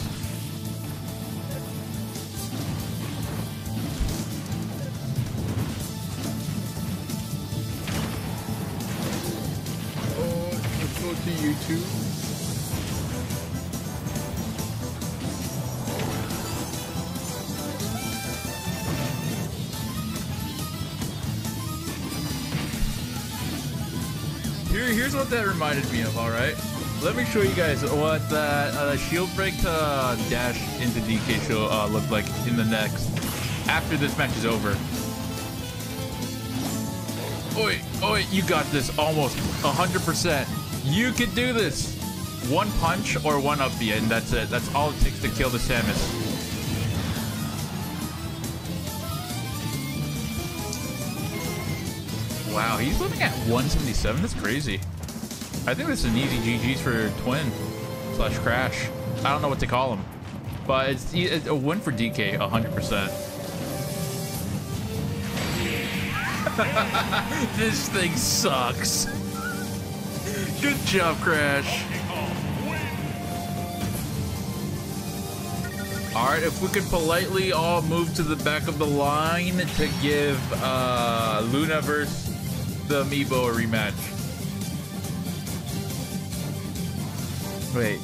Speaker 1: Oh, go to YouTube. Here's what that reminded me of, alright? Let me show you guys what that uh, shield break to uh, dash into DK show uh, looked like in the next, after this match is over. Oi, oi, you got this almost 100%. You can do this. One punch or one up B, and that's it. That's all it takes to kill the Samus. Wow, he's living at 177. That's crazy. I think this is an easy GG's for Twin slash Crash. I don't know what to call him, but it's, it's a win for DK 100%. this thing sucks. Good job, Crash. All right, if we could politely all move to the back of the line to give uh, the Amiibo a rematch. Wait.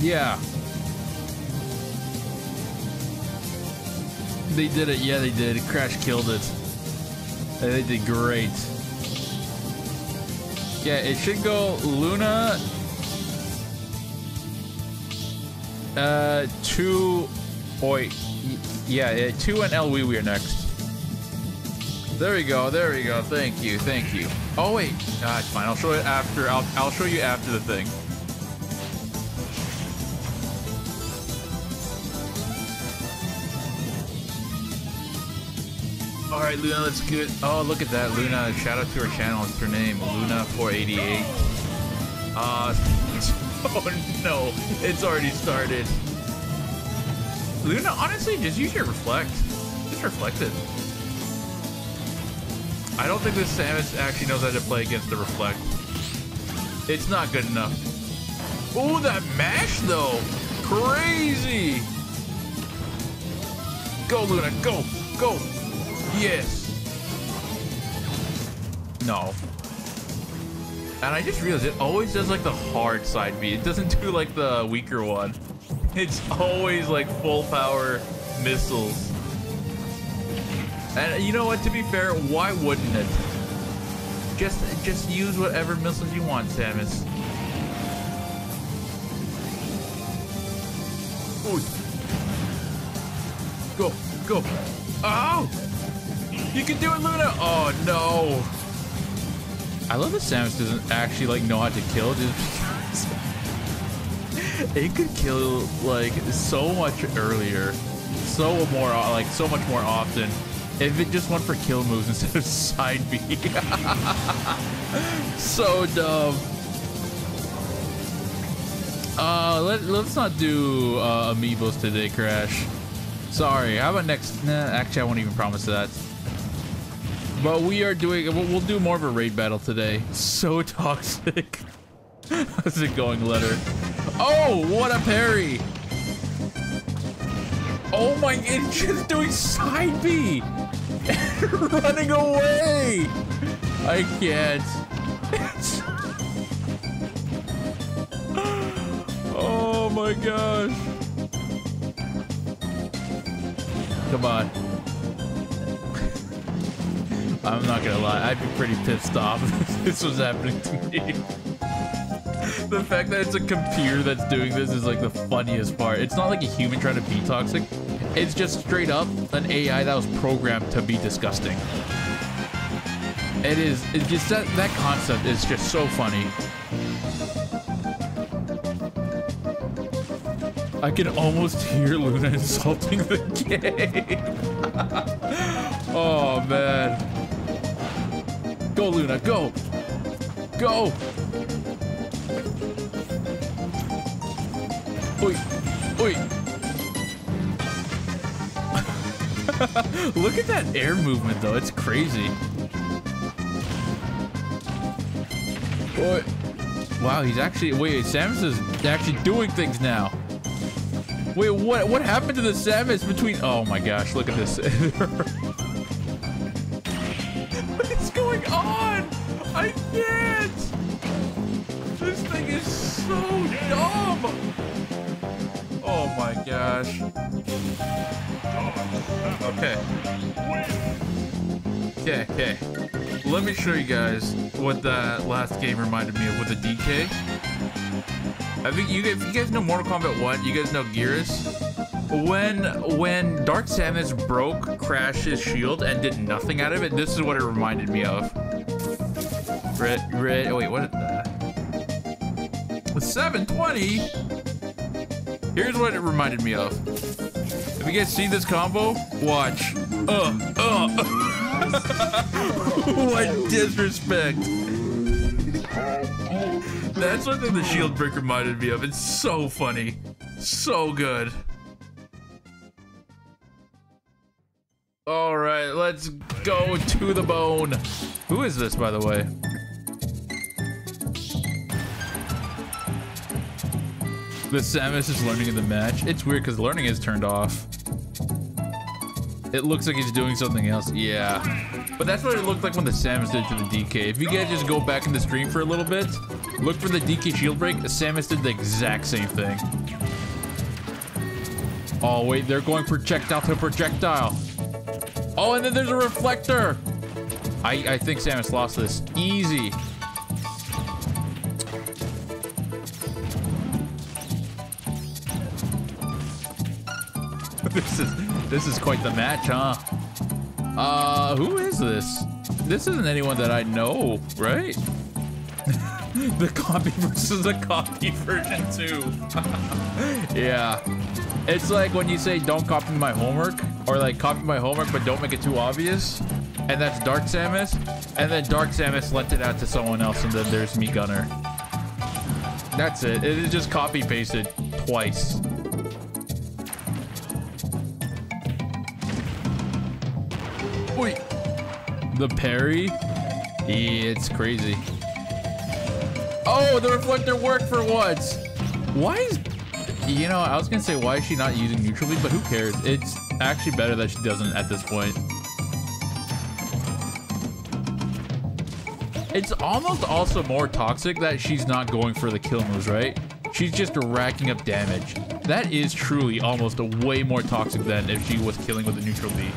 Speaker 1: Yeah. They did it. Yeah, they did. Crash killed it. They did great. Yeah, it should go Luna. Uh, two. Oi. Yeah, two and El Wee are next. There we go. There we go. Thank you. Thank you. Oh wait. Ah, fine. I'll show it after. I'll I'll show you after the thing. All right, Luna. Let's get. Oh, look at that, Luna. Shout out to her channel. It's her name, Luna488. Uh. Oh no! It's already started. Luna, honestly, just use your reflect. Just reflect it. I don't think this Samus actually knows how to play against the reflect. It's not good enough. Ooh, that mash though. Crazy. Go, Luna, go, go. Yes. No. And I just realized it always does like the hard side B. It doesn't do like the weaker one. It's always like full power missiles. And you know what? To be fair, why wouldn't it? Just, just use whatever missiles you want, Samus. Ooh. Go, go. Oh! You can do it, Luna! Oh, no. I love that Samus doesn't actually, like, know how to kill it could kill, like, so much earlier. So more, like, so much more often. If it just went for kill moves instead of side B. so dumb. Uh, let, let's not do uh, amiibos today, Crash. Sorry. How about next? Nah, actually, I won't even promise that. But we are doing. We'll, we'll do more of a raid battle today. So toxic. How's it going, letter? Oh, what a parry! Oh my! It's just doing side B. running away. I can't. oh my gosh. Come on. I'm not gonna lie, I'd be pretty pissed off if this was happening to me. the fact that it's a computer that's doing this is like the funniest part. It's not like a human trying to be toxic. It's just straight up an AI that was programmed to be disgusting. It is, it just that, that concept is just so funny. I can almost hear Luna insulting the game. oh man. Go Luna, go. Go. Oi, oi. Look at that air movement, though. It's crazy. Boy. Wow, he's actually... Wait, Samus is actually doing things now. Wait, what What happened to the Samus between... Oh my gosh, look at this. what is going on? I can't! This thing is so dumb! Oh my gosh. Okay. Okay, okay. Let me show you guys what that last game reminded me of with the DK. I think you guys, you guys know Mortal Kombat 1, you guys know Geras When when Dark Samus broke Crash's shield and did nothing out of it, this is what it reminded me of. Red, red, oh wait, what is that? 720? Here's what it reminded me of. You guys see this combo, watch. Uh, uh. what disrespect. That's what the shield break reminded me of. It's so funny. So good. All right, let's go to the bone. Who is this, by the way? The Samus is learning in the match. It's weird because learning is turned off. It looks like he's doing something else. Yeah. But that's what it looked like when the Samus did to the DK. If you guys just go back in the stream for a little bit, look for the DK shield break. Samus did the exact same thing. Oh, wait. They're going projectile to projectile. Oh, and then there's a reflector. I, I think Samus lost this. Easy. this is this is quite the match, huh? Uh, who is this? This isn't anyone that I know, right? the copy versus the copy version too. yeah. It's like when you say don't copy my homework or like copy my homework but don't make it too obvious. And that's Dark Samus. And then Dark Samus lent it out to someone else and then there's Mii Gunner. That's it. It is just copy pasted twice. The parry, it's crazy. Oh, the reflector worked for once. Why is, you know, I was gonna say why is she not using neutral beam, but who cares? It's actually better that she doesn't at this point. It's almost also more toxic that she's not going for the kill moves, right? She's just racking up damage. That is truly almost a way more toxic than if she was killing with a neutral B.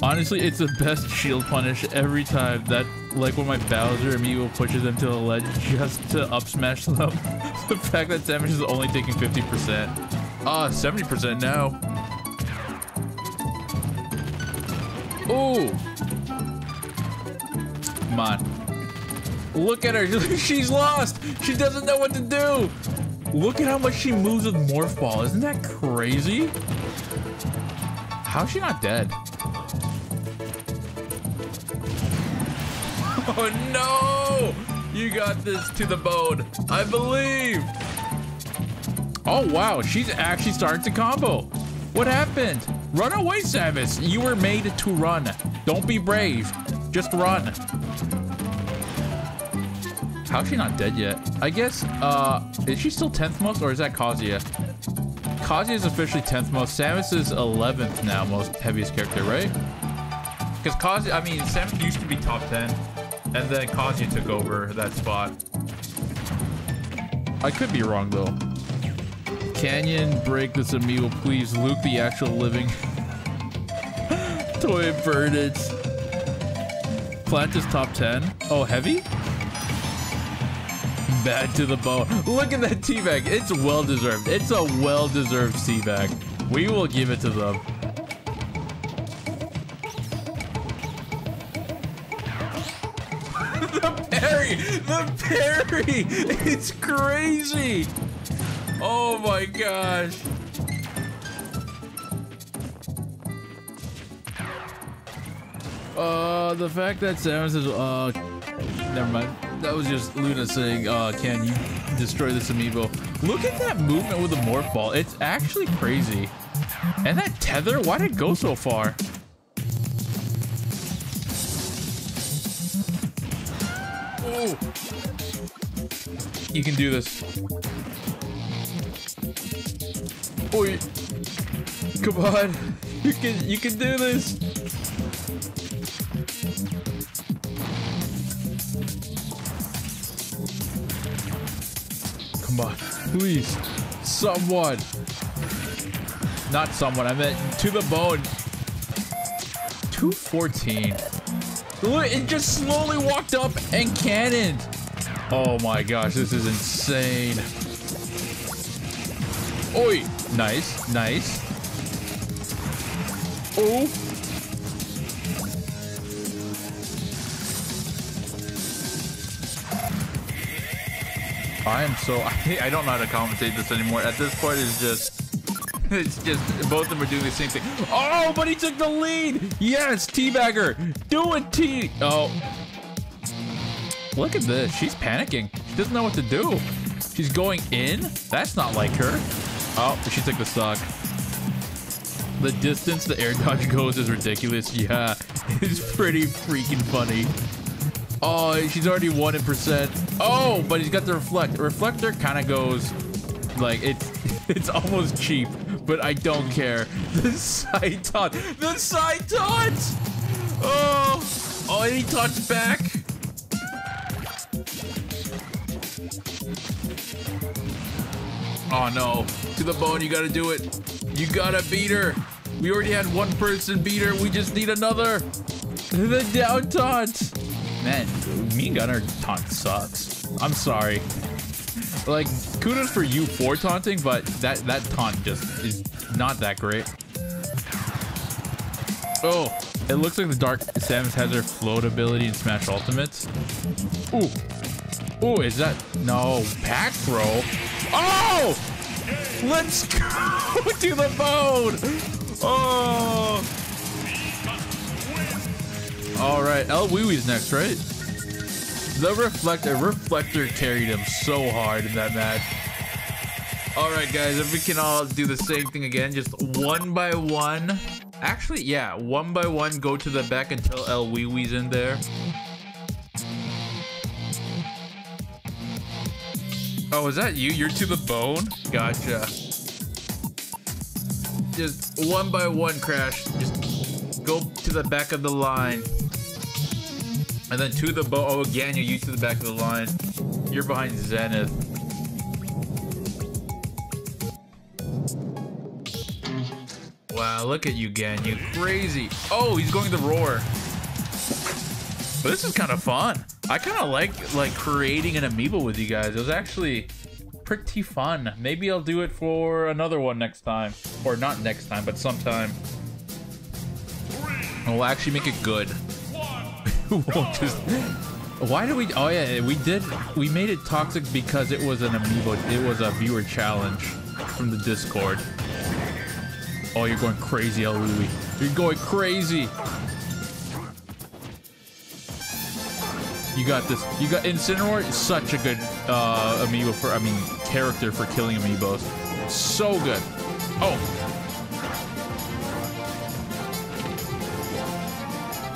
Speaker 1: Honestly, it's the best shield punish every time. That, like when my Bowser amiibo pushes them to the ledge just to up smash them. the fact that damage is only taking 50%. Ah, 70% now. Oh! Come on. Look at her. She's lost. She doesn't know what to do. Look at how much she moves with Morph Ball. Isn't that crazy? How's she not dead? Oh no! You got this to the bone. I believe. Oh wow, she's actually starting to combo. What happened? Run away, Samus. You were made to run. Don't be brave. Just run. How's she not dead yet? I guess, uh, is she still 10th most or is that Kazuya? Kazuya is officially 10th most. Samus is 11th now, most heaviest character, right? Because Kazuya, I mean, Samus used to be top 10, and then Kazuya took over that spot. I could be wrong, though. Canyon, break this amiibo, please. Luke, the actual living. Toy inverted. Plant is top 10. Oh, heavy? Bad to the bone. Look at that teabag. It's well deserved. It's a well deserved teabag. We will give it to them. Parry! The parry! It's crazy! Oh my gosh. Uh, the fact that Samus is, uh, never mind. That was just Luna saying, uh, can you destroy this amiibo? Look at that movement with the morph ball. It's actually crazy. And that tether, why did it go so far? You can do this. Oi. Come on. You can you can do this. Come on. Please. Someone. Not someone. I meant to the bone. 214. Look, it just slowly walked up and cannoned. Oh my gosh, this is insane. Oi! Nice, nice. Oh. I am so I, I don't know how to commentate this anymore. At this point, it's just it's just both of them are doing the same thing. Oh, but he took the lead. Yes, teabagger, do it, T. Oh, look at this. She's panicking. She doesn't know what to do. She's going in. That's not like her. Oh, she took the stock. The distance the air dodge goes is ridiculous. Yeah, it's pretty freaking funny. Oh, she's already one in percent. Oh, but he's got the reflect. Reflector kind of goes like it's it's almost cheap, but I don't care. The side taunt, the side taunt. Oh, oh, and he taunts back. Oh no, to the bone. You gotta do it. You gotta beat her. We already had one person beat her. We just need another. The down taunt. Man, me and Gunner taunt sucks. I'm sorry. Like, kudos for you for taunting, but that, that taunt just is not that great. Oh, it looks like the Dark Samus has her float ability in Smash Ultimates. Ooh. Ooh, is that... No, pack throw. Oh! Let's go to the bone! Oh! All right, El Wiwi's next, right? The reflector, reflector carried him so hard in that match. All right, guys, if we can all do the same thing again, just one by one. Actually, yeah, one by one, go to the back until El Wee Wee's in there. Oh, is that you? You're to the bone? Gotcha. Just one by one, Crash. Just go to the back of the line. And then to the bone. Oh, again, you're you to the back of the line. You're behind Zenith. Wow, look at you, Gan. You crazy. Oh, he's going to roar. But this is kind of fun. I kind of like like creating an amiibo with you guys. It was actually pretty fun. Maybe I'll do it for another one next time. Or not next time, but sometime. And we'll actually make it good. won't just... Why did we... Oh, yeah, we did... We made it toxic because it was an amiibo. It was a viewer challenge from the Discord. Oh, you're going crazy, Elui. You're going crazy. You got this. You got Incineroar. Such a good uh, amiibo for, I mean, character for killing amiibos. So good. Oh.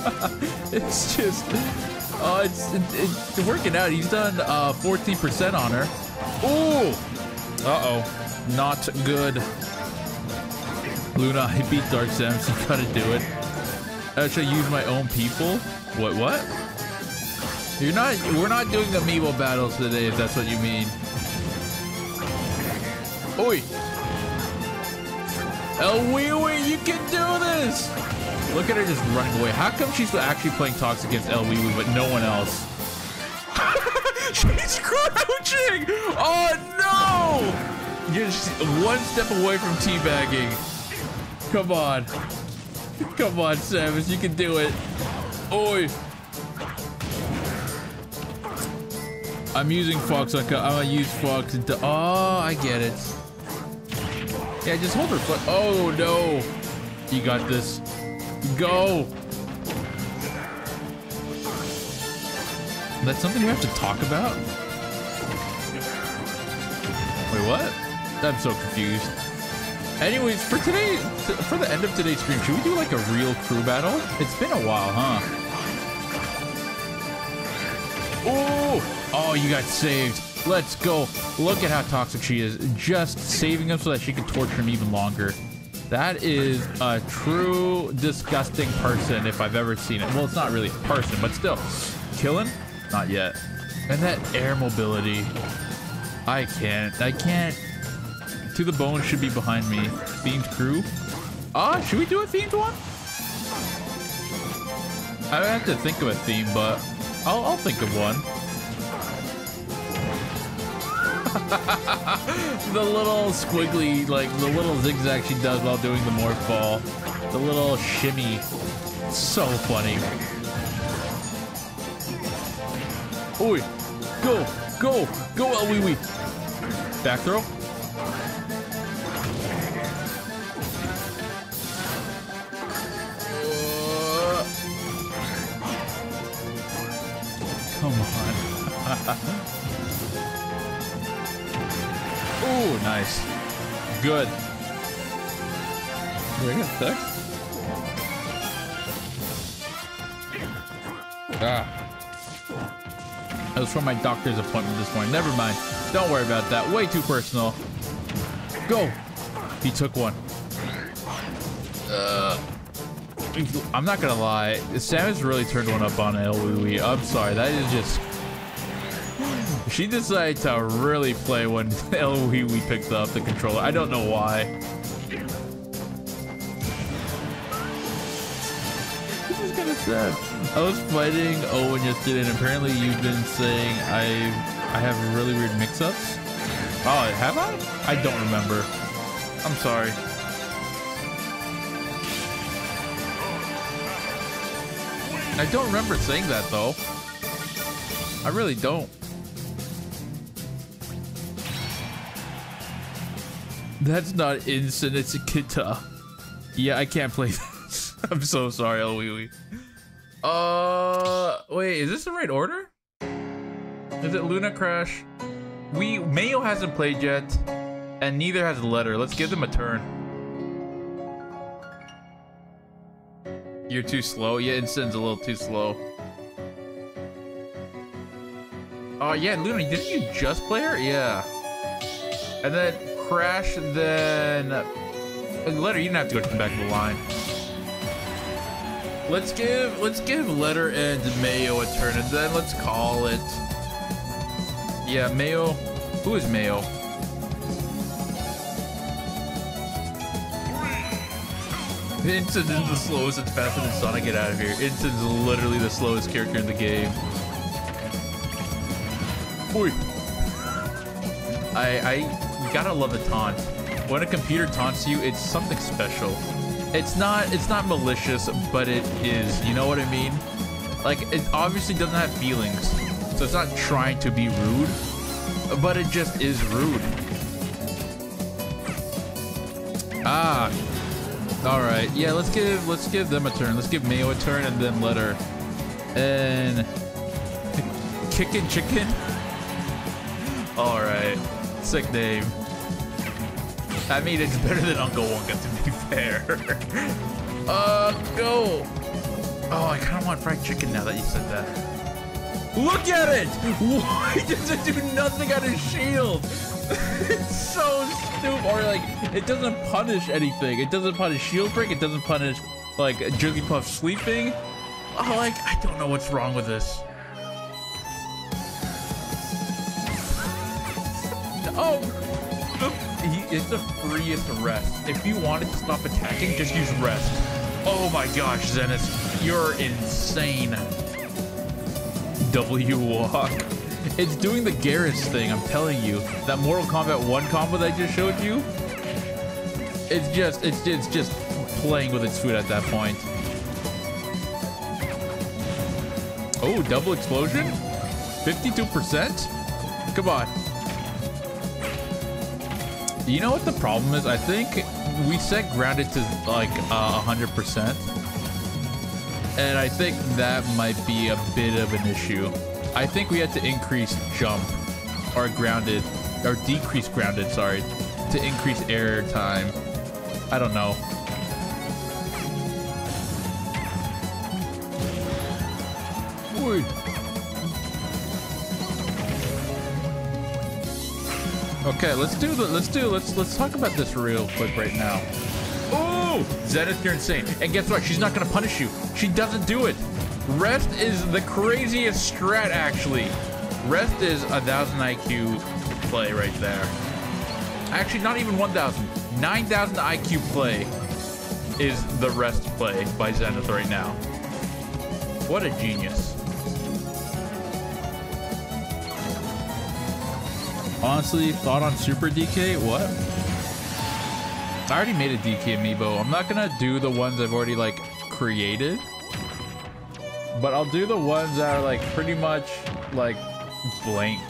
Speaker 1: it's just, oh, it's, it, it's working out. He's done uh, 14% on her. Ooh. Uh-oh. Not good. Luna, I beat Dark Samus. You gotta do it. I should use my own people. What? What? You're not. We're not doing amiibo battles today, if that's what you mean. Oi! El Wee Wee, you can do this! Look at her just running away. How come she's actually playing Tox against El Wee Wee, but no one else? she's crouching! Oh no! You're just one step away from teabagging. Come on. Come on, Samus, you can do it. Oi! I'm using Fox. I'm gonna use Fox. Oh, I get it. Yeah, just hold her foot. Oh no! You got this. Go. That's something we have to talk about. Wait, what? I'm so confused. Anyways, for today, for the end of today's stream, should we do like a real crew battle? It's been a while, huh? Oh! Oh, you got saved. Let's go. Look at how toxic she is. Just saving him so that she can torture him even longer. That is a true disgusting person if I've ever seen it. Well, it's not really a person, but still. Killing? Not yet. And that air mobility. I can't. I can't. To the bone should be behind me. Themed crew. Ah, should we do a themed one? I have to think of a theme, but I'll, I'll think of one. the little squiggly, like the little zigzag she does while doing the morph ball. The little shimmy. So funny. Oi! Go! Go! Go, El Wee Wee! Back throw? Come on. Ooh, nice. Good. Did I get text? Ah. That was from my doctor's appointment this morning. Never mind. Don't worry about that. Way too personal. Go. He took one. Uh, I'm not gonna lie. Sam has really turned one up on El Wee Wee. I'm sorry. That is just she decided to really play when we picked up the controller. I don't know why. This is kind of sad. I was fighting Owen yesterday, and apparently you've been saying I I have really weird mix-ups. Oh, have I? I don't remember. I'm sorry. I don't remember saying that though. I really don't. That's not instant, it's a kita. Yeah, I can't play this. I'm so sorry, Elwee. Uh, wait, is this the right order? Is it Luna Crash? We Mayo hasn't played yet, and neither has Letter. Let's give them a turn. You're too slow. Yeah, Instin's a little too slow. Oh, yeah, Luna, didn't you just play her? Yeah. And then Crash, then... Letter, you didn't have to go to the back of the line. Let's give let's give Letter and Mayo a turn, and then let's call it. Yeah, Mayo. Who is Mayo? Instant is the slowest. It's faster than Sonic. Get out of here. Instant's literally the slowest character in the game. Boy. I I gotta love the taunt. When a computer taunts you, it's something special. It's not it's not malicious, but it is. You know what I mean? Like it obviously doesn't have feelings, so it's not trying to be rude, but it just is rude. All right. Yeah. Let's give let's give them a turn. Let's give Mayo a turn and then let her. And kicking chicken. All right. Sick name. I mean, it's better than Unca Wunca, to be fair. uh, go. Oh, I kind of want fried chicken now that you said that. Look at it! Why does it do nothing on his shield? it's so Or, like, it doesn't punish anything. It doesn't punish shield break. It doesn't punish, like, Jigglypuff sleeping. Oh, like, I don't know what's wrong with this. Oh, he is the freest rest. If you wanted to stop attacking, just use rest. Oh my gosh, Zenith, you're insane. W walk. It's doing the Geras thing, I'm telling you. That Mortal Kombat 1 combo that I just showed you, it's just, it's, it's just playing with its food at that point. Oh, double explosion? 52%? Come on. You know what the problem is? I think we set grounded to like uh, 100%. And I think that might be a bit of an issue. I think we had to increase jump or grounded or decrease grounded, sorry, to increase air time. I don't know. Ooh. Okay, let's do the let's do let's let's talk about this real quick right now. Oh, Zenith, you're insane. And guess what? She's not gonna punish you. She doesn't do it. Rest is the craziest strat actually. Rest is a thousand IQ play right there. Actually, not even 1,000. 9,000 IQ play is the rest play by Zenith right now. What a genius. Honestly, thought on Super DK? What? I already made a DK amiibo. I'm not gonna do the ones I've already like created. But I'll do the ones that are like pretty much like blank.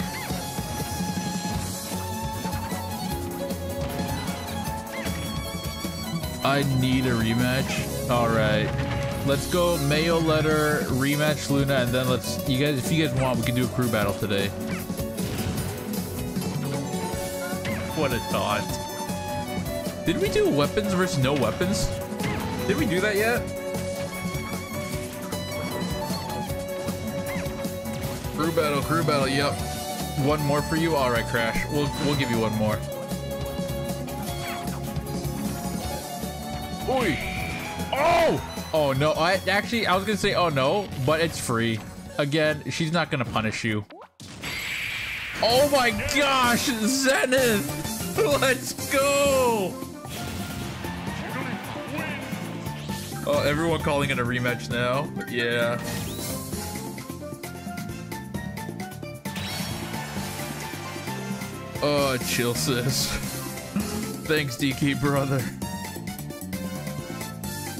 Speaker 1: I need a rematch. All right. Let's go Mayo letter, rematch Luna, and then let's, you guys, if you guys want, we can do a crew battle today. What a taunt. Did we do weapons versus no weapons? Did we do that yet? Crew battle, crew battle, yep. One more for you? Alright, Crash. We'll we'll give you one more. Oi! Oh! Oh no, I actually I was gonna say oh no, but it's free. Again, she's not gonna punish you. Oh my gosh, Zenith! Let's go! Oh, everyone calling it a rematch now. Yeah. Oh, chill, sis. Thanks, DK brother.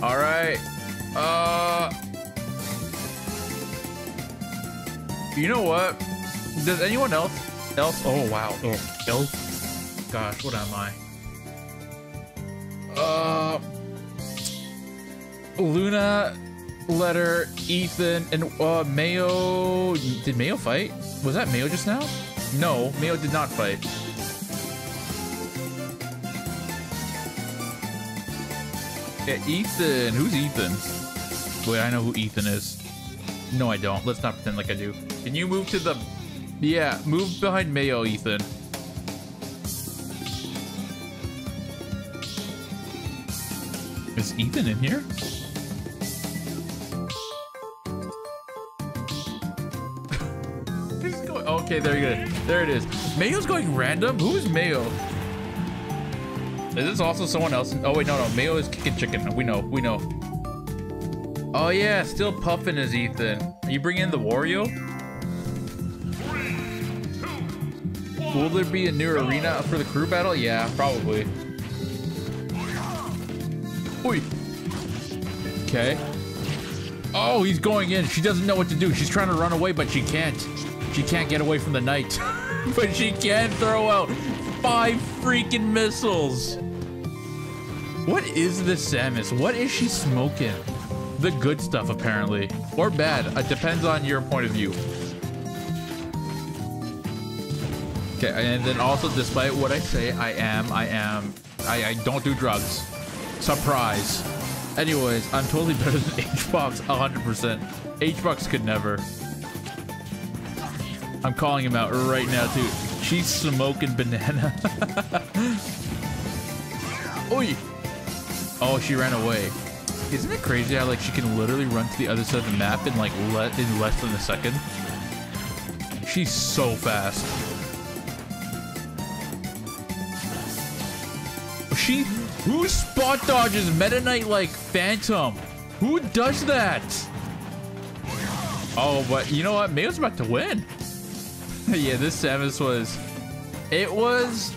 Speaker 1: All right. Uh. You know what? Does anyone else else? Oh wow. Oh, elf. Gosh, what am I? Uh. Luna, Letter, Ethan, and uh, Mayo. Did Mayo fight? Was that Mayo just now? No, Mayo did not fight. Yeah, Ethan. Who's Ethan? Wait, I know who Ethan is. No, I don't. Let's not pretend like I do. Can you move to the... Yeah, move behind Mayo, Ethan. Is Ethan in here? Okay, there you go. There it is. Mayo's going random? Who is Mayo? Is this also someone else? Oh, wait, no, no. Mayo is kicking chicken. We know. We know. Oh, yeah. Still puffing is Ethan. Are you bringing in the Wario? Will there be a new arena for the crew battle? Yeah, probably. Oi. Okay. Oh, he's going in. She doesn't know what to do. She's trying to run away, but she can't. She can't get away from the knight. but she can throw out five freaking missiles. What is this Samus? What is she smoking? The good stuff, apparently. Or bad. It depends on your point of view. Okay, and then also, despite what I say, I am, I am, I, I don't do drugs. Surprise. Anyways, I'm totally better than HBox, 100%. HBox could never. I'm calling him out right now, too. She's smoking banana. Oi! Oh, she ran away. Isn't it crazy how like she can literally run to the other side of the map in like le in less than a second? She's so fast. She who spot dodges Meta Knight like Phantom? Who does that? Oh, but you know what? Mayo's about to win. yeah, this Samus was. It was.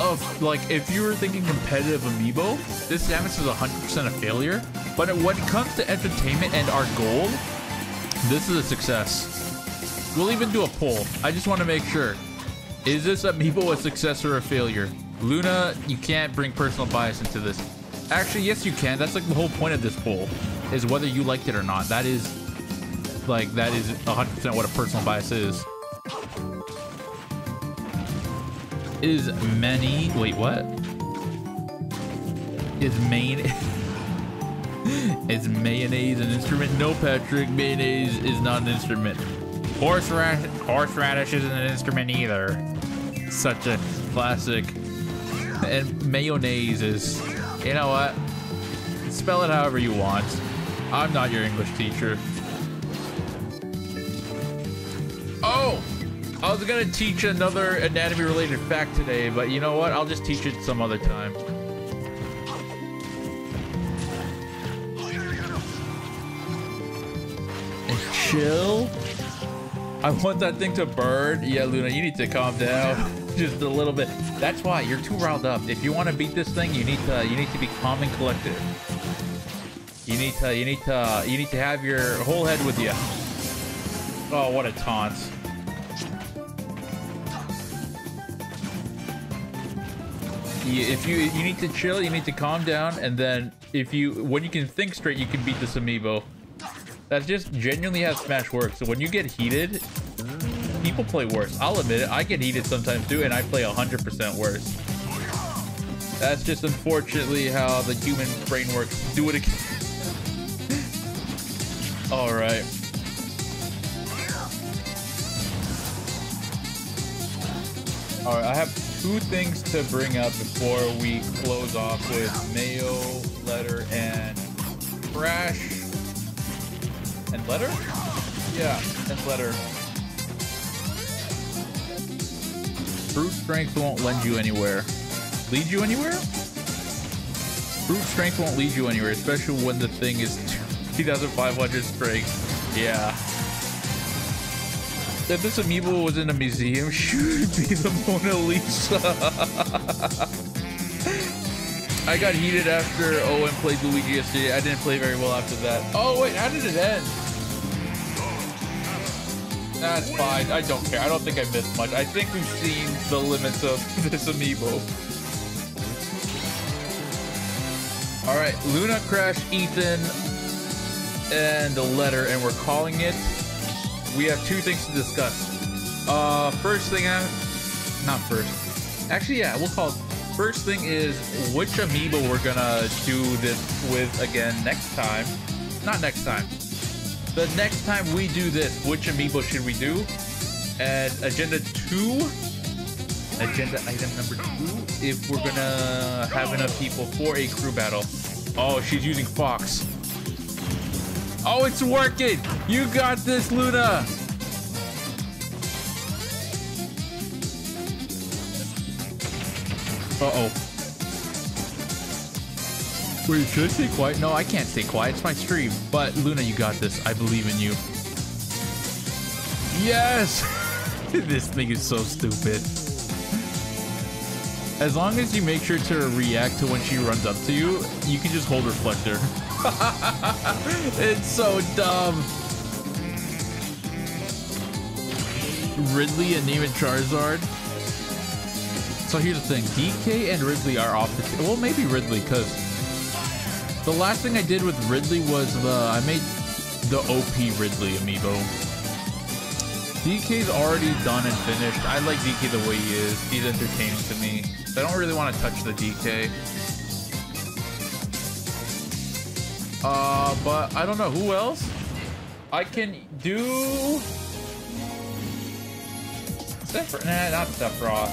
Speaker 1: Of like, if you were thinking competitive amiibo, this Samus is 100% a failure. But when it comes to entertainment and our goal, this is a success. We'll even do a poll. I just want to make sure. Is this amiibo a success or a failure? Luna, you can't bring personal bias into this. Actually, yes, you can. That's like the whole point of this poll, is whether you liked it or not. That is, like, that is 100% what a personal bias is. Is many, wait, what? Is main, is mayonnaise an instrument? No, Patrick, mayonnaise is not an instrument. Horseradish, horseradish isn't an instrument either. Such a classic and mayonnaise is, you know what? Spell it however you want. I'm not your English teacher. Oh! I was gonna teach another anatomy related fact today, but you know what? I'll just teach it some other time. And chill? I want that thing to burn. Yeah, Luna, you need to calm down just a little bit. That's why you're too riled up. If you want to beat this thing, you need to you need to be calm and collected. You need to you need to you need to have your whole head with you. Oh, what a taunt. If you you need to chill, you need to calm down, and then if you when you can think straight, you can beat this amiibo. That's just genuinely how Smash works. So when you get heated, people play worse. I'll admit it. I get heated sometimes too, and I play 100% worse. That's just unfortunately how the human brain works. Do it again. All right. All right, I have two things to bring up before we close off with Mayo, Letter, and Crash. And Letter? Yeah, and Letter. Brute Strength won't lend you anywhere. Lead you anywhere? Brute Strength won't lead you anywhere, especially when the thing is 2,500 strength. Yeah. If this amiibo was in a museum, she would be the Mona Lisa. I got heated after Owen played Luigi yesterday. I didn't play very well after that. Oh, wait, how did it end? That's fine. I don't care. I don't think I missed much. I think we've seen the limits of this amiibo. All right, Luna, Crash, Ethan, and a letter, and we're calling it we have two things to discuss. Uh, first thing, I, not first. Actually, yeah, we'll call. It. First thing is which amiibo we're gonna do this with again next time. not next time. The next time we do this, which amiibo should we do? And agenda two, agenda item number two, if we're gonna have enough people for a crew battle. Oh, she's using Fox. Oh, it's working! You got this, Luna! Uh-oh. Wait, should I stay quiet? No, I can't stay quiet. It's my stream. But Luna, you got this. I believe in you. Yes! this thing is so stupid. As long as you make sure to react to when she runs up to you, you can just hold reflector. it's so dumb. Ridley and Neiman Charizard. So here's the thing, DK and Ridley are off the well maybe Ridley because the last thing I did with Ridley was the I made the OP Ridley amiibo. DK's already done and finished. I like DK the way he is. He's entertaining to me. I don't really want to touch the DK. Uh, but I don't know who else. I can do. Sephiroth? Nah, not Sephiroth.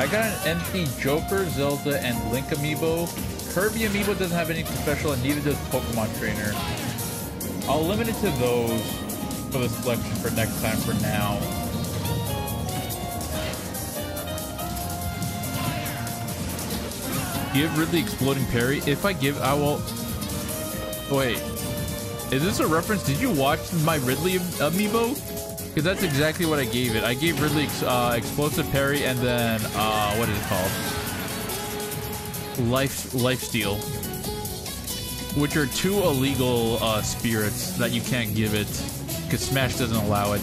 Speaker 1: I got an empty Joker, Zelda, and Link amiibo. Kirby amiibo doesn't have anything special, and neither does Pokemon Trainer. I'll limit it to those for the selection for next time for now. Give Ridley Exploding Parry. If I give, I will... Wait. Is this a reference? Did you watch my Ridley amiibo? Because that's exactly what I gave it. I gave Ridley uh, Explosive Parry and then, uh, what is it called? Life, Life Steal. Which are two illegal uh, spirits that you can't give it. Because Smash doesn't allow it.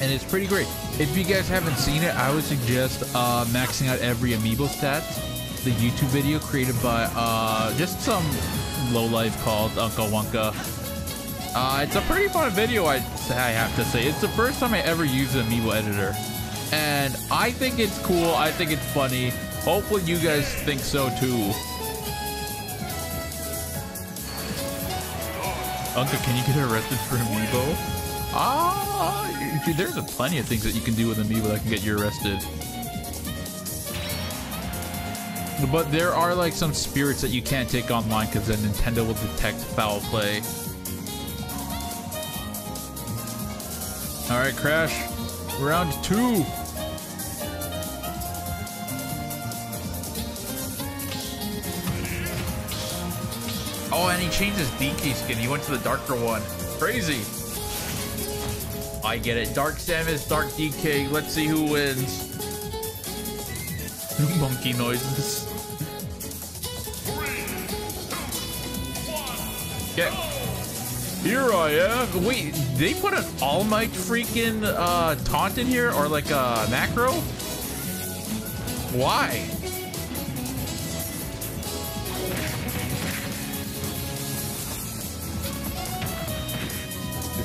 Speaker 1: And it's pretty great. If you guys haven't seen it, I would suggest uh, maxing out every amiibo stat. The YouTube video created by uh, just some lowlife called Unca Wunca. Uh, it's a pretty fun video, I, I have to say. It's the first time I ever used an amiibo editor. And I think it's cool. I think it's funny. Hopefully you guys think so too. Uncle, can you get arrested for amiibo? Ah, dude, there's a plenty of things that you can do with amiibo that can get you arrested. But there are like some spirits that you can't take online because then Nintendo will detect foul play. All right, Crash, round two. Oh, and he changed his DK skin. He went to the darker one. Crazy. I get it. Dark Samus, Dark DK. Let's see who wins. Monkey noises. Okay. Here I am. Wait, they put an All Might freaking uh, taunt in here or like a macro? Why?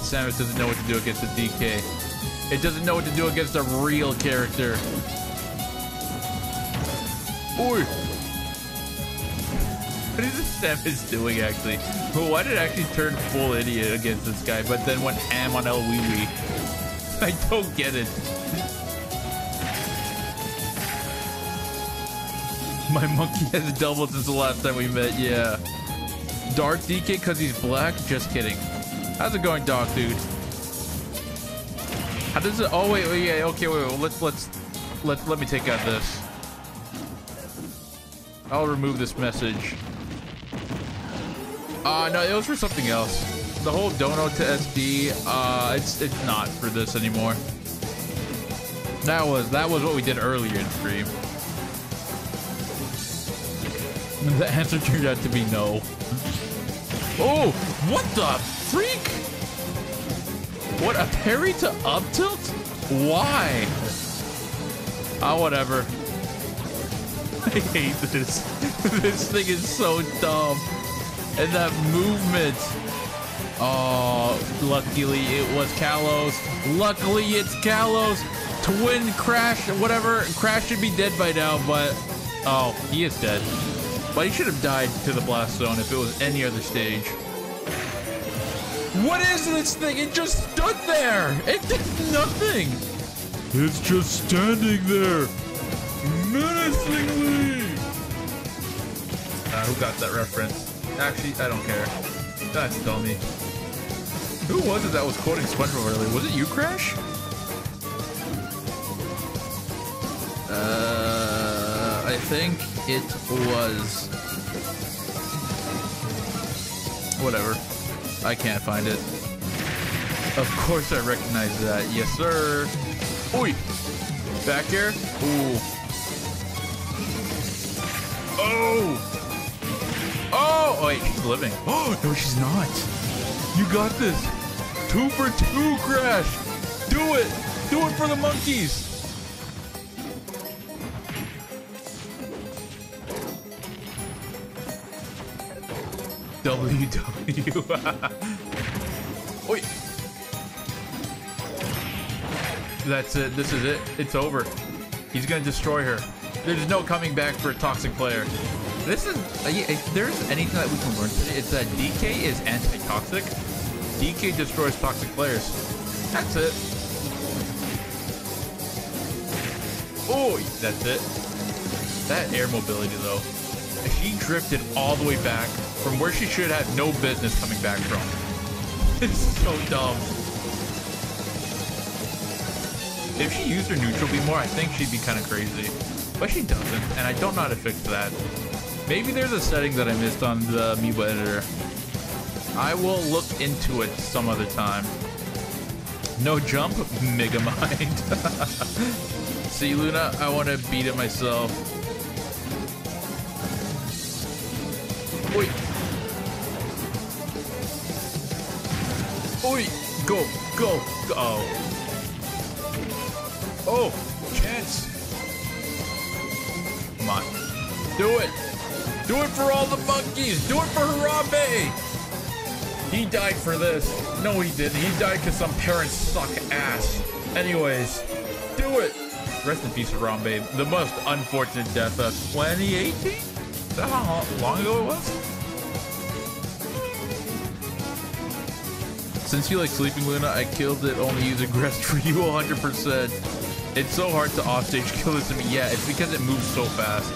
Speaker 1: Samus doesn't know what to do against the DK. It doesn't know what to do against a real character. Oi! What is this Samus doing actually? Why did it actually turn full idiot against this guy, but then went ham on El Wee Wee? I don't get it. My monkey has doubled since the last time we met, yeah. Dark DK because he's black? Just kidding. How's it going, dog dude? How does it? Oh wait, wait, yeah, okay, wait, wait. Let's let's let let me take out this. I'll remove this message. Uh no, it was for something else. The whole dono to SD, uh, it's it's not for this anymore. That was that was what we did earlier in stream. The answer turned out to be no. Oh, what the freak? What, a parry to up tilt? Why? Ah, whatever. I hate this. this thing is so dumb. And that movement. Oh, luckily it was Kalos. Luckily it's Kalos. Twin Crash, whatever. Crash should be dead by now, but oh, he is dead. But he should have died to the blast zone if it was any other stage. What is this thing? It just stood there. It did nothing. It's just standing there, menacingly. Uh, who got that reference? Actually, I don't care. That's dummy. Who was it that was quoting SpongeBob earlier? Was it you, Crash? Uh, I think it was. Whatever. I can't find it. Of course I recognize that. Yes, sir. Oi! Back here? Ooh. Oh! Oh! Oh, wait, she's living. Oh, no, she's not. You got this. Two for two, Crash. Do it. Do it for the monkeys. WW. Wait. That's it. This is it. It's over. He's gonna destroy her. There's no coming back for a toxic player. This is, uh, if there's anything that we can learn today, it's that DK is anti-toxic. DK destroys toxic players. That's it. Oh, that's it. That air mobility, though. She drifted all the way back from where she should have no business coming back from. It's so dumb. If she used her neutral beam more, I think she'd be kind of crazy. But she doesn't, and I don't know how to fix that. Maybe there's a setting that I missed on the Amiibo editor. I will look into it some other time. No jump, Mega Mind. See, Luna, I want to beat it myself. Wait. Oi! Go, go, go. Oh. Oh, chance. Come on. Do it. Do it for all the monkeys. Do it for Harambe. He died for this. No, he didn't. He died because some parents suck ass. Anyways, do it. Rest in peace, Harambe. The most unfortunate death of 2018? Is that how long ago it was? Since you like Sleeping Luna, I killed it only using Rest for you 100%. It's so hard to offstage kill this to me. Yeah, it's because it moves so fast.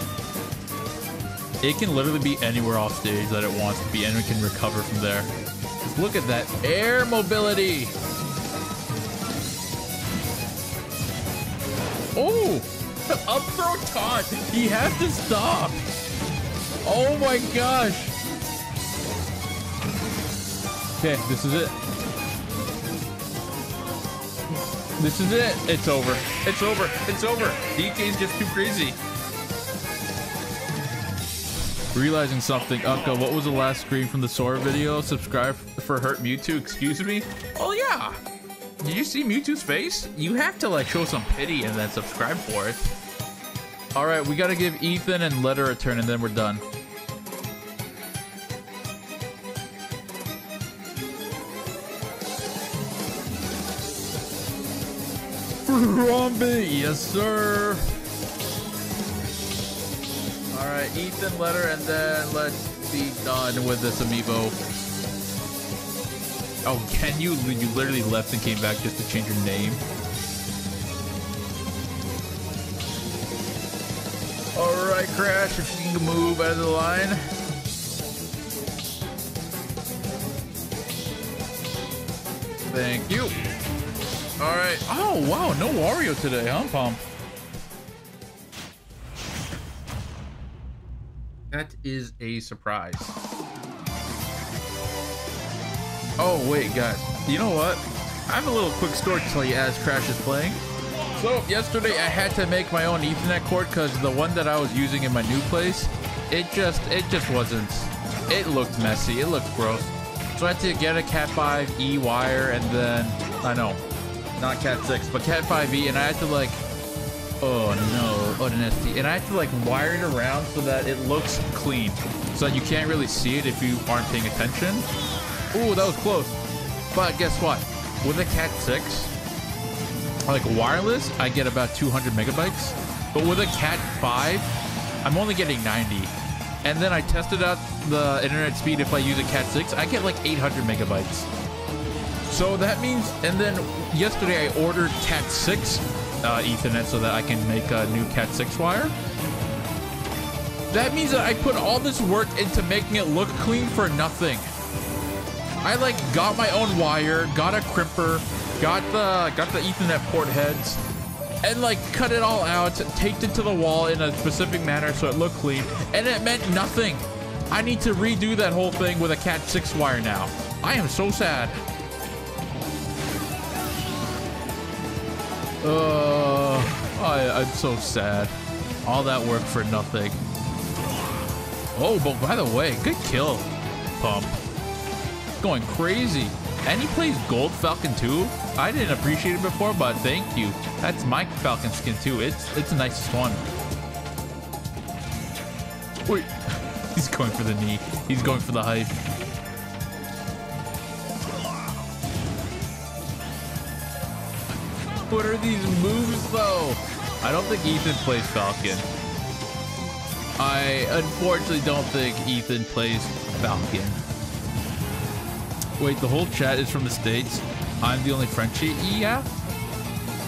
Speaker 1: It can literally be anywhere offstage that it wants to be, and it can recover from there. Just look at that air mobility. Oh, up throw taunt. He has to stop. Oh my gosh. Okay, this is it. This is it. It's over. It's over. It's over. DK is just too crazy. Realizing something. Uncle, what was the last screen from the Sora video? Subscribe for Hurt Mewtwo. Excuse me? Oh, yeah. Did you see Mewtwo's face? You have to, like, show some pity and then subscribe for it. All right, we got to give Ethan and Letter a turn, and then we're done. Harambe, yes sir. All right, Ethan, letter, and then let's be done with this amiibo. Oh, can you? You literally left and came back just to change your name. All right, Crash, if you can move out of the line. Thank you. All right. Oh, wow. No Wario today, huh, Pump? That is a surprise. Oh, wait, guys. You know what? I have a little quick story to tell you as Crash is playing. So, yesterday I had to make my own Ethernet cord because the one that I was using in my new place, it just, it just wasn't, it looked messy. It looked gross. So I had to get a Cat 5e wire and then, I know, not Cat 6, but Cat 5e, and I had to like, oh no, oh, ODNST, and I had to like wire it around so that it looks clean, so that you can't really see it if you aren't paying attention. Ooh, that was close. But guess what? With a Cat 6, like wireless, I get about 200 megabytes. But with a Cat 5, I'm only getting 90. And then I tested out the internet speed if I use a Cat 6, I get like 800 megabytes. So that means, and then yesterday I ordered Cat 6 uh, Ethernet so that I can make a new Cat 6 wire. That means that I put all this work into making it look clean for nothing. I like got my own wire, got a crimper, got the got the Ethernet port heads, and like cut it all out, taped it to the wall in a specific manner so it looked clean, and it meant nothing. I need to redo that whole thing with a Cat 6 wire now. I am so sad. Uh, I, I'm so sad. All that work for nothing. Oh, but by the way, good kill, Pump. Going crazy. And he plays Gold Falcon too. I didn't appreciate it before, but thank you. That's my Falcon skin too. It's it's the nicest one. Wait, he's going for the knee. He's going for the hype. What are these moves though? I don't think Ethan plays Falcon. I unfortunately don't think Ethan plays Falcon. Wait, the whole chat is from the States. I'm the only Frenchie? Yeah.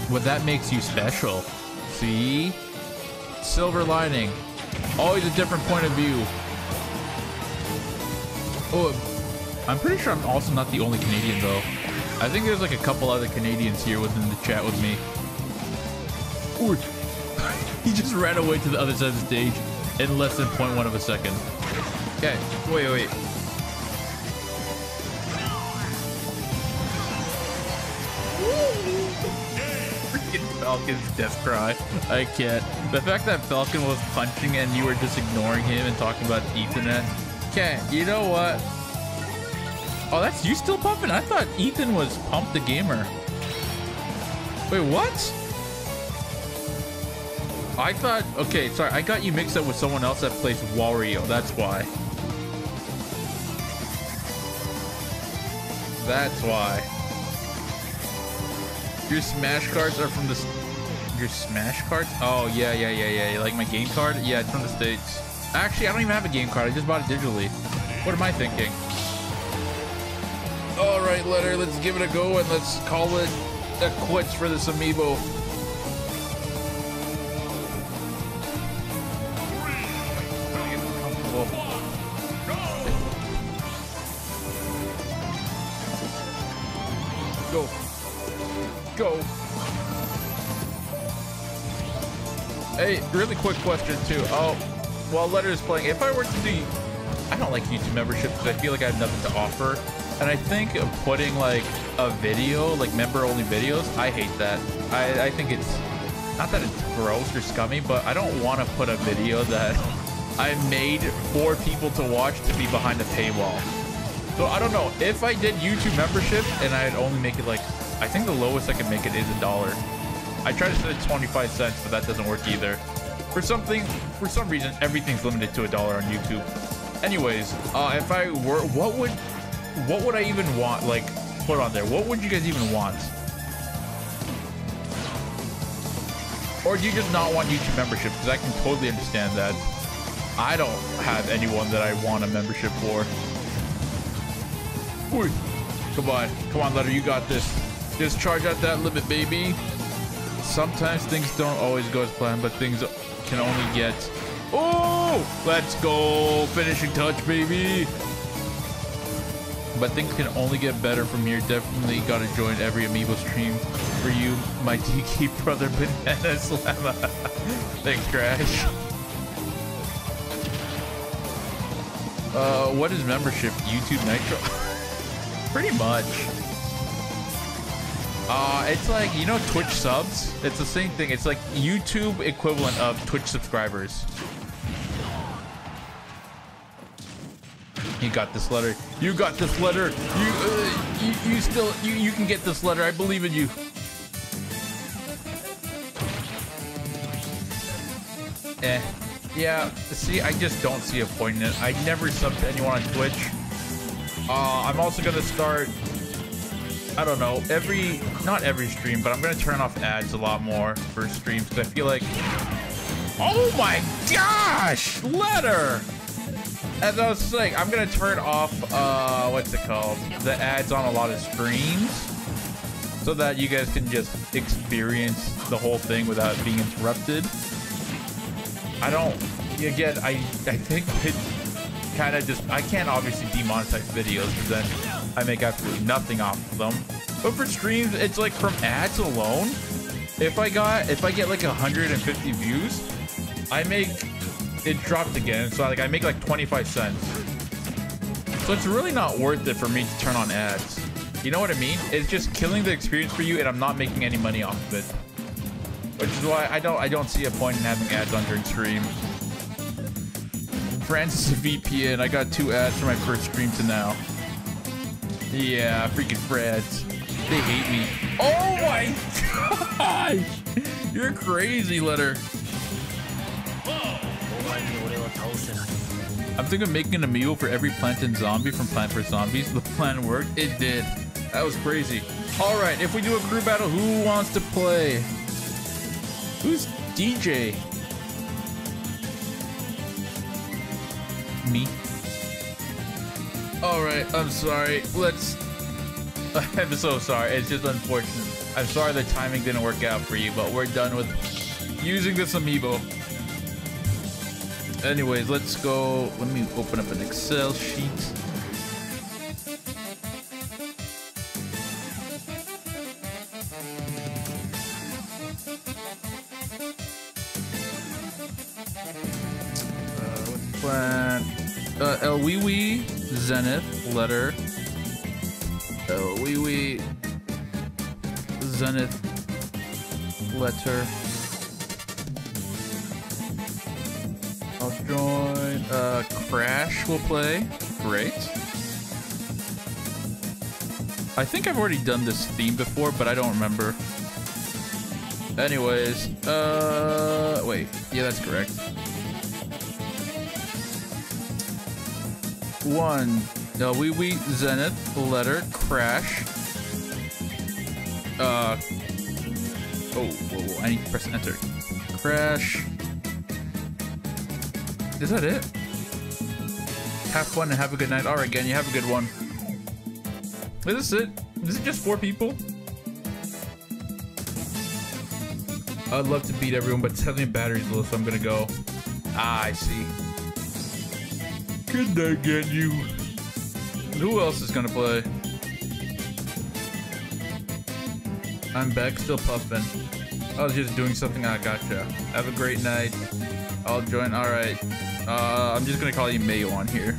Speaker 1: Well, that makes you special. See? Silver lining. Always a different point of view. Oh, I'm pretty sure I'm also not the only Canadian, though. I think there's like a couple other Canadians here within the chat with me. Ooh. he just ran away to the other side of the stage in less than 0.1 of a second. Okay, wait, wait. Freaking Falcon's death cry. I can't. The fact that Falcon was punching and you were just ignoring him and talking about Ethernet. Okay, you know what? Oh, that's you still pumping? I thought Ethan was Pump the Gamer. Wait, what? I thought, okay, sorry, I got you mixed up with someone else that plays Wario. That's why. That's why. Your Smash cards are from the. Your Smash cards? Oh yeah, yeah, yeah, yeah. Like my game card? Yeah, it's from the states. Actually, I don't even have a game card. I just bought it digitally. What am I thinking? Right, letter. Let's give it a go and let's call it a quits for this amiibo. Go. Go. Hey, really quick question too. Oh, while Letter is playing, if I were to do, I don't like YouTube memberships because I feel like I have nothing to offer. And I think putting like a video, like member only videos, I hate that. I, I think it's, not that it's gross or scummy, but I don't want to put a video that I made for people to watch to be behind a paywall. So I don't know if I did YouTube membership and I'd only make it like I think the lowest I can make it is a dollar. I tried to set it 25 cents, but that doesn't work either. For something, for some reason, everything's limited to a dollar on YouTube. Anyways, uh, if I were, what would, what would I even want? Like, put on there? What would you guys even want? Or do you just not want YouTube membership? Because I can totally understand that. I don't have anyone that I want a membership for. Ooh. Come on. Come on, Letter. You got this. Just charge out that limit, baby. Sometimes things don't always go as planned, but things can only get... Oh! Let's go. Finishing touch, baby. But things can only get better from here. Definitely gotta join every Amiibo stream for you, my DK brother, Banana Slammer. Thanks, Crash. Uh, what is membership? YouTube Nitro? Pretty much. Uh, it's like, you know Twitch subs? It's the same thing. It's like YouTube equivalent of Twitch subscribers. You got this letter. You got this letter. You, uh, you, you still, you, you can get this letter. I believe in you. Eh. Yeah, see, I just don't see a point in it. I never sub to anyone on Twitch. Uh, I'm also gonna start I don't know, every, not every stream, but I'm to turn off ads a lot more for streams because I feel like, oh my gosh, letter. As I was saying, I'm to turn off, uh, what's it called? The ads on a lot of streams so that you guys can just experience the whole thing without being interrupted. I don't, again, I, I think it kind of just, I can't obviously demonetize videos because then I make absolutely nothing off of them. But for streams, it's like from ads alone, if I got, if I get like 150 views, I make, it dropped again. So like I make like 25 cents. So it's really not worth it for me to turn on ads. You know what I mean? It's just killing the experience for you and I'm not making any money off of it. Which is why I don't I don't see a point in having ads on during stream. Francis VPN. I got two ads for my first stream to now. Yeah, freaking Freds. They hate me. Oh my gosh! You're crazy, Letter. I'm thinking of making a meal for every plant and zombie from Plant vs Zombies. The plan worked. It did. That was crazy. All right, if we do a crew battle, who wants to play? Who's DJ? Me. All right, I'm sorry. Let's. I'm so sorry. It's just unfortunate. I'm sorry the timing didn't work out for you, but we're done with using this amiibo. Anyways, let's go. Let me open up an Excel sheet. Uh, the plan? Uh, Elwiwi, Zenith, letter. Elwiwi, Zenith, letter. Uh, Crash will play. Great. I think I've already done this theme before, but I don't remember. Anyways, uh, wait. Yeah, that's correct. One. No, we we Zenith letter Crash. Uh. Oh, whoa, whoa, I need to press enter. Crash. Is that it? Have fun and have a good night. All right, again, you have a good one. Is this it? Is it just four people? I'd love to beat everyone, but telling me battery's low, so I'm gonna go. Ah, I see. Good night, get you. Who else is gonna play? I'm back, still puffing. I was just doing something. I gotcha. Have a great night. I'll join. All right. Uh, I'm just gonna call you Mayo on here.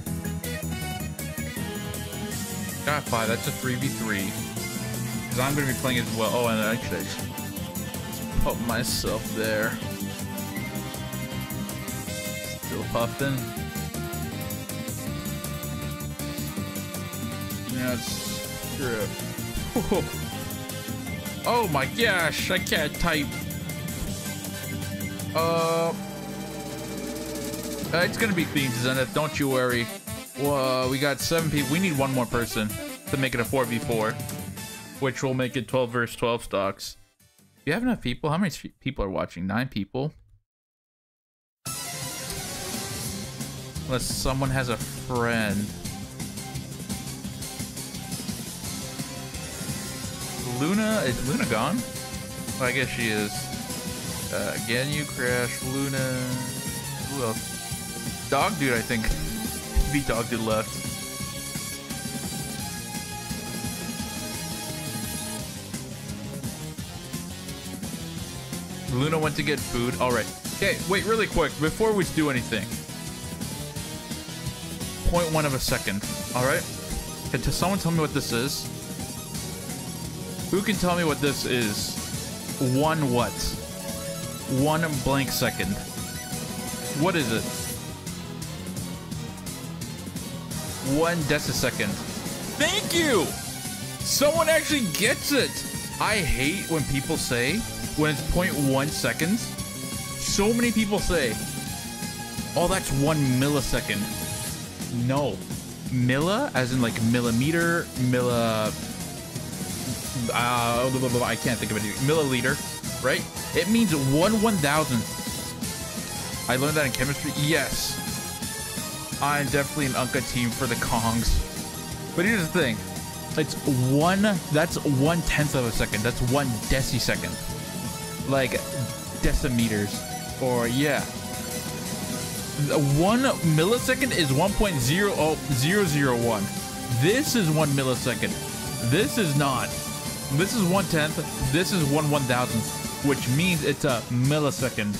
Speaker 1: Got five. That's a 3v3. Because I'm gonna be playing as well. Oh, and actually, just put myself there. Still puffing. Yeah, strip. Oh my gosh, I can't type. Uh, uh, it's gonna be themed, Zenith. Don't you worry. Well, we got seven people. We need one more person to make it a 4v4, which will make it 12 versus 12 stocks. Do you have enough people? How many people are watching? Nine people. Unless someone has a friend. Luna, is Luna gone? Well, I guess she is. Uh, Ganyu, Crash, Luna. Who else? Dog Dude, I think. The Dog Dude left. Luna went to get food. All right. Okay, wait, really quick before we do anything. Point one of a second. All right. Can someone tell me what this is? Who can tell me what this is? One what? One blank second. What is it? One decisecond. Thank you! Someone actually gets it! I hate when people say when it's 0.1 seconds. So many people say, oh, that's one millisecond. No. Milla, as in like millimeter, milla uh, I can't think of it. Milliliter, right? It means one one thousandth. I learned that in chemistry. Yes. I'm definitely an Unca team for the Kongs. But here's the thing. It's one, that's one tenth of a second. That's one decisecond. Like decimeters. Or yeah. One millisecond is 1.0001. This is one millisecond. This is not. This is one tenth. This is one one thousandth, which means it's a millisecond.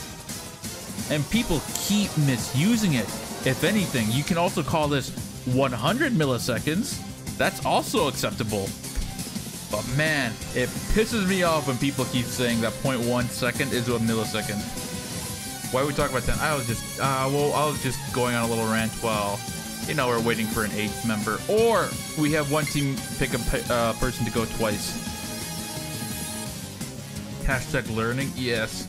Speaker 1: And people keep misusing it. If anything, you can also call this 100 milliseconds. That's also acceptable. But man, it pisses me off when people keep saying that 0.1 second is a millisecond. Why are we talking about 10? I was just, uh, well, I was just going on a little rant while, you know, we're waiting for an eighth member. Or we have one team pick a uh, person to go twice. Hashtag learning, yes.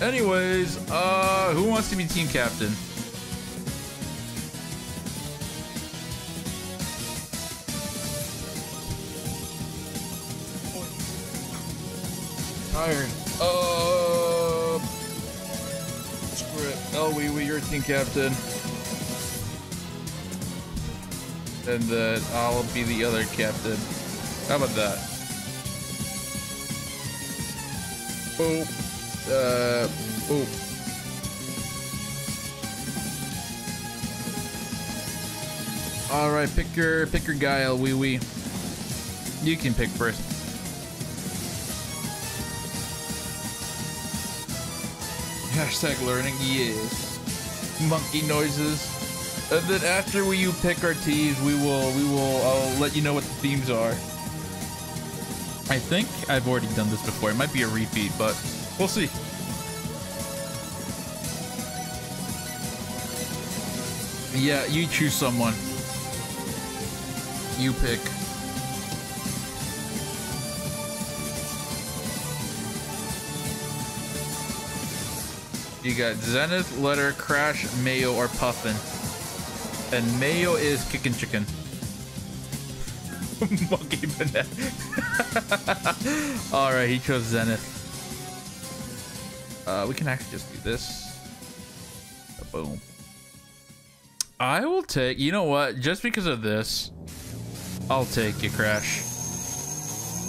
Speaker 1: Anyways, uh, who wants to be team captain? Tired. Uh, screw it. Oh, we, we, you're team captain. And then I'll be the other captain. How about that? Boop. Uh, boop. All right, pick your pick your guy, Wee Wee. You can pick first. Hashtag learning, yes. Monkey noises. And then after we you pick our teams, we will we will I'll let you know what the themes are. I think I've already done this before. It might be a repeat, but we'll see. Yeah, you choose someone. You pick. You got Zenith, Letter, Crash, Mayo, or Puffin. And Mayo is kicking chicken. Monkey banana. Alright, he chose Zenith. Uh, we can actually just do this. Boom. I will take, you know what? Just because of this, I'll take you, Crash.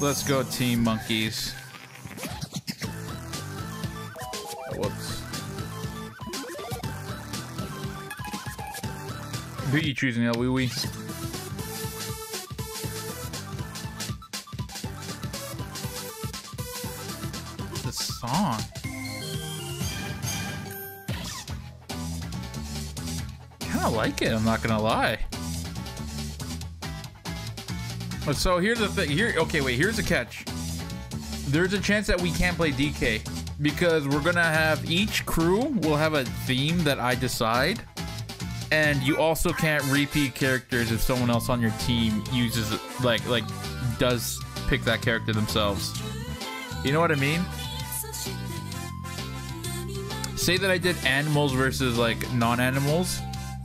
Speaker 1: Let's go, Team Monkeys. Whoops. Who you choosing, El Wee? The song. Kind of like it. I'm not gonna lie. So here's the thing. Here, okay, wait. Here's the catch. There's a chance that we can't play DK because we're gonna have each crew will have a theme that I decide and you also can't repeat characters if someone else on your team uses like like does pick that character themselves. You know what i mean? Say that i did animals versus like non-animals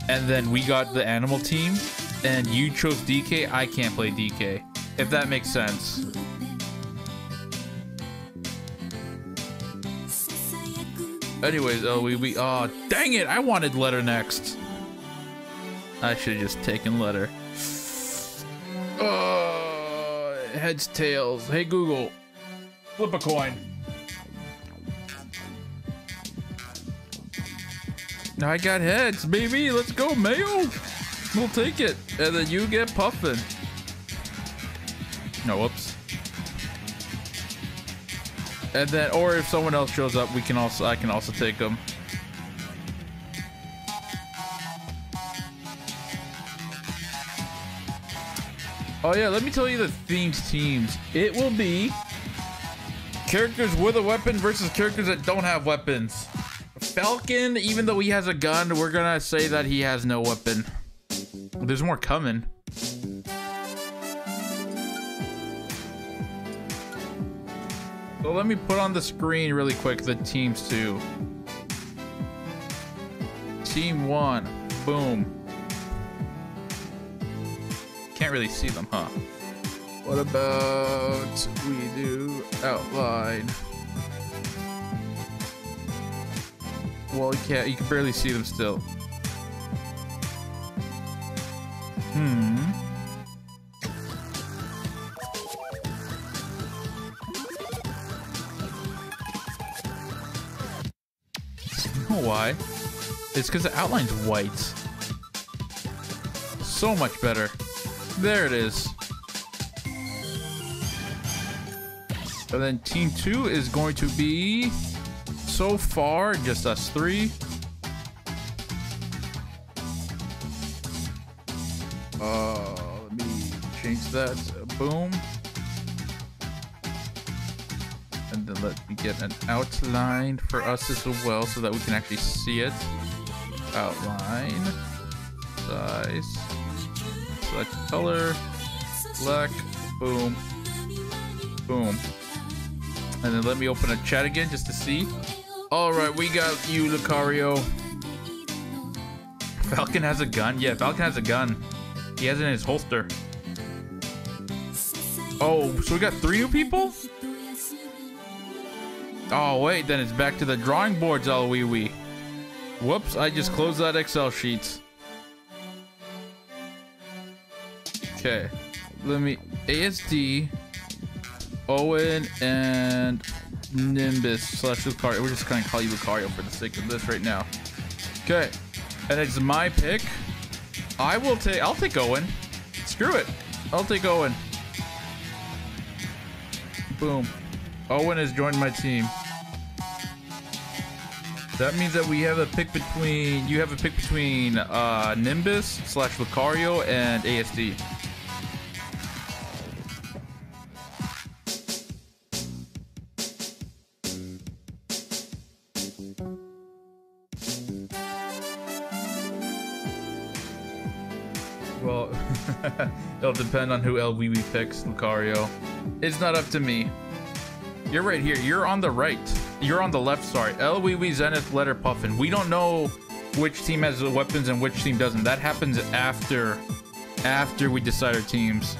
Speaker 1: and then we got the animal team and you chose dk i can't play dk if that makes sense. Anyways oh we we oh dang it i wanted letter next I should have just taken letter. Uh, heads, tails. Hey, Google. Flip a coin. I got heads, baby. Let's go, Mayo. We'll take it. And then you get puffin. No, whoops. And then, or if someone else shows up, we can also, I can also take them. Oh yeah, let me tell you the themes teams. It will be characters with a weapon versus characters that don't have weapons. Falcon, even though he has a gun, we're gonna say that he has no weapon. There's more coming. So let me put on the screen really quick the teams too. Team one, boom. Can't really see them, huh? What about we do outline? Well, you can't. You can barely see them still. Hmm. Why? It's because the outline's white. So much better. There it is. And then team two is going to be so far just us three. Uh, let me change that. Boom. And then let me get an outline for us as well so that we can actually see it. Outline. Size. Select color. Black. Boom. Boom. And then let me open a chat again just to see. All right, we got you, Lucario. Falcon has a gun? Yeah, Falcon has a gun. He has it in his holster. Oh, so we got three new people? Oh, wait, then it's back to the drawing boards, all wee wee. Whoops, I just closed that Excel sheet. Okay, let me... ASD, Owen, and Nimbus slash Lucario. We're just gonna call you Lucario for the sake of this right now. Okay, and it's my pick. I will take. I'll take Owen. Screw it. I'll take Owen. Boom. Owen has joined my team. That means that we have a pick between. You have a pick between uh, Nimbus slash Lucario and ASD. it'll depend on who LWB picks, Lucario. It's not up to me. You're right here. You're on the right. You're on the left, sorry. LWB, Zenith, Letter, Puffin. We don't know which team has the weapons and which team doesn't. That happens after after we decide our teams.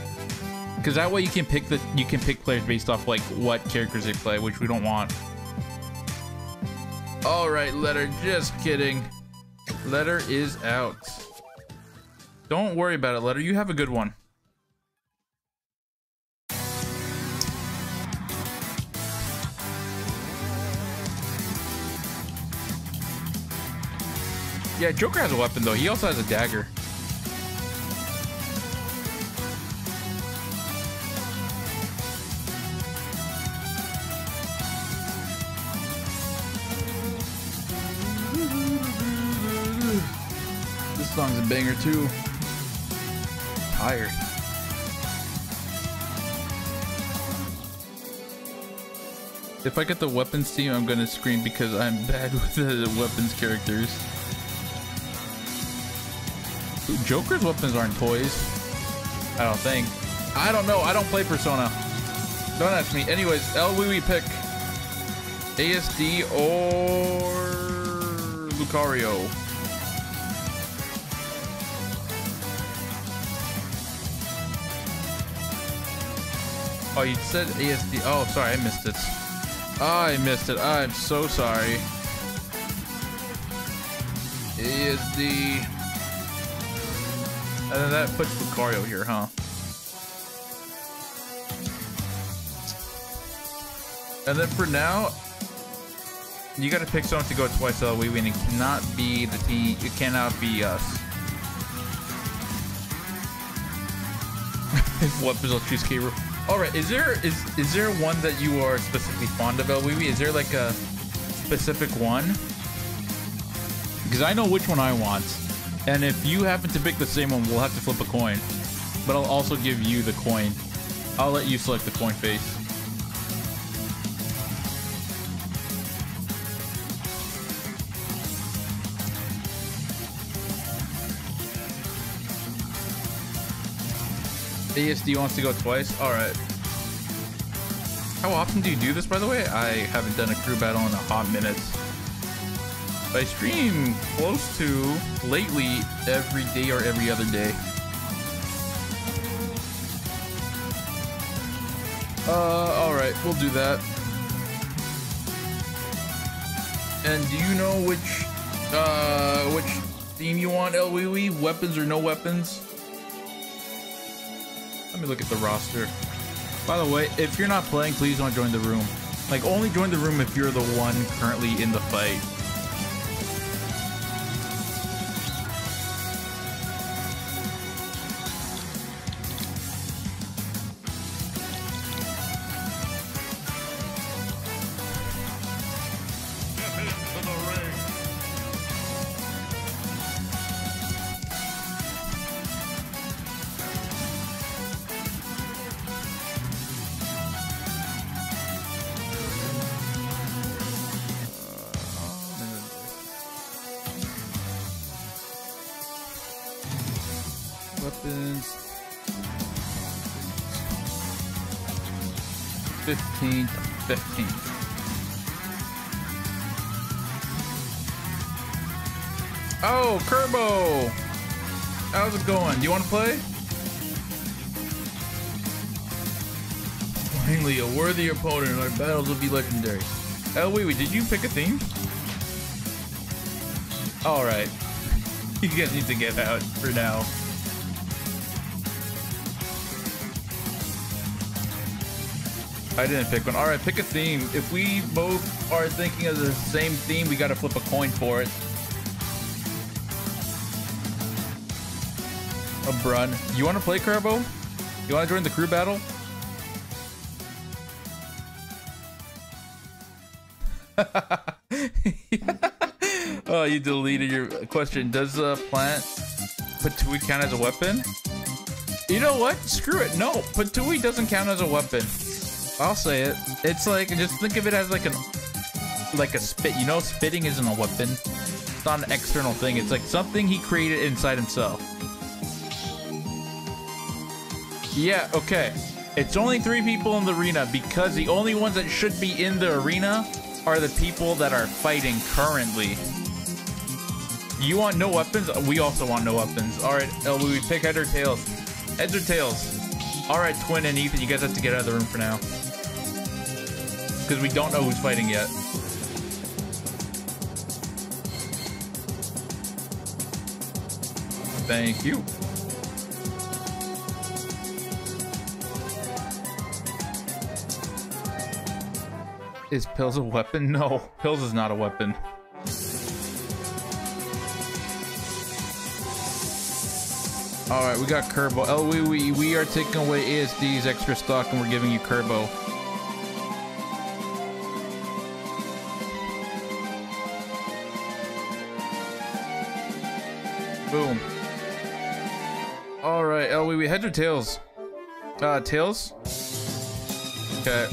Speaker 1: Because that way you can pick the you can pick players based off like what characters they play, which we don't want. All right, Letter. Just kidding. Letter is out. Don't worry about it, Letter. You have a good one. Yeah, Joker has a weapon though. He also has a dagger. This song's a banger too. Tired. If I get the weapons team, I'm gonna scream because I'm bad with the weapons characters. Joker's weapons aren't toys. I don't think. I don't know. I don't play Persona. Don't ask me. Anyways, L we pick ASD or Lucario. Oh, you said ASD. Oh, sorry, I missed it. I missed it. I'm so sorry. ASD. And then that puts Lucario here, huh? And then for now, you gotta pick someone to go twice we win. It cannot be the team. It cannot be us. what choose K All right, is there is is there one that you are specifically fond of, LWB? Is there like a specific one? Because I know which one I want. And if you happen to pick the same one, we'll have to flip a coin. But I'll also give you the coin. I'll let you select the coin face. ASD wants to go twice? Alright. How often do you do this, by the way? I haven't done a crew battle in a hot minute. I stream close to lately every day or every other day. Uh, all right, we'll do that. And do you know which, uh, which theme you want, Wee? Weapons or no weapons? Let me look at the roster. By the way, if you're not playing, please don't join the room. Like, only join the room if you're the one currently in the fight. Going? Do you want to play? Finally, a worthy opponent. Our battles will be legendary. Oh, wait, wait, did you pick a theme? Alright. You guys need to get out for now. I didn't pick one. All right, pick a theme. If we both are thinking of the same theme, we got to flip a coin for it. A brun. You want to play Carbo? You want to join the crew battle? oh, you deleted your question. Does uh, plant Ptooie count as a weapon? You know what? Screw it. No, Ptooie doesn't count as a weapon. I'll say it. It's like just think of it as like an like a spit. You know, spitting isn't a weapon. It's not an external thing. It's like something he created inside himself. Yeah, okay. It's only three people in the arena because the only ones that should be in the arena are the people that are fighting currently. You want no weapons? We also want no weapons. All right, uh, we pick head or tails. Heads or tails? All right, Twin and Ethan, you guys have to get out of the room for now. Because we don't know who's fighting yet. Thank you. Is pills a weapon? No, pills is not a weapon. All right, we got Kerbo. Oh, we, we we are taking away ASD's extra stock, and we're giving you Kerbo. Boom. All right, oh, we heads or tails? Uh, tails. Okay.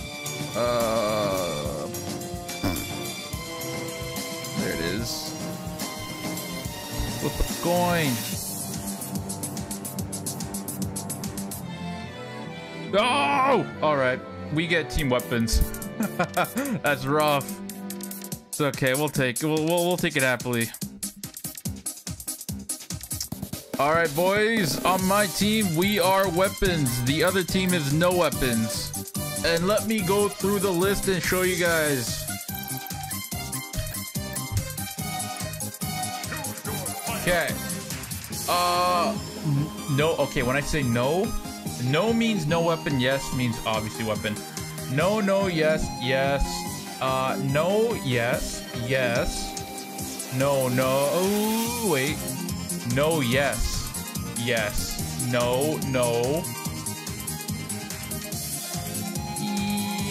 Speaker 1: Uh, A. Oh! All right, we get team weapons. That's rough. It's okay. We'll take we'll, we'll we'll take it happily. All right, boys. On my team, we are weapons. The other team is no weapons. And let me go through the list and show you guys. Okay. Uh, no. Okay, when I say no, no means no weapon. Yes means obviously weapon. No, no, yes, yes. Uh, no, yes, yes. No, no. Oh, wait. No, yes, yes. No, no.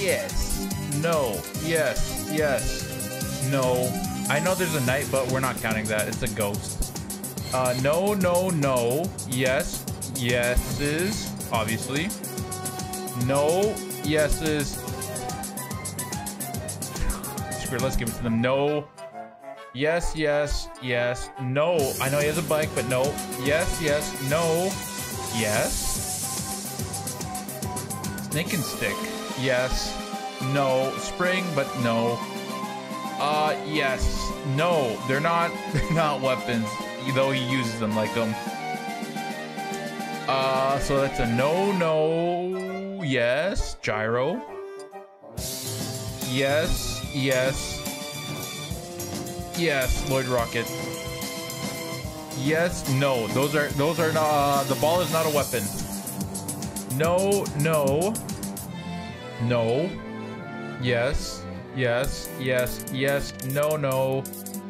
Speaker 1: Yes. No. Yes. Yes. No. I know there's a knight, but we're not counting that. It's a ghost. Uh, no, no, no. Yes. Yeses. Obviously. No. Yeses. Screw it. Let's give it to them. No. Yes, yes, yes. No. I know he has a bike, but no. Yes, yes. No. Yes. Snake and stick. Yes. No. Spring, but no. Uh, yes. No. They're not. They're not weapons. Though he uses them like them. Uh, so that's a no, no. yes. Gyro. Yes, yes. Yes, Lloid Rocket. Yes, no. Those are those are not uh, the ball is not a weapon. No, no. No. Yes. Yes. Yes. Yes. No, no.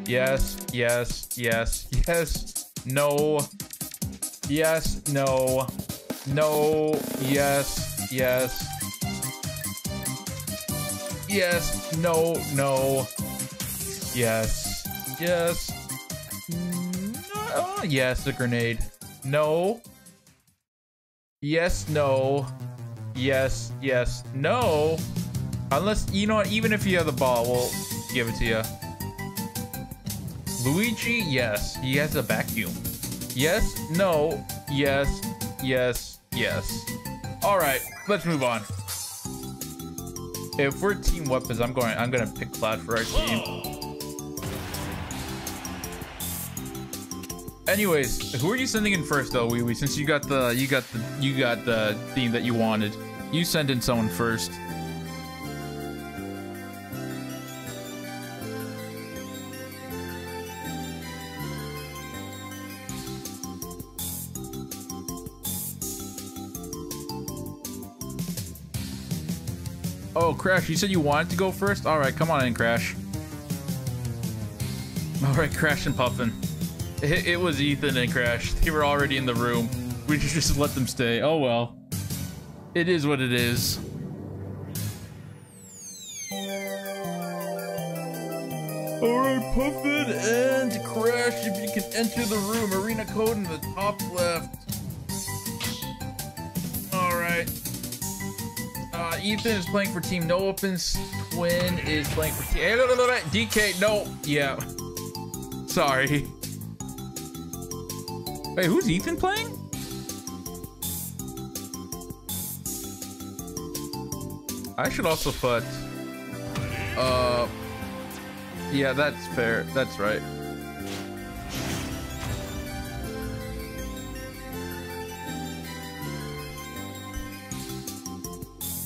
Speaker 1: Yes. Yes. Yes. Yes. No. Yes. No. No. Yes. Yes. Yes. No. No. Yes. Yes. No. Yes, a grenade. No. Yes, no. Yes, yes, no. Unless, you know what, even if you have the ball, we'll give it to you. Luigi, yes, he has a vacuum. Yes, no, yes, yes, yes. All right, let's move on. If we're team weapons, I'm going. I'm gonna pick Cloud for our team. Anyways, who are you sending in first, though, Wee Wee? Since you got the you got the you got the theme that you wanted, you send in someone first. Crash, you said you wanted to go first? All right, come on in, Crash. All right, Crash and Puffin. It, it was Ethan and Crash. They were already in the room. We just let them stay. Oh well. It is what it is. Alright, Puffin and Crash, if you can enter the room. Arena code in the top left. Alright. Uh, Ethan is playing for Team No Opens. Twin is playing for Team. Hey, no, no, no, no, DK, no. Yeah. Sorry. Wait, who's Ethan playing? I should also put. Uh. Yeah, that's fair. That's right.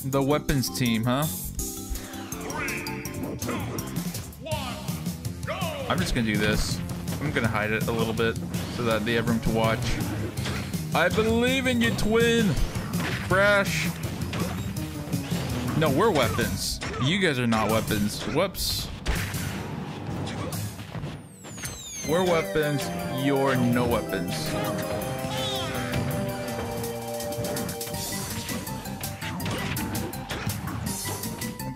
Speaker 1: The weapons team, huh? I'm just gonna do this. I'm gonna hide it a little bit so that they have room to watch. I believe in you, twin. Crash. No, we're weapons. You guys are not weapons. Whoops. We're weapons. You're no weapons.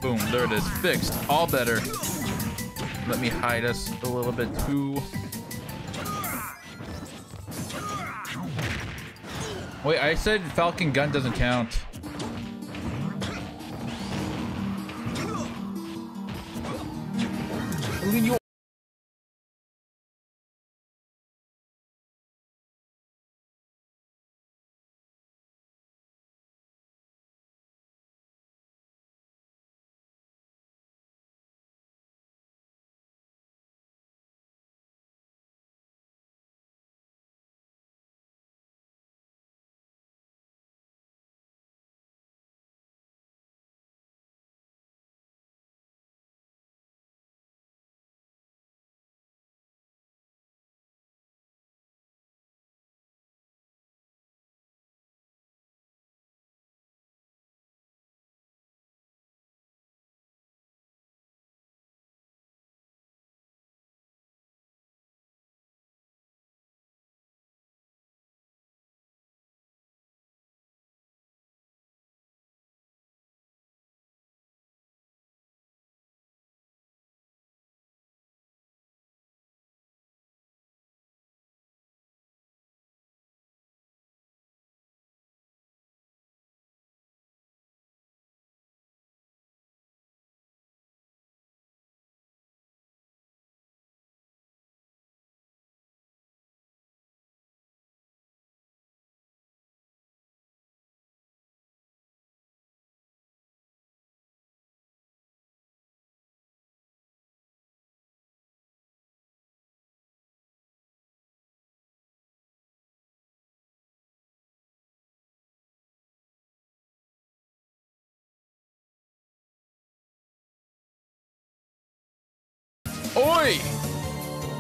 Speaker 1: Boom, there it is. Fixed. All better. Let me hide us a little bit too. Wait, I said Falcon gun doesn't count.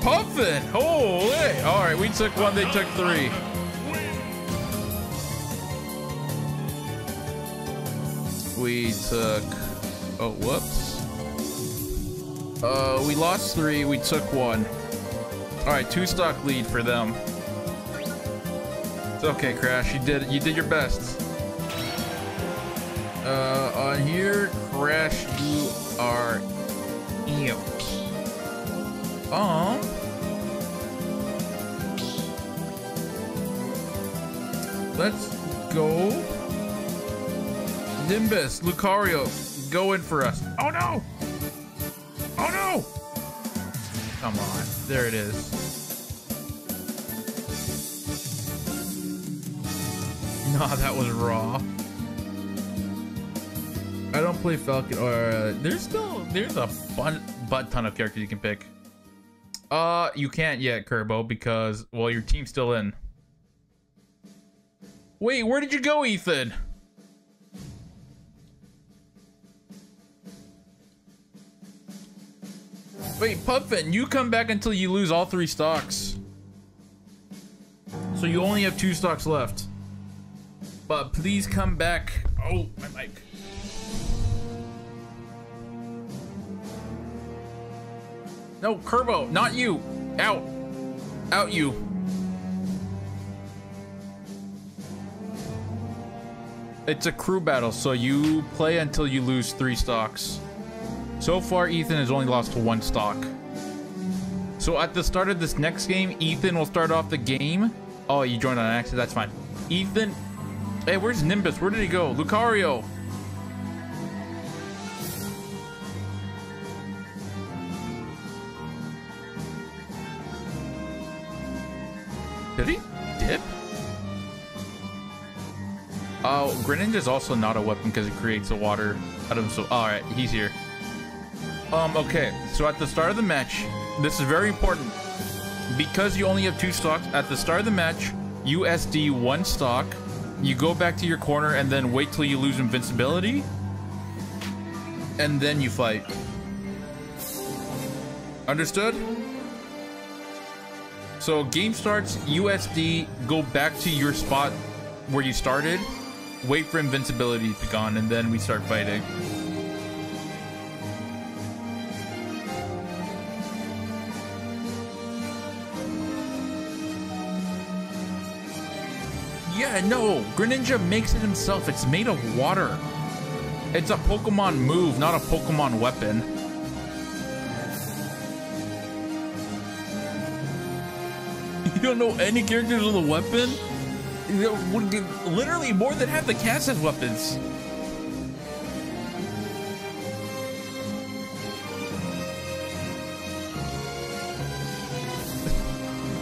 Speaker 1: Puffing. Holy. All right, we took one, they took three. We took, oh, whoops. Uh, we lost three, we took one. All right, two stock lead for them. It's okay, Crash, you did, you did your best. Uh, on here, Crash, you are out. Um. Let's go. Nimbus, Lucario, go in for us. Oh no! Oh no! Come on, there it is. Nah, that was raw. I don't play Falcon or uh, there's still there's a bun, butt ton of characters you can pick. Uh, you can't yet, Kerbo, because well, your team's still in. Wait, where did you go, Ethan? Wait, Puffin, you come back until you lose all three stocks. So you only have two stocks left. But please come back. Oh, my mic. No, Kerbo, not you. Out. Out you. It's a crew battle, so you play until you lose three stocks. So far, Ethan has only lost one stock. So at the start of this next game, Ethan will start off the game. Oh, you joined on accident. That's fine. Ethan. Hey, where's Nimbus? Where did he go? Lucario. Greninja also not a weapon because it creates a water out of him. So, all right, he's here. Um, okay. So at the start of the match, this is very important because you only have two stocks. At the start of the match, USD one stock. You go back to your corner and then wait till you lose invincibility, and then you fight. Understood? So game starts, USD, go back to your spot where you started, wait for invincibility to gone, and then we start fighting. Yeah, no, Greninja makes it himself. It's made of water. It's a Pokemon move, not a Pokemon weapon. You don't know any characters with a weapon? Literally, more than half the cast has weapons.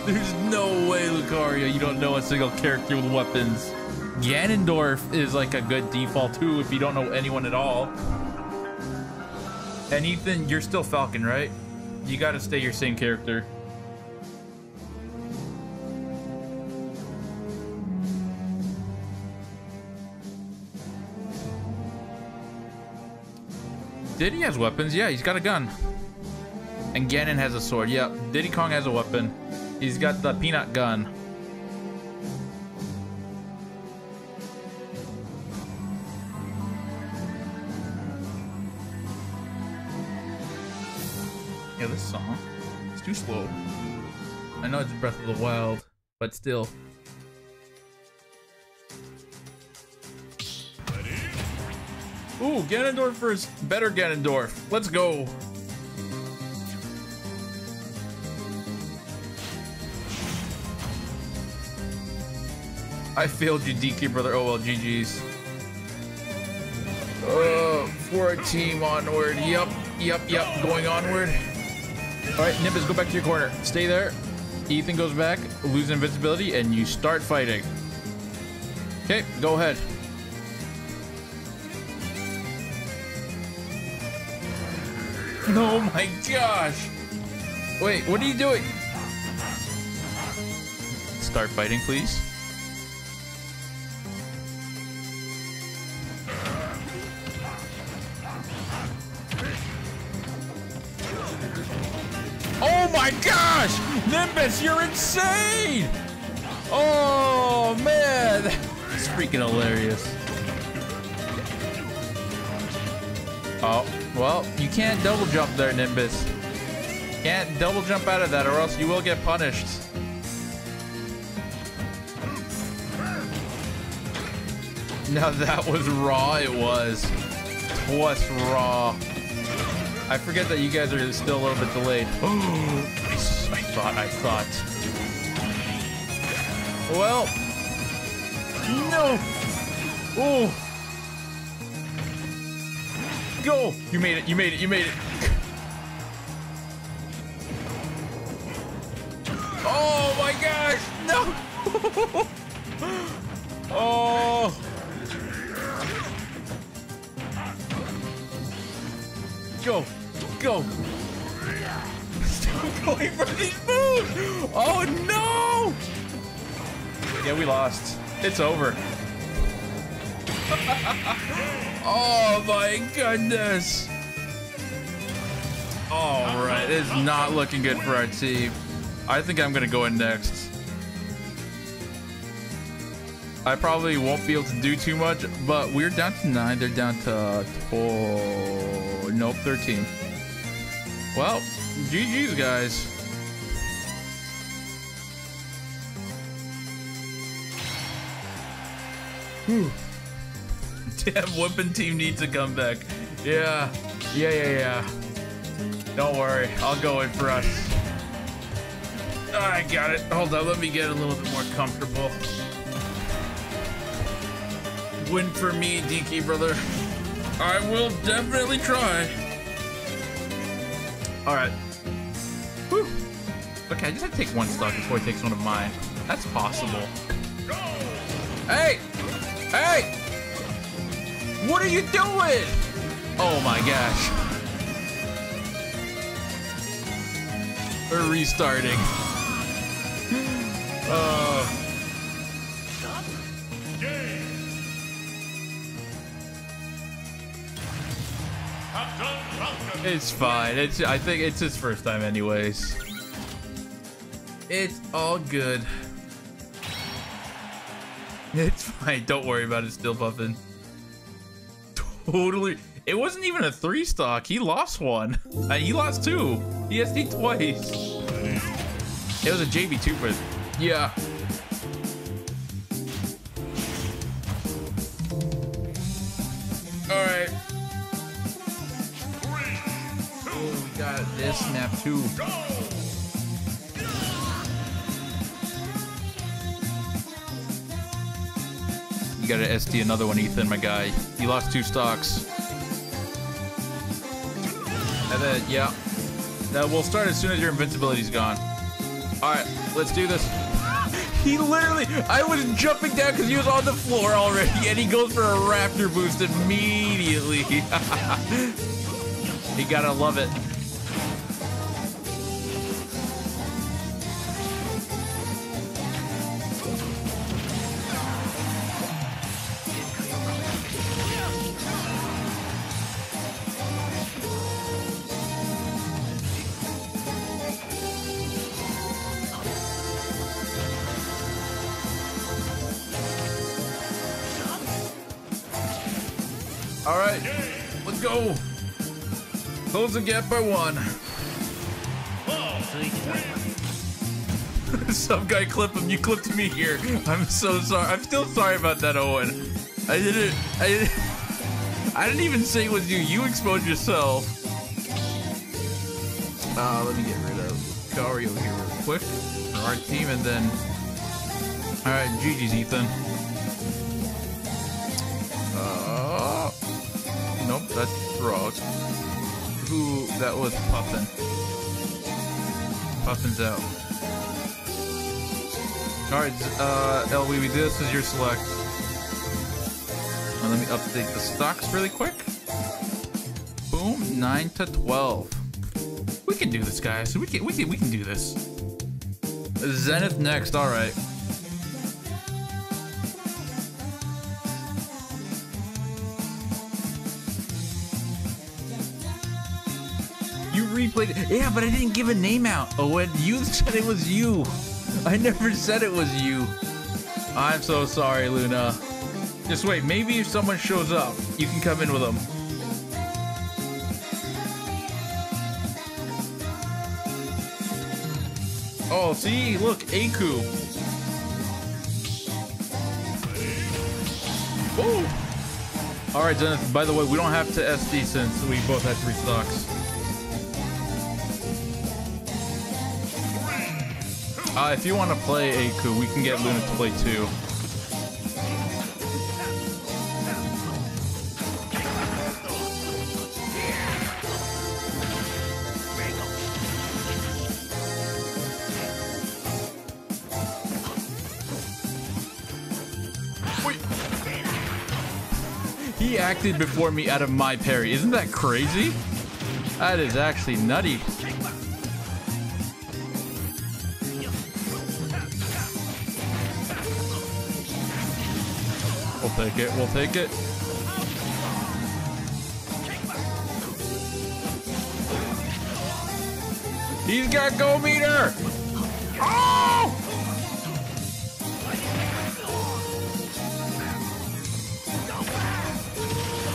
Speaker 1: There's no way, Lucario, you don't know a single character with weapons. Ganondorf is like a good default too if you don't know anyone at all. And Ethan, you're still Falcon, right? You gotta stay your same character. Diddy has weapons. Yeah, he's got a gun. And Ganon has a sword. Yep, Diddy Kong has a weapon. He's got the peanut gun. Yeah, this song. It's too slow. I know it's Breath of the Wild, but still. Ooh, Ganondorf first. Better Ganondorf. Let's go. I failed you, DK brother. Oh well, GG's. Oh, uh, for a team onward. Yep, yep, yep. Going onward. All right, Nimbus, go back to your corner. Stay there. Ethan goes back, lose invincibility, and you start fighting. Okay, go ahead. Oh my gosh! Wait, what are you doing? Start fighting, please. Oh my gosh! Nimbus, you're insane! Oh, man! It's freaking hilarious. Oh, well, you can't double jump there, Nimbus. Can't double jump out of that or else you will get punished. Now that was raw, it was. Twas raw. I forget that you guys are still a little bit delayed. I, I thought, I thought. Well, no. Oh. Go. You made it, you made it, you made it. Oh my gosh, no. oh. Go! Go! Stop going for these moves! Oh no! Yeah, we lost. It's over. oh my goodness! All right, it's not looking good for our team. I think I'm gonna go in next. I probably won't be able to do too much, but we're down to nine. They're down to 12. Nope, 13. Well, GG's, guys. Whew. Damn, Whipping Team needs to come back. Yeah, yeah, yeah, yeah. Don't worry, I'll go in for us. I got it. Hold on, let me get a little bit more comfortable. Win for me, DK brother. I will definitely try. All right. Whew. Okay, I just have to take one stock before he takes one of mine. That's possible. Hey! Hey! What are you doing? Oh my gosh. We're restarting. Oh. It's fine. It's I think it's his first time anyways. It's all good. It's fine. Don't worry about it, still buffing. Totally. It wasn't even a three stock. He lost one. Uh, he lost two. He SD twice. It was a JB2 but yeah. All right. Oh, we got this snap too. You got to SD another one, Ethan, my guy. You lost two stocks. And then, yeah. Now we'll start as soon as your invincibility's gone. All right, let's do this. He literally, I was jumping down because he was on the floor already, and he goes for a raptor boost immediately. he gotta love it. Close the gap by one. Some guy clip him. You clipped me here. I'm so sorry. I'm still sorry about that, Owen. I didn't. I didn't. I didn't even say it was you. You exposed yourself. Uh, let me get rid of Gario here real quick for our team, and then. All right, GG's, Ethan. Uh, nope, that's Frog. Who? That was Puffin. Puffin's out. Alright, uh, LWB, this is your select. Let me update the stocks really quick. Boom, 9 to 12. We can do this, guys. We can, we can, we can do this. Zenith next, alright. It. Yeah, but I didn't give a name out. Oh, and you said it was you. I never said it was you. I'm so sorry, Luna. Just wait, maybe if someone shows up, you can come in with them. Oh, see? Look, Aku. Oh! Alright, Zenith, by the way, we don't have to SD since we both had three stocks. Uh, if you want to play Aku, we can get Luna to play too. He acted before me out of my parry. Isn't that crazy? That is actually nutty. Take it. We'll take it. He's got go meter. Oh!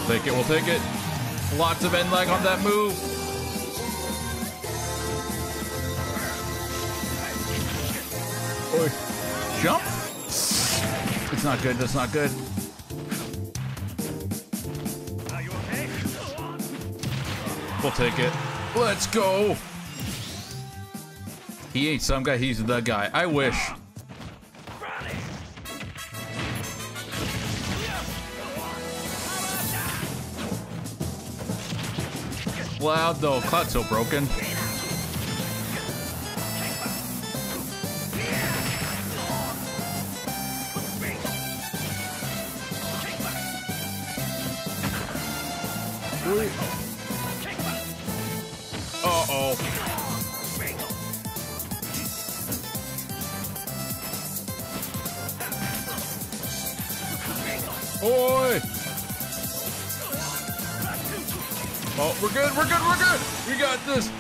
Speaker 1: Take it. We'll take it. Lots of end lag on that move. Oi. Jump. It's not good. That's not good. We'll take it. Let's go. He ain't some guy. He's the guy. I wish. Cloud though. Cloud's so broken.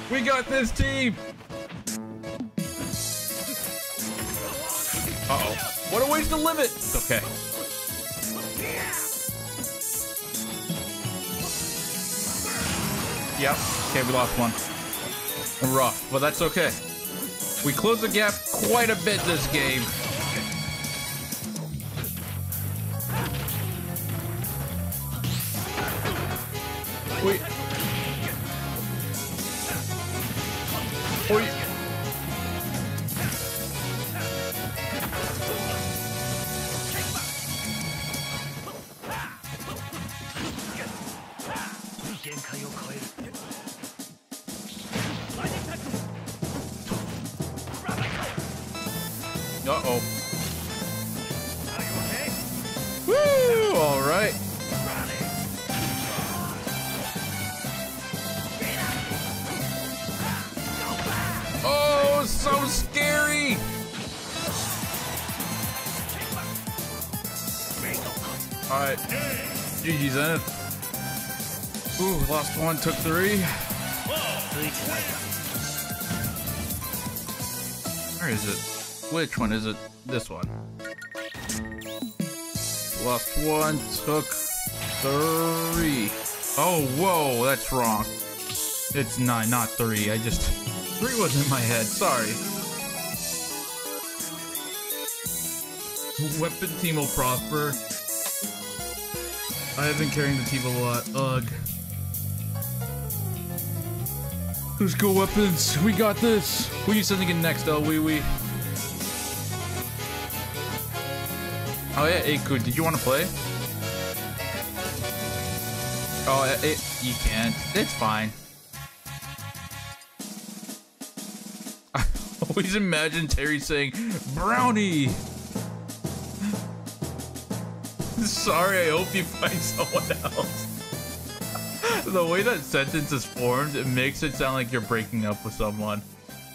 Speaker 1: We got this team! Uh-oh. What a waste to limit! It's okay. Yep. Okay, we lost one. Rough, but that's okay. We closed the gap quite a bit this game. Wait. One, took three. Oh, whoa, that's wrong. It's nine, not three. I just... Three was in my head, sorry. Weapon team will prosper. I have been carrying the team a lot. Ugh. Let's go, weapons. We got this. Who are you sending in next, El Wee Wee? Oh yeah, Aku, did you want to play? Oh, it, it, you can't. It's fine. I always imagine Terry saying, Brownie! Sorry, I hope you find someone else. the way that sentence is formed, it makes it sound like you're breaking up with someone.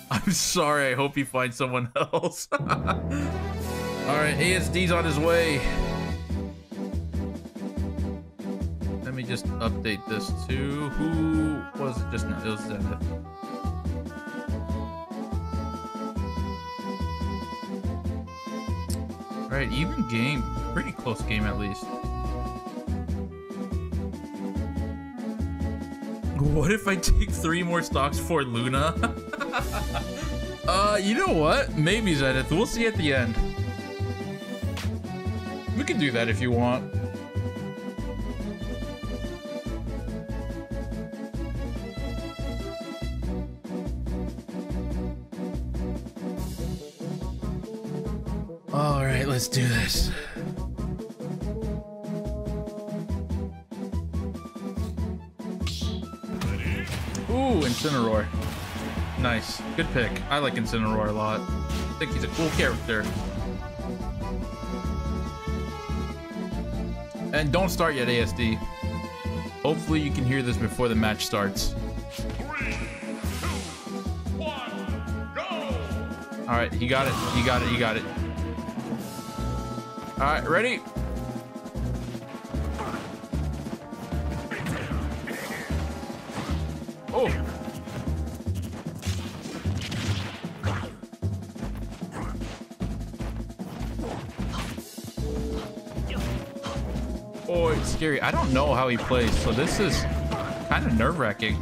Speaker 1: I'm sorry, I hope you find someone else. Alright, ASD's on his way. Just update this to who was it just now? It was Zenith. Alright, even game. Pretty close game at least. What if I take three more stocks for Luna? uh, you know what? Maybe Zenith. We'll see at the end. We can do that if you want. Let's do this. Ooh, Incineroar. Nice. Good pick. I like Incineroar a lot. I think he's a cool character. And don't start yet, ASD. Hopefully you can hear this before the match starts.
Speaker 2: Three, two, one, go!
Speaker 1: Alright, you got it. You got it. You got it. Alright, ready? Oh! Oh, it's scary. I don't know how he plays, so this is kind of nerve-wracking.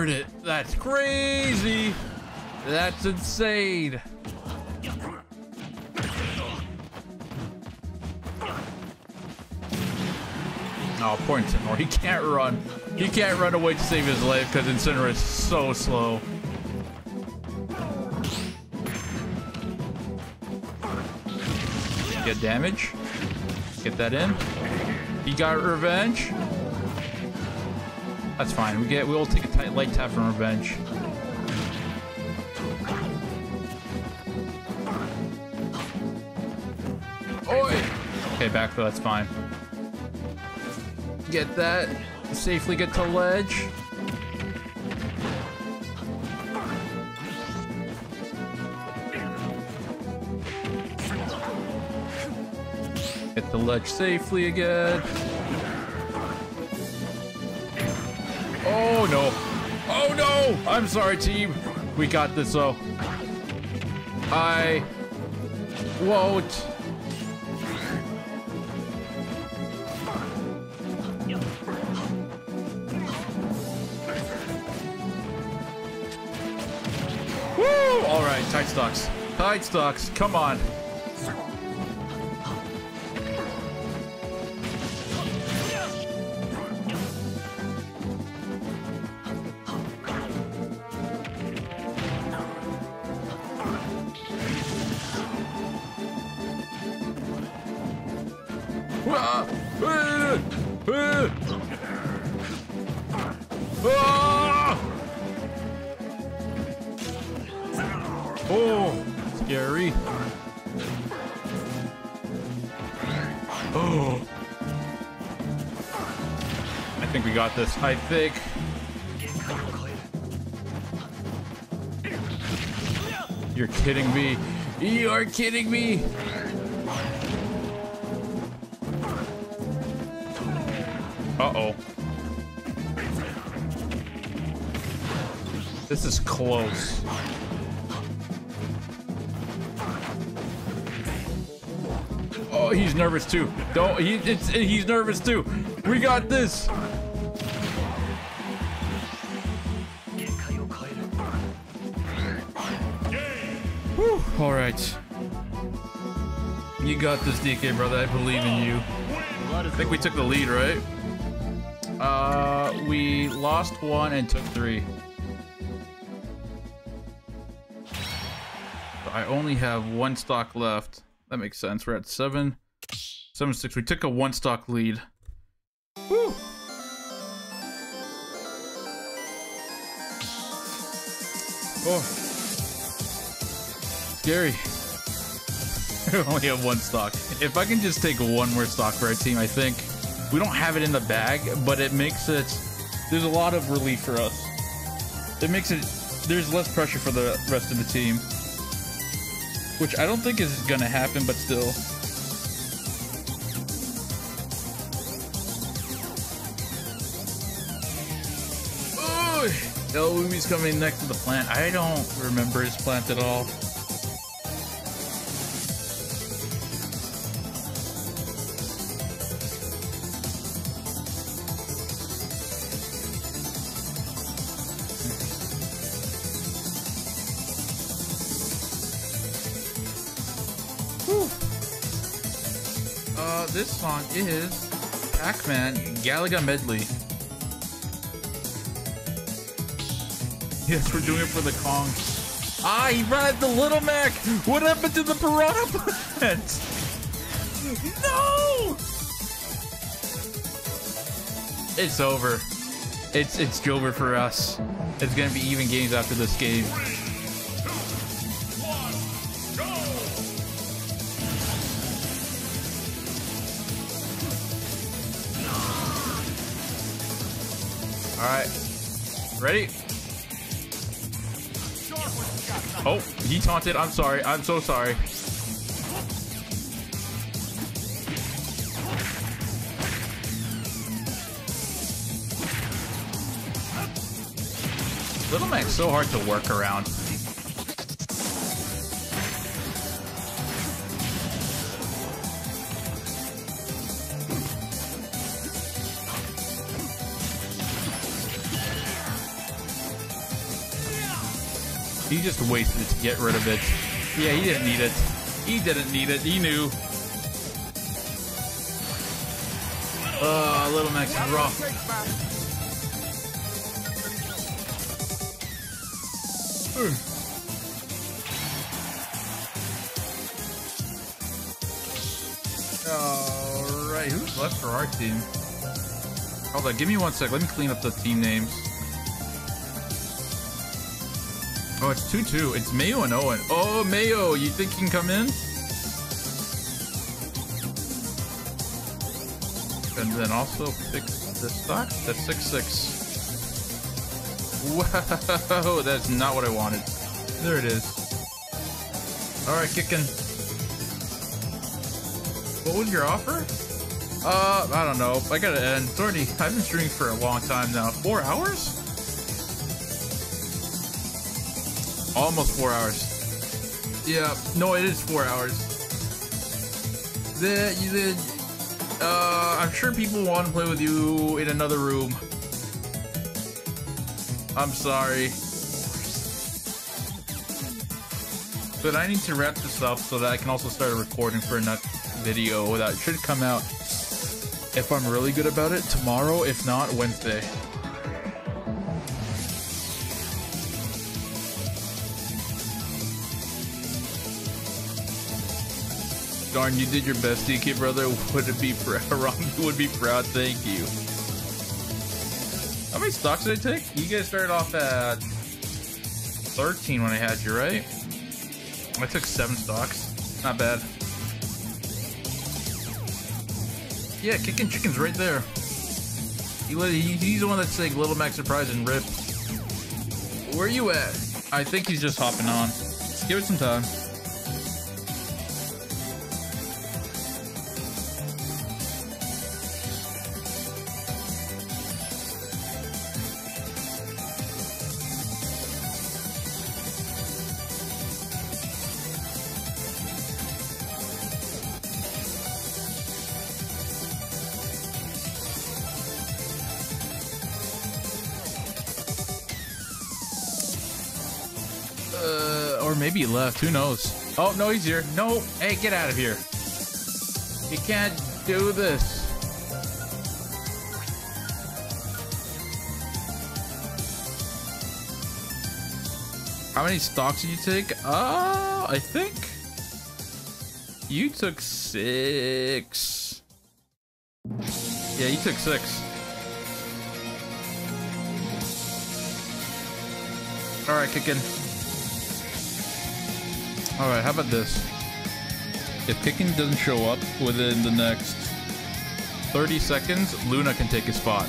Speaker 1: Armored it. That's crazy. That's insane. Oh, poor Incineroar. He can't run. He can't run away to save his life because Incineroar is so slow. Get damage. Get that in. He got revenge. That's fine. We get. We'll take light tap from revenge. Oi! Okay, back though. That's fine. Get that. Safely get to ledge. Get the ledge safely again. I'm sorry, team. We got this though. I won't. Woo! All right, tight stocks. Tight stocks. Come on. This. I think. You're kidding me. You're kidding me. Uh-oh. This is close. Oh, he's nervous too. Don't he he's nervous too. We got this. Got this, DK, brother. I believe in you. I think we took the lead, right? Uh, we lost one and took three. I only have one stock left. That makes sense. We're at seven, seven six. We took a one stock lead. Woo! Oh. Scary. only have one stock. If I can just take one more stock for our team, I think we don't have it in the bag, but it makes it. There's a lot of relief for us. It makes it. There's less pressure for the rest of the team, which I don't think is gonna happen, but still. Ooh, Elumi's coming next to the plant. I don't remember his plant at all. Song is Pac-Man Galaga Medley. Yes, we're doing it for the Kong. Ah, he brought the Little Mac. What happened to the Piranha Plant? No! It's over. It's it's over for us. It's gonna be even games after this game. Ready? Oh, he taunted. I'm sorry. I'm so sorry. Little Mac's so hard to work around. He just wasted it to get rid of it. Yeah, he didn't need it. He didn't need it. He knew. Oh, Little Mac's rough. Hmm. Alright, who's left for our team? Hold on, give me one sec. Let me clean up the team names. Oh, it's 2-2. It's Mayo and Owen. Oh, Mayo, you think you can come in? And then also fix the stock. That's 6-6. Whoa, that's not what I wanted. There it is. Alright, kicking. What was your offer? Uh, I don't know. I gotta end. It's already, I've been streaming for a long time now. Four hours? Almost four hours. Yeah, no, it is four hours. The, did, uh, I'm sure people want to play with you in another room. I'm sorry. But I need to wrap this up so that I can also start recording for a next video that should come out if I'm really good about it tomorrow, if not Wednesday. Darn, you did your best, DK brother. Would it be proud? Would be proud. Thank you. How many stocks did I take? You guys started off at 13 when I had you, right? I took seven stocks. Not bad. Yeah, kicking chicken's right there. He, he, he's the one that's like Little Mac Surprise and Rip. Where you at? I think he's just hopping on. Let's Give it some time. Left. Who knows? Oh, no, he's here. No. Hey, get out of here. You can't do this. How many stocks did you take? Uh, I think you took six. Yeah, you took six. All right, kicking. All right, how about this? If Kicken doesn't show up within the next 30 seconds, Luna can take his spot.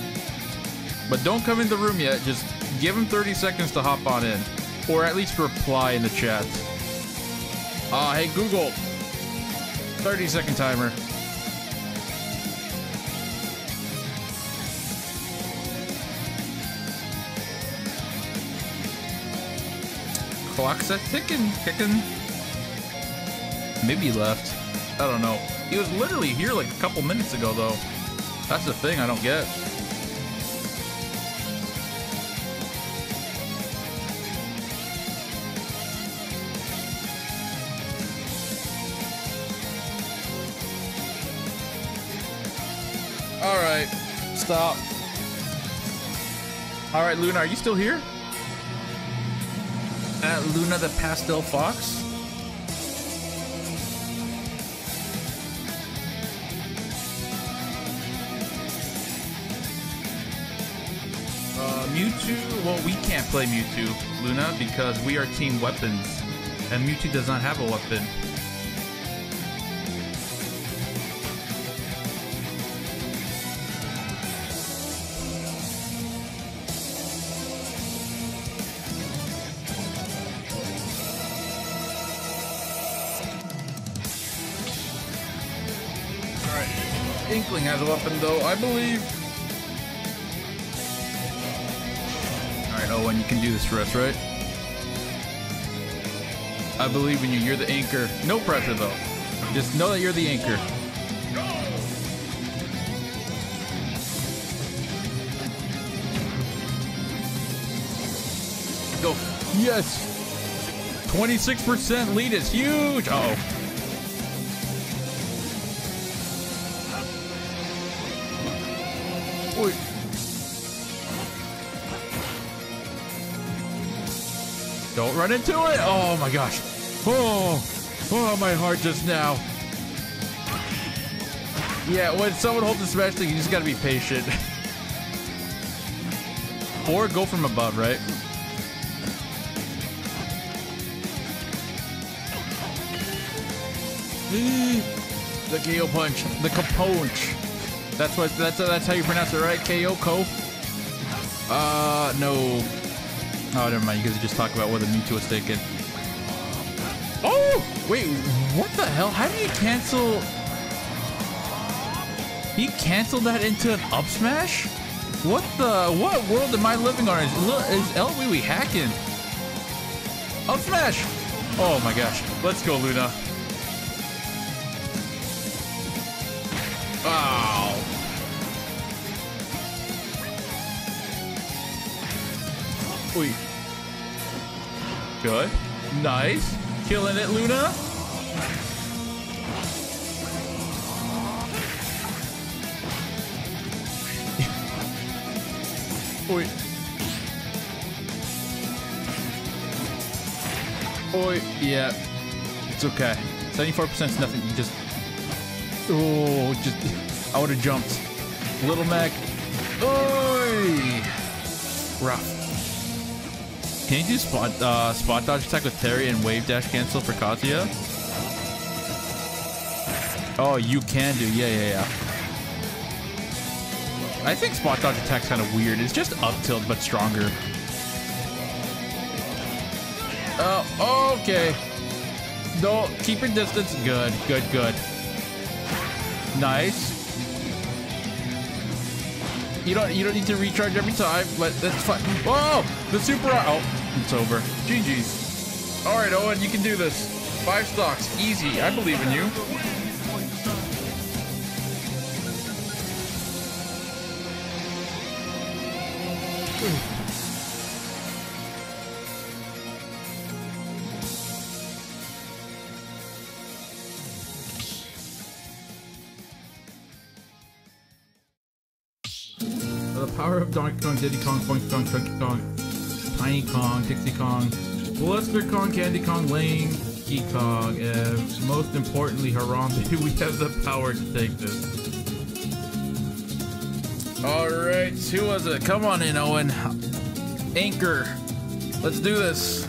Speaker 1: But don't come in the room yet. Just give him 30 seconds to hop on in. Or at least reply in the chat. Ah, hey, Google. 30 second timer. Clock's a ticking, kicking. Maybe he left. I don't know. He was literally here like a couple minutes ago, though. That's the thing I don't get. All right, stop. All right, Luna, are you still here? At Luna the Pastel Fox? Play Mewtwo, Luna, because we are Team Weapons, and Mewtwo does not have a weapon. Inkling has a weapon, though, I believe. Alright, you can do this for us, right? I believe in you. You're the anchor. No pressure, though. Just know that you're the anchor. Go. Yes! 26% lead is huge! Oh Don't run into it! Oh my gosh. Oh, oh, my heart just now. Yeah, when someone holds a smash thing, you just gotta be patient. or go from above, right? the KO punch, the Caponch. That's what that's that's how you pronounce it, right? KO Ko. Uh, no. Oh, never mind. You guys just talk about whether Mewtwo was taken. Oh, wait. What the hell? How do you cancel? He canceled that into an up smash? What the? What world am I living on? Is, is hacking? Up smash! Oh my gosh. Let's go, Luna. Good. Nice. Killing it, Luna. Oi. Oi. Yeah. It's okay. 74% is nothing. Just. Oh, just. I would have jumped. Little Mac. Can you do spot uh, spot dodge attack with Terry and wave dash cancel for Kazuya? Oh, you can do. Yeah, yeah, yeah. I think spot dodge attack's kind of weird. It's just up tilt but stronger. Oh, okay. No, keep your distance. Good, good, good. Nice. You don't you don't need to recharge every time, but that's fine. Whoa! The super oh, it's over. GG's. Alright, Owen, you can do this. Five stocks. Easy. I believe in you. The power of Donkey Kong, Diddy Kong, Funky Kong, Chunky Kong, Tiny Kong, Dixie Kong, Buster Kong, Candy Kong, Lane, Key Kong, and most importantly, Harambe, we have the power to take this. Alright, who was it? Come on in, Owen. Anchor. Let's do this.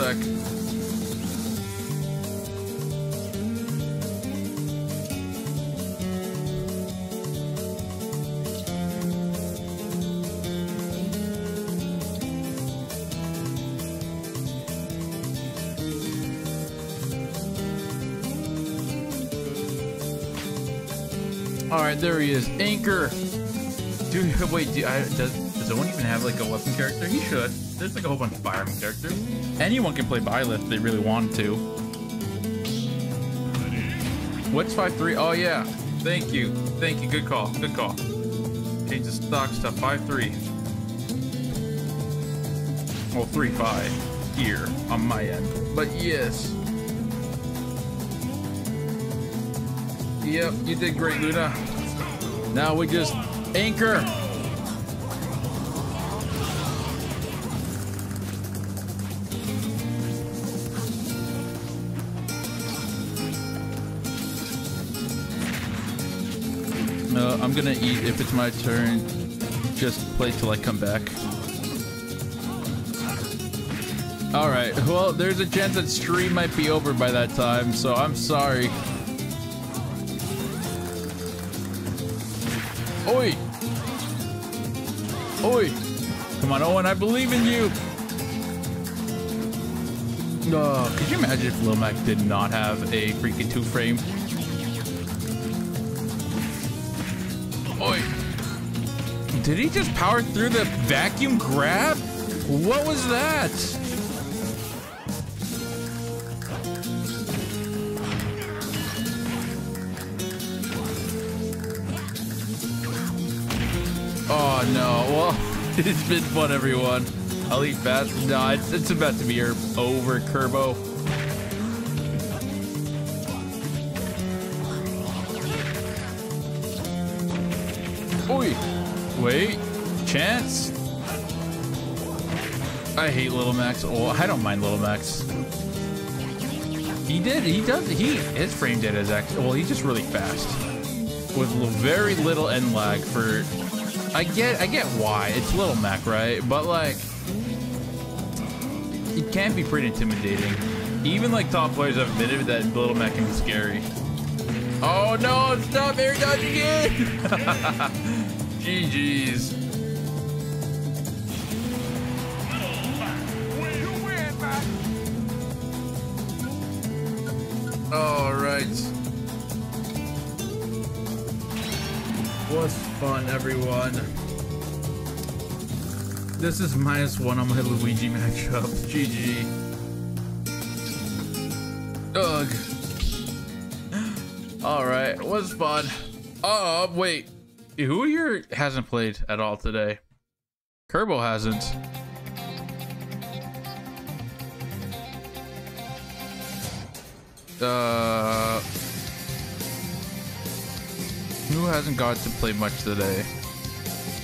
Speaker 1: Sec. All right, there he is. Anchor. Dude, wait, do, I, does, does Owen even have like a weapon character? He should. There's like a whole bunch of Fire Emblem characters. Anyone can play Byleth if they really want to. What's 5-3? Oh, yeah. Thank you. Thank you. Good call. Good call. Change the stock stuff. 5-3. Well, 3-5 here on my end. But yes. Yep, you did great, Luna. Now we just anchor. Gonna eat if it's my turn. Just play till I come back. All right. Well, there's a chance that stream might be over by that time, so I'm sorry. Oi! Oi! Come on, Owen, I believe in you! Oh, could you imagine if Lil Mac did not have a freaking two Did he just power through the vacuum grab? What was that? Oh no. Well, it's been fun, everyone. I'll eat fast. No, it's, it's about to be over, Kerbo. I hate Little Max. Oh, I don't mind Little Max. He did. He does. He his frame data is actually well. He's just really fast with very little end lag for. I get. I get why it's Little Mac, right? But like, it can be pretty intimidating. Even like top players have admitted that Little Mac can be scary. Oh no! Stop air dodging it! GG's. Fun, everyone. This is minus one on my Luigi matchup. GG. Ugh. All right, was fun. Oh, wait. Who here hasn't played at all today? Kerbo hasn't. Uh, who hasn't got to play much today?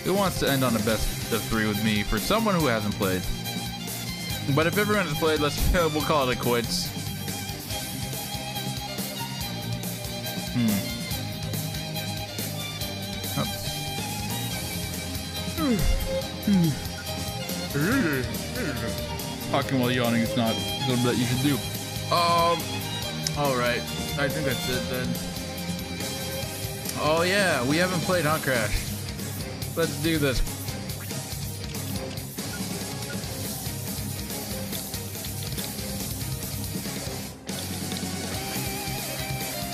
Speaker 1: Who wants to end on a best of three with me for someone who hasn't played? But if everyone has played, let's we'll call it a quits. Hmm. Talking while yawning is not something that you should do. Um. All right. I think that's it then. Oh yeah, we haven't played Hunt Crash. Let's do this.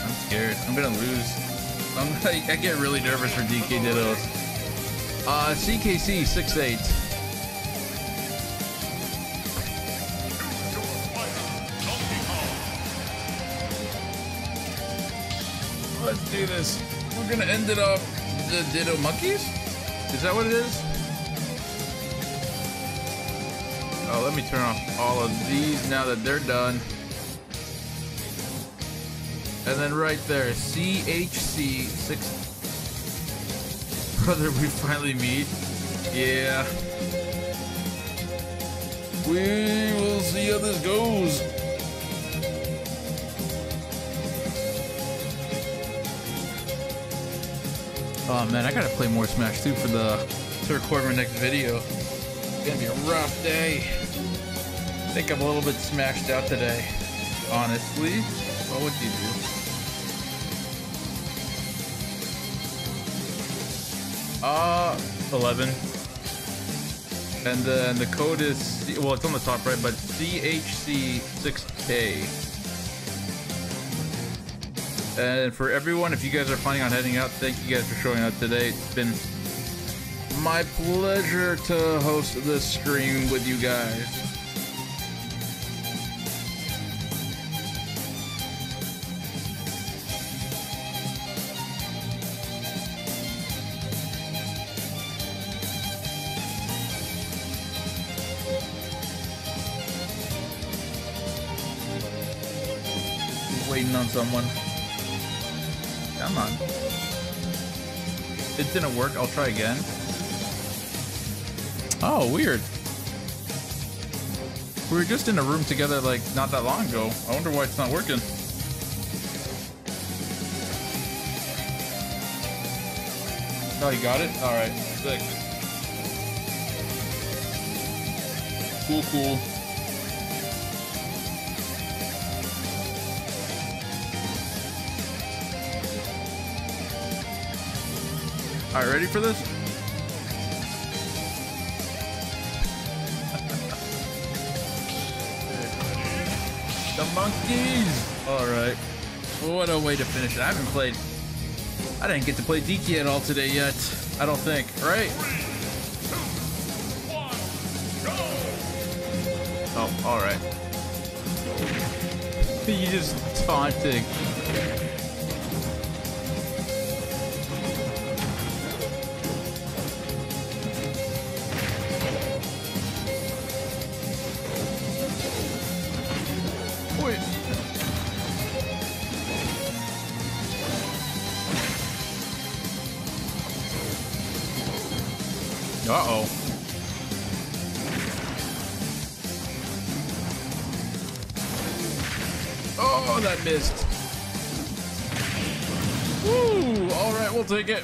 Speaker 1: I'm scared. I'm gonna lose. I'm I get really nervous for DK Dittos. Uh, CKC 68. Let's do this. We're gonna end it off the Ditto Monkeys? Is that what it is? Oh, let me turn off all of these now that they're done. And then right there, CHC 6. Brother, we finally meet. Yeah. We will see how this goes. Oh man, I gotta play more Smash 2 for the to record my next video. It's gonna be a rough day. I think I'm a little bit smashed out today, honestly. What would you do? Uh, 11. And then the code is, well, it's on the top right, but CHC6K. And for everyone, if you guys are planning on heading out, thank you guys for showing up today. It's been my pleasure to host this stream with you guys. Waiting on someone. It didn't work. I'll try again. Oh, weird. We were just in a room together like not that long ago. I wonder why it's not working. Oh, you got it? Alright, sick. Cool, cool. Alright, ready for this? the monkeys! Alright. What a way to finish it. I haven't played... I didn't get to play DK at all today yet. I don't think. Right? Oh, alright. you just taunting.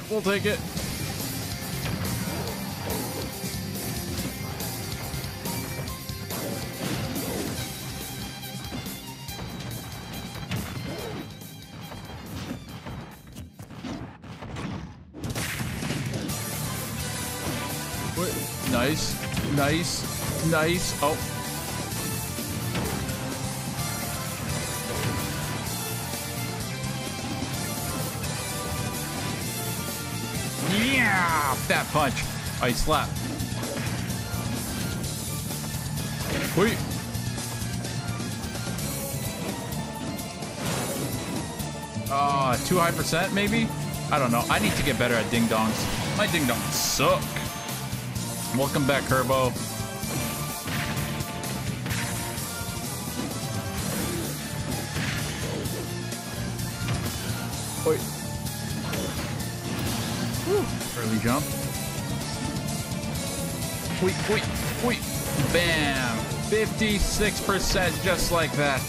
Speaker 1: We'll take it. Nice, nice, nice. Oh. Punch. I slap. Wait. Uh, too high percent maybe? I don't know. I need to get better at ding dongs. My ding dongs suck. Welcome back, Kerbo. Wait. Early jump. Wait, wait. Bam. 56% just like that.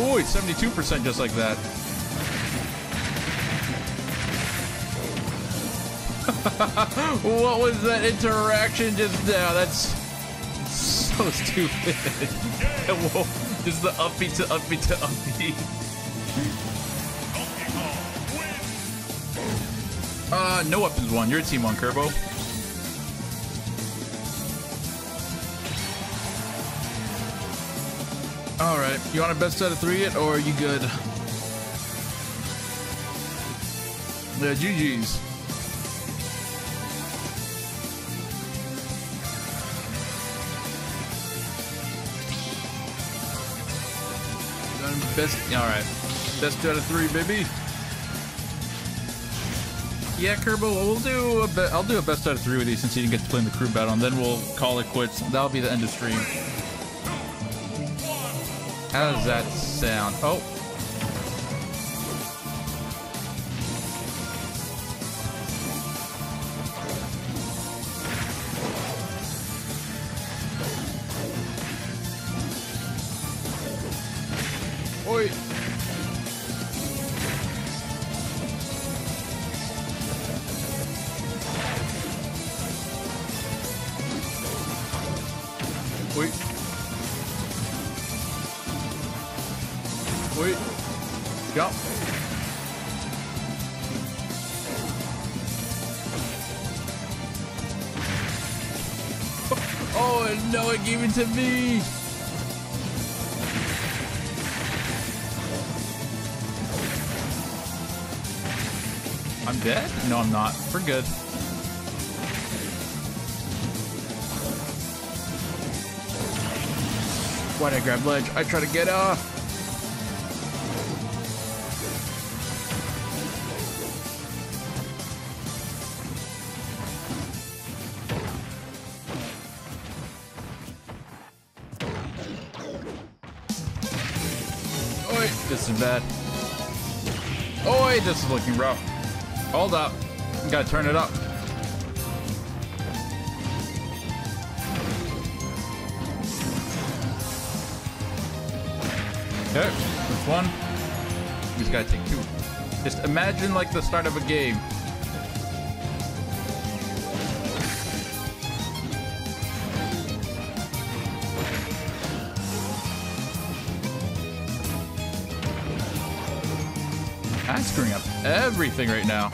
Speaker 1: Ooh, 72% just like that. what was that interaction just now? That's so stupid. Just the uppy to uppy to uppy. Weapons one. You're team one, Kerbo. All right, you want a best out of three it, or are you good? Yeah, GG's. Best, all right. Best out of three, baby. Yeah, Kerbo, we'll do a be- I'll do a best out of three with you since you didn't get to play in the crew battle, and then we'll call it quits. That'll be the end of stream. How does that sound? Oh. To me. I'm dead? No, I'm not. We're good. Why'd I grab ledge? I try to get off. Looking rough. Hold up. Gotta turn it up. Okay, that's one. Just gotta take two. Just imagine like the start of a game. Everything right now.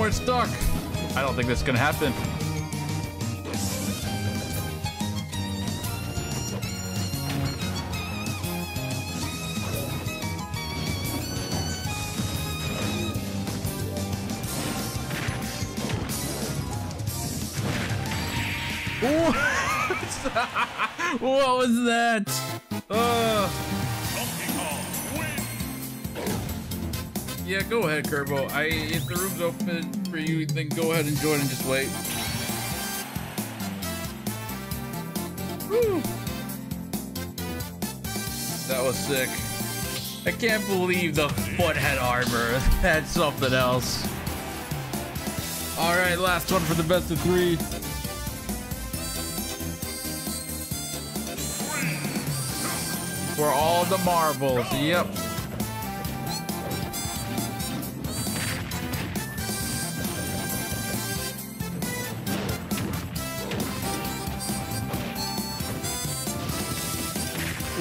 Speaker 1: More stuck. I don't think that's gonna happen. what was that? Go ahead, Kerbo. I if the room's open for you, then go ahead and join and just wait. Woo. That was sick. I can't believe the foot had armor. That's something else. All right, last one for the best of three. For all the marbles. Yep.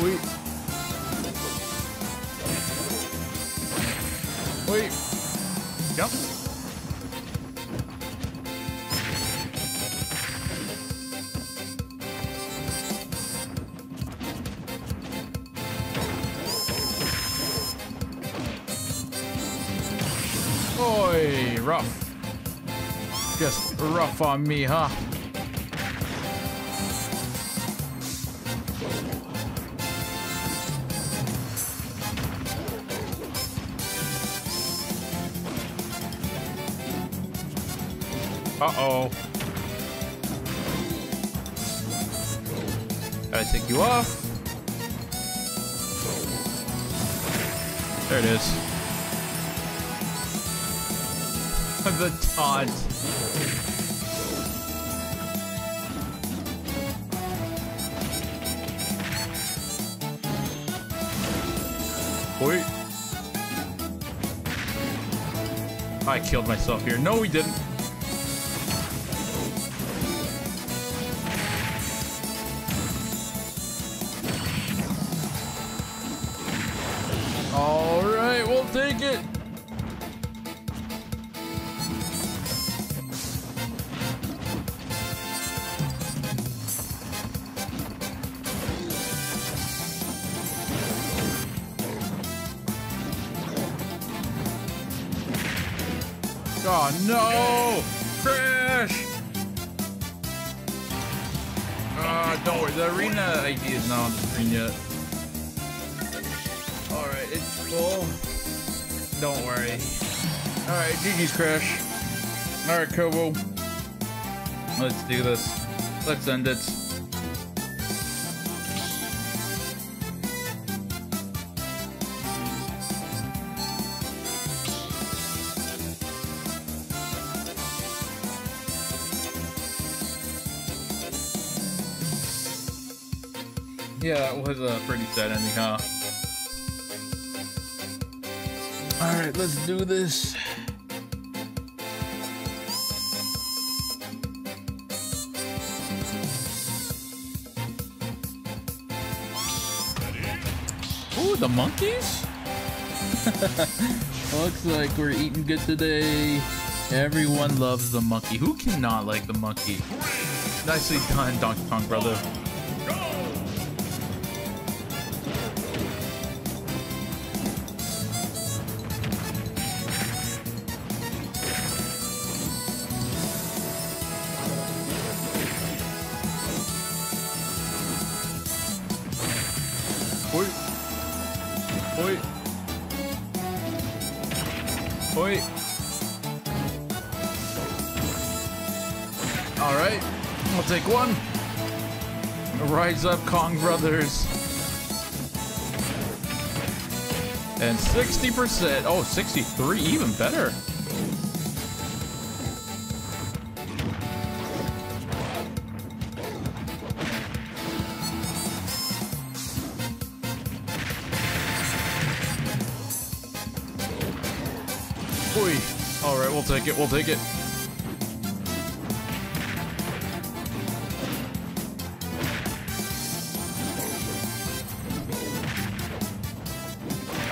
Speaker 1: Wait. Wait. Jump. Oi, rough. Just rough on me, huh? Uh-oh. Gotta take you off. There it is. the taunt. Wait. I killed myself here. No, we didn't. Crash. Alright, Kerbo. Let's do this. Let's end it. Yeah, it was a pretty sad ending, huh? Alright, let's do this. Monkeys? Looks like we're eating good today. Everyone loves the monkey. Who cannot like the monkey? Nicely done, Donkey Kong brother. Rise up, Kong Brothers. And 60%. Oh, 63, even better. Oi. All right, we'll take it. We'll take it.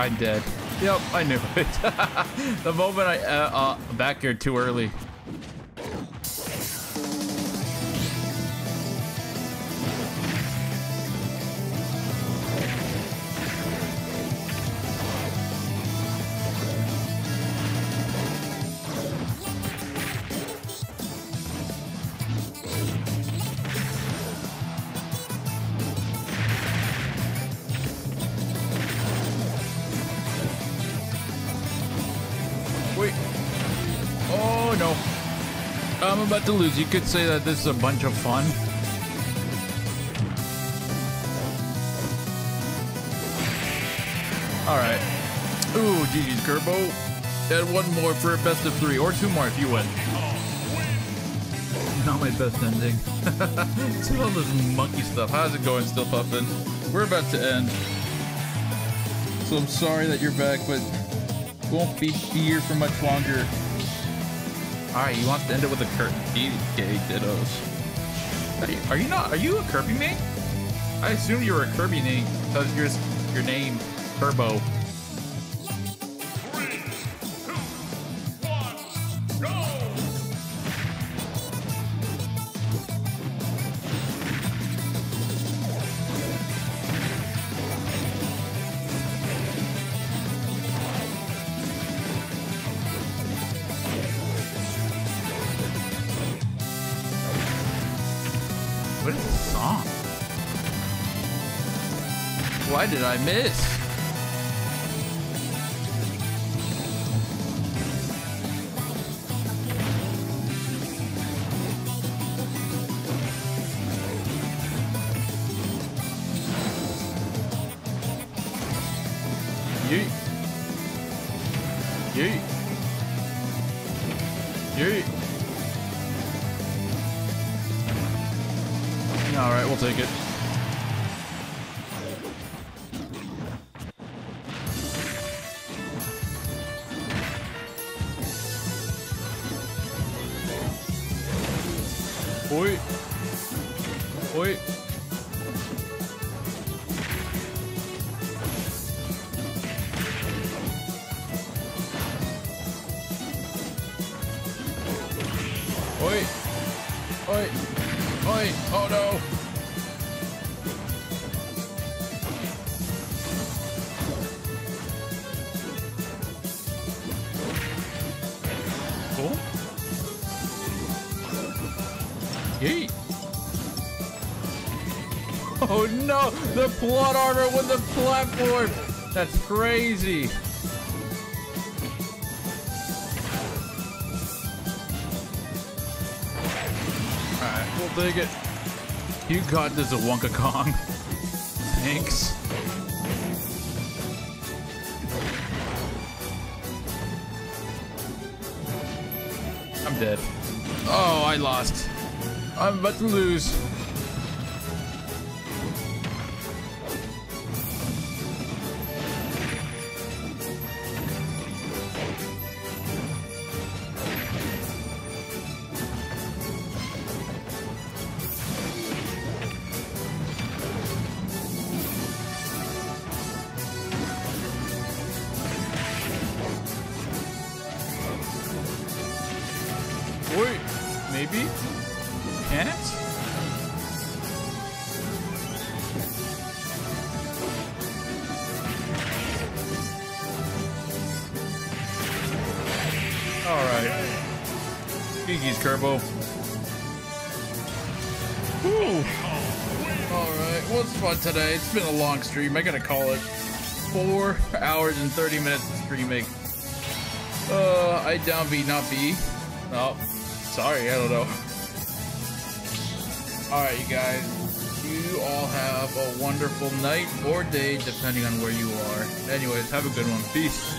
Speaker 1: I'm dead. Yep, I knew it. the moment I uh, uh back here too early. You could say that this is a bunch of fun. Alright. Ooh, GG's Kerbo. And one more for a best of three, or two more if you win. Not my best ending. See all this monkey stuff. How's it going, still puffin? We're about to end. So I'm sorry that you're back, but won't be here for much longer. Alright, he wants to end it with a curtain. He gay dittos. Are you, are you not? Are you a Kirby main? I assumed you were a Kirby name because your your name Turbo. Miss? Plot armor with the platform! That's crazy! Alright, we'll take it. You got this, a Wonka Kong. Thanks. I'm dead. Oh, I lost. I'm about to lose. Today. It's been a long stream. I gotta call it. Four hours and 30 minutes of streaming. Uh, I down B, not B. Oh, sorry, I don't know. Alright, you guys. You all have a wonderful night or day, depending on where you are. Anyways, have a good one. Peace.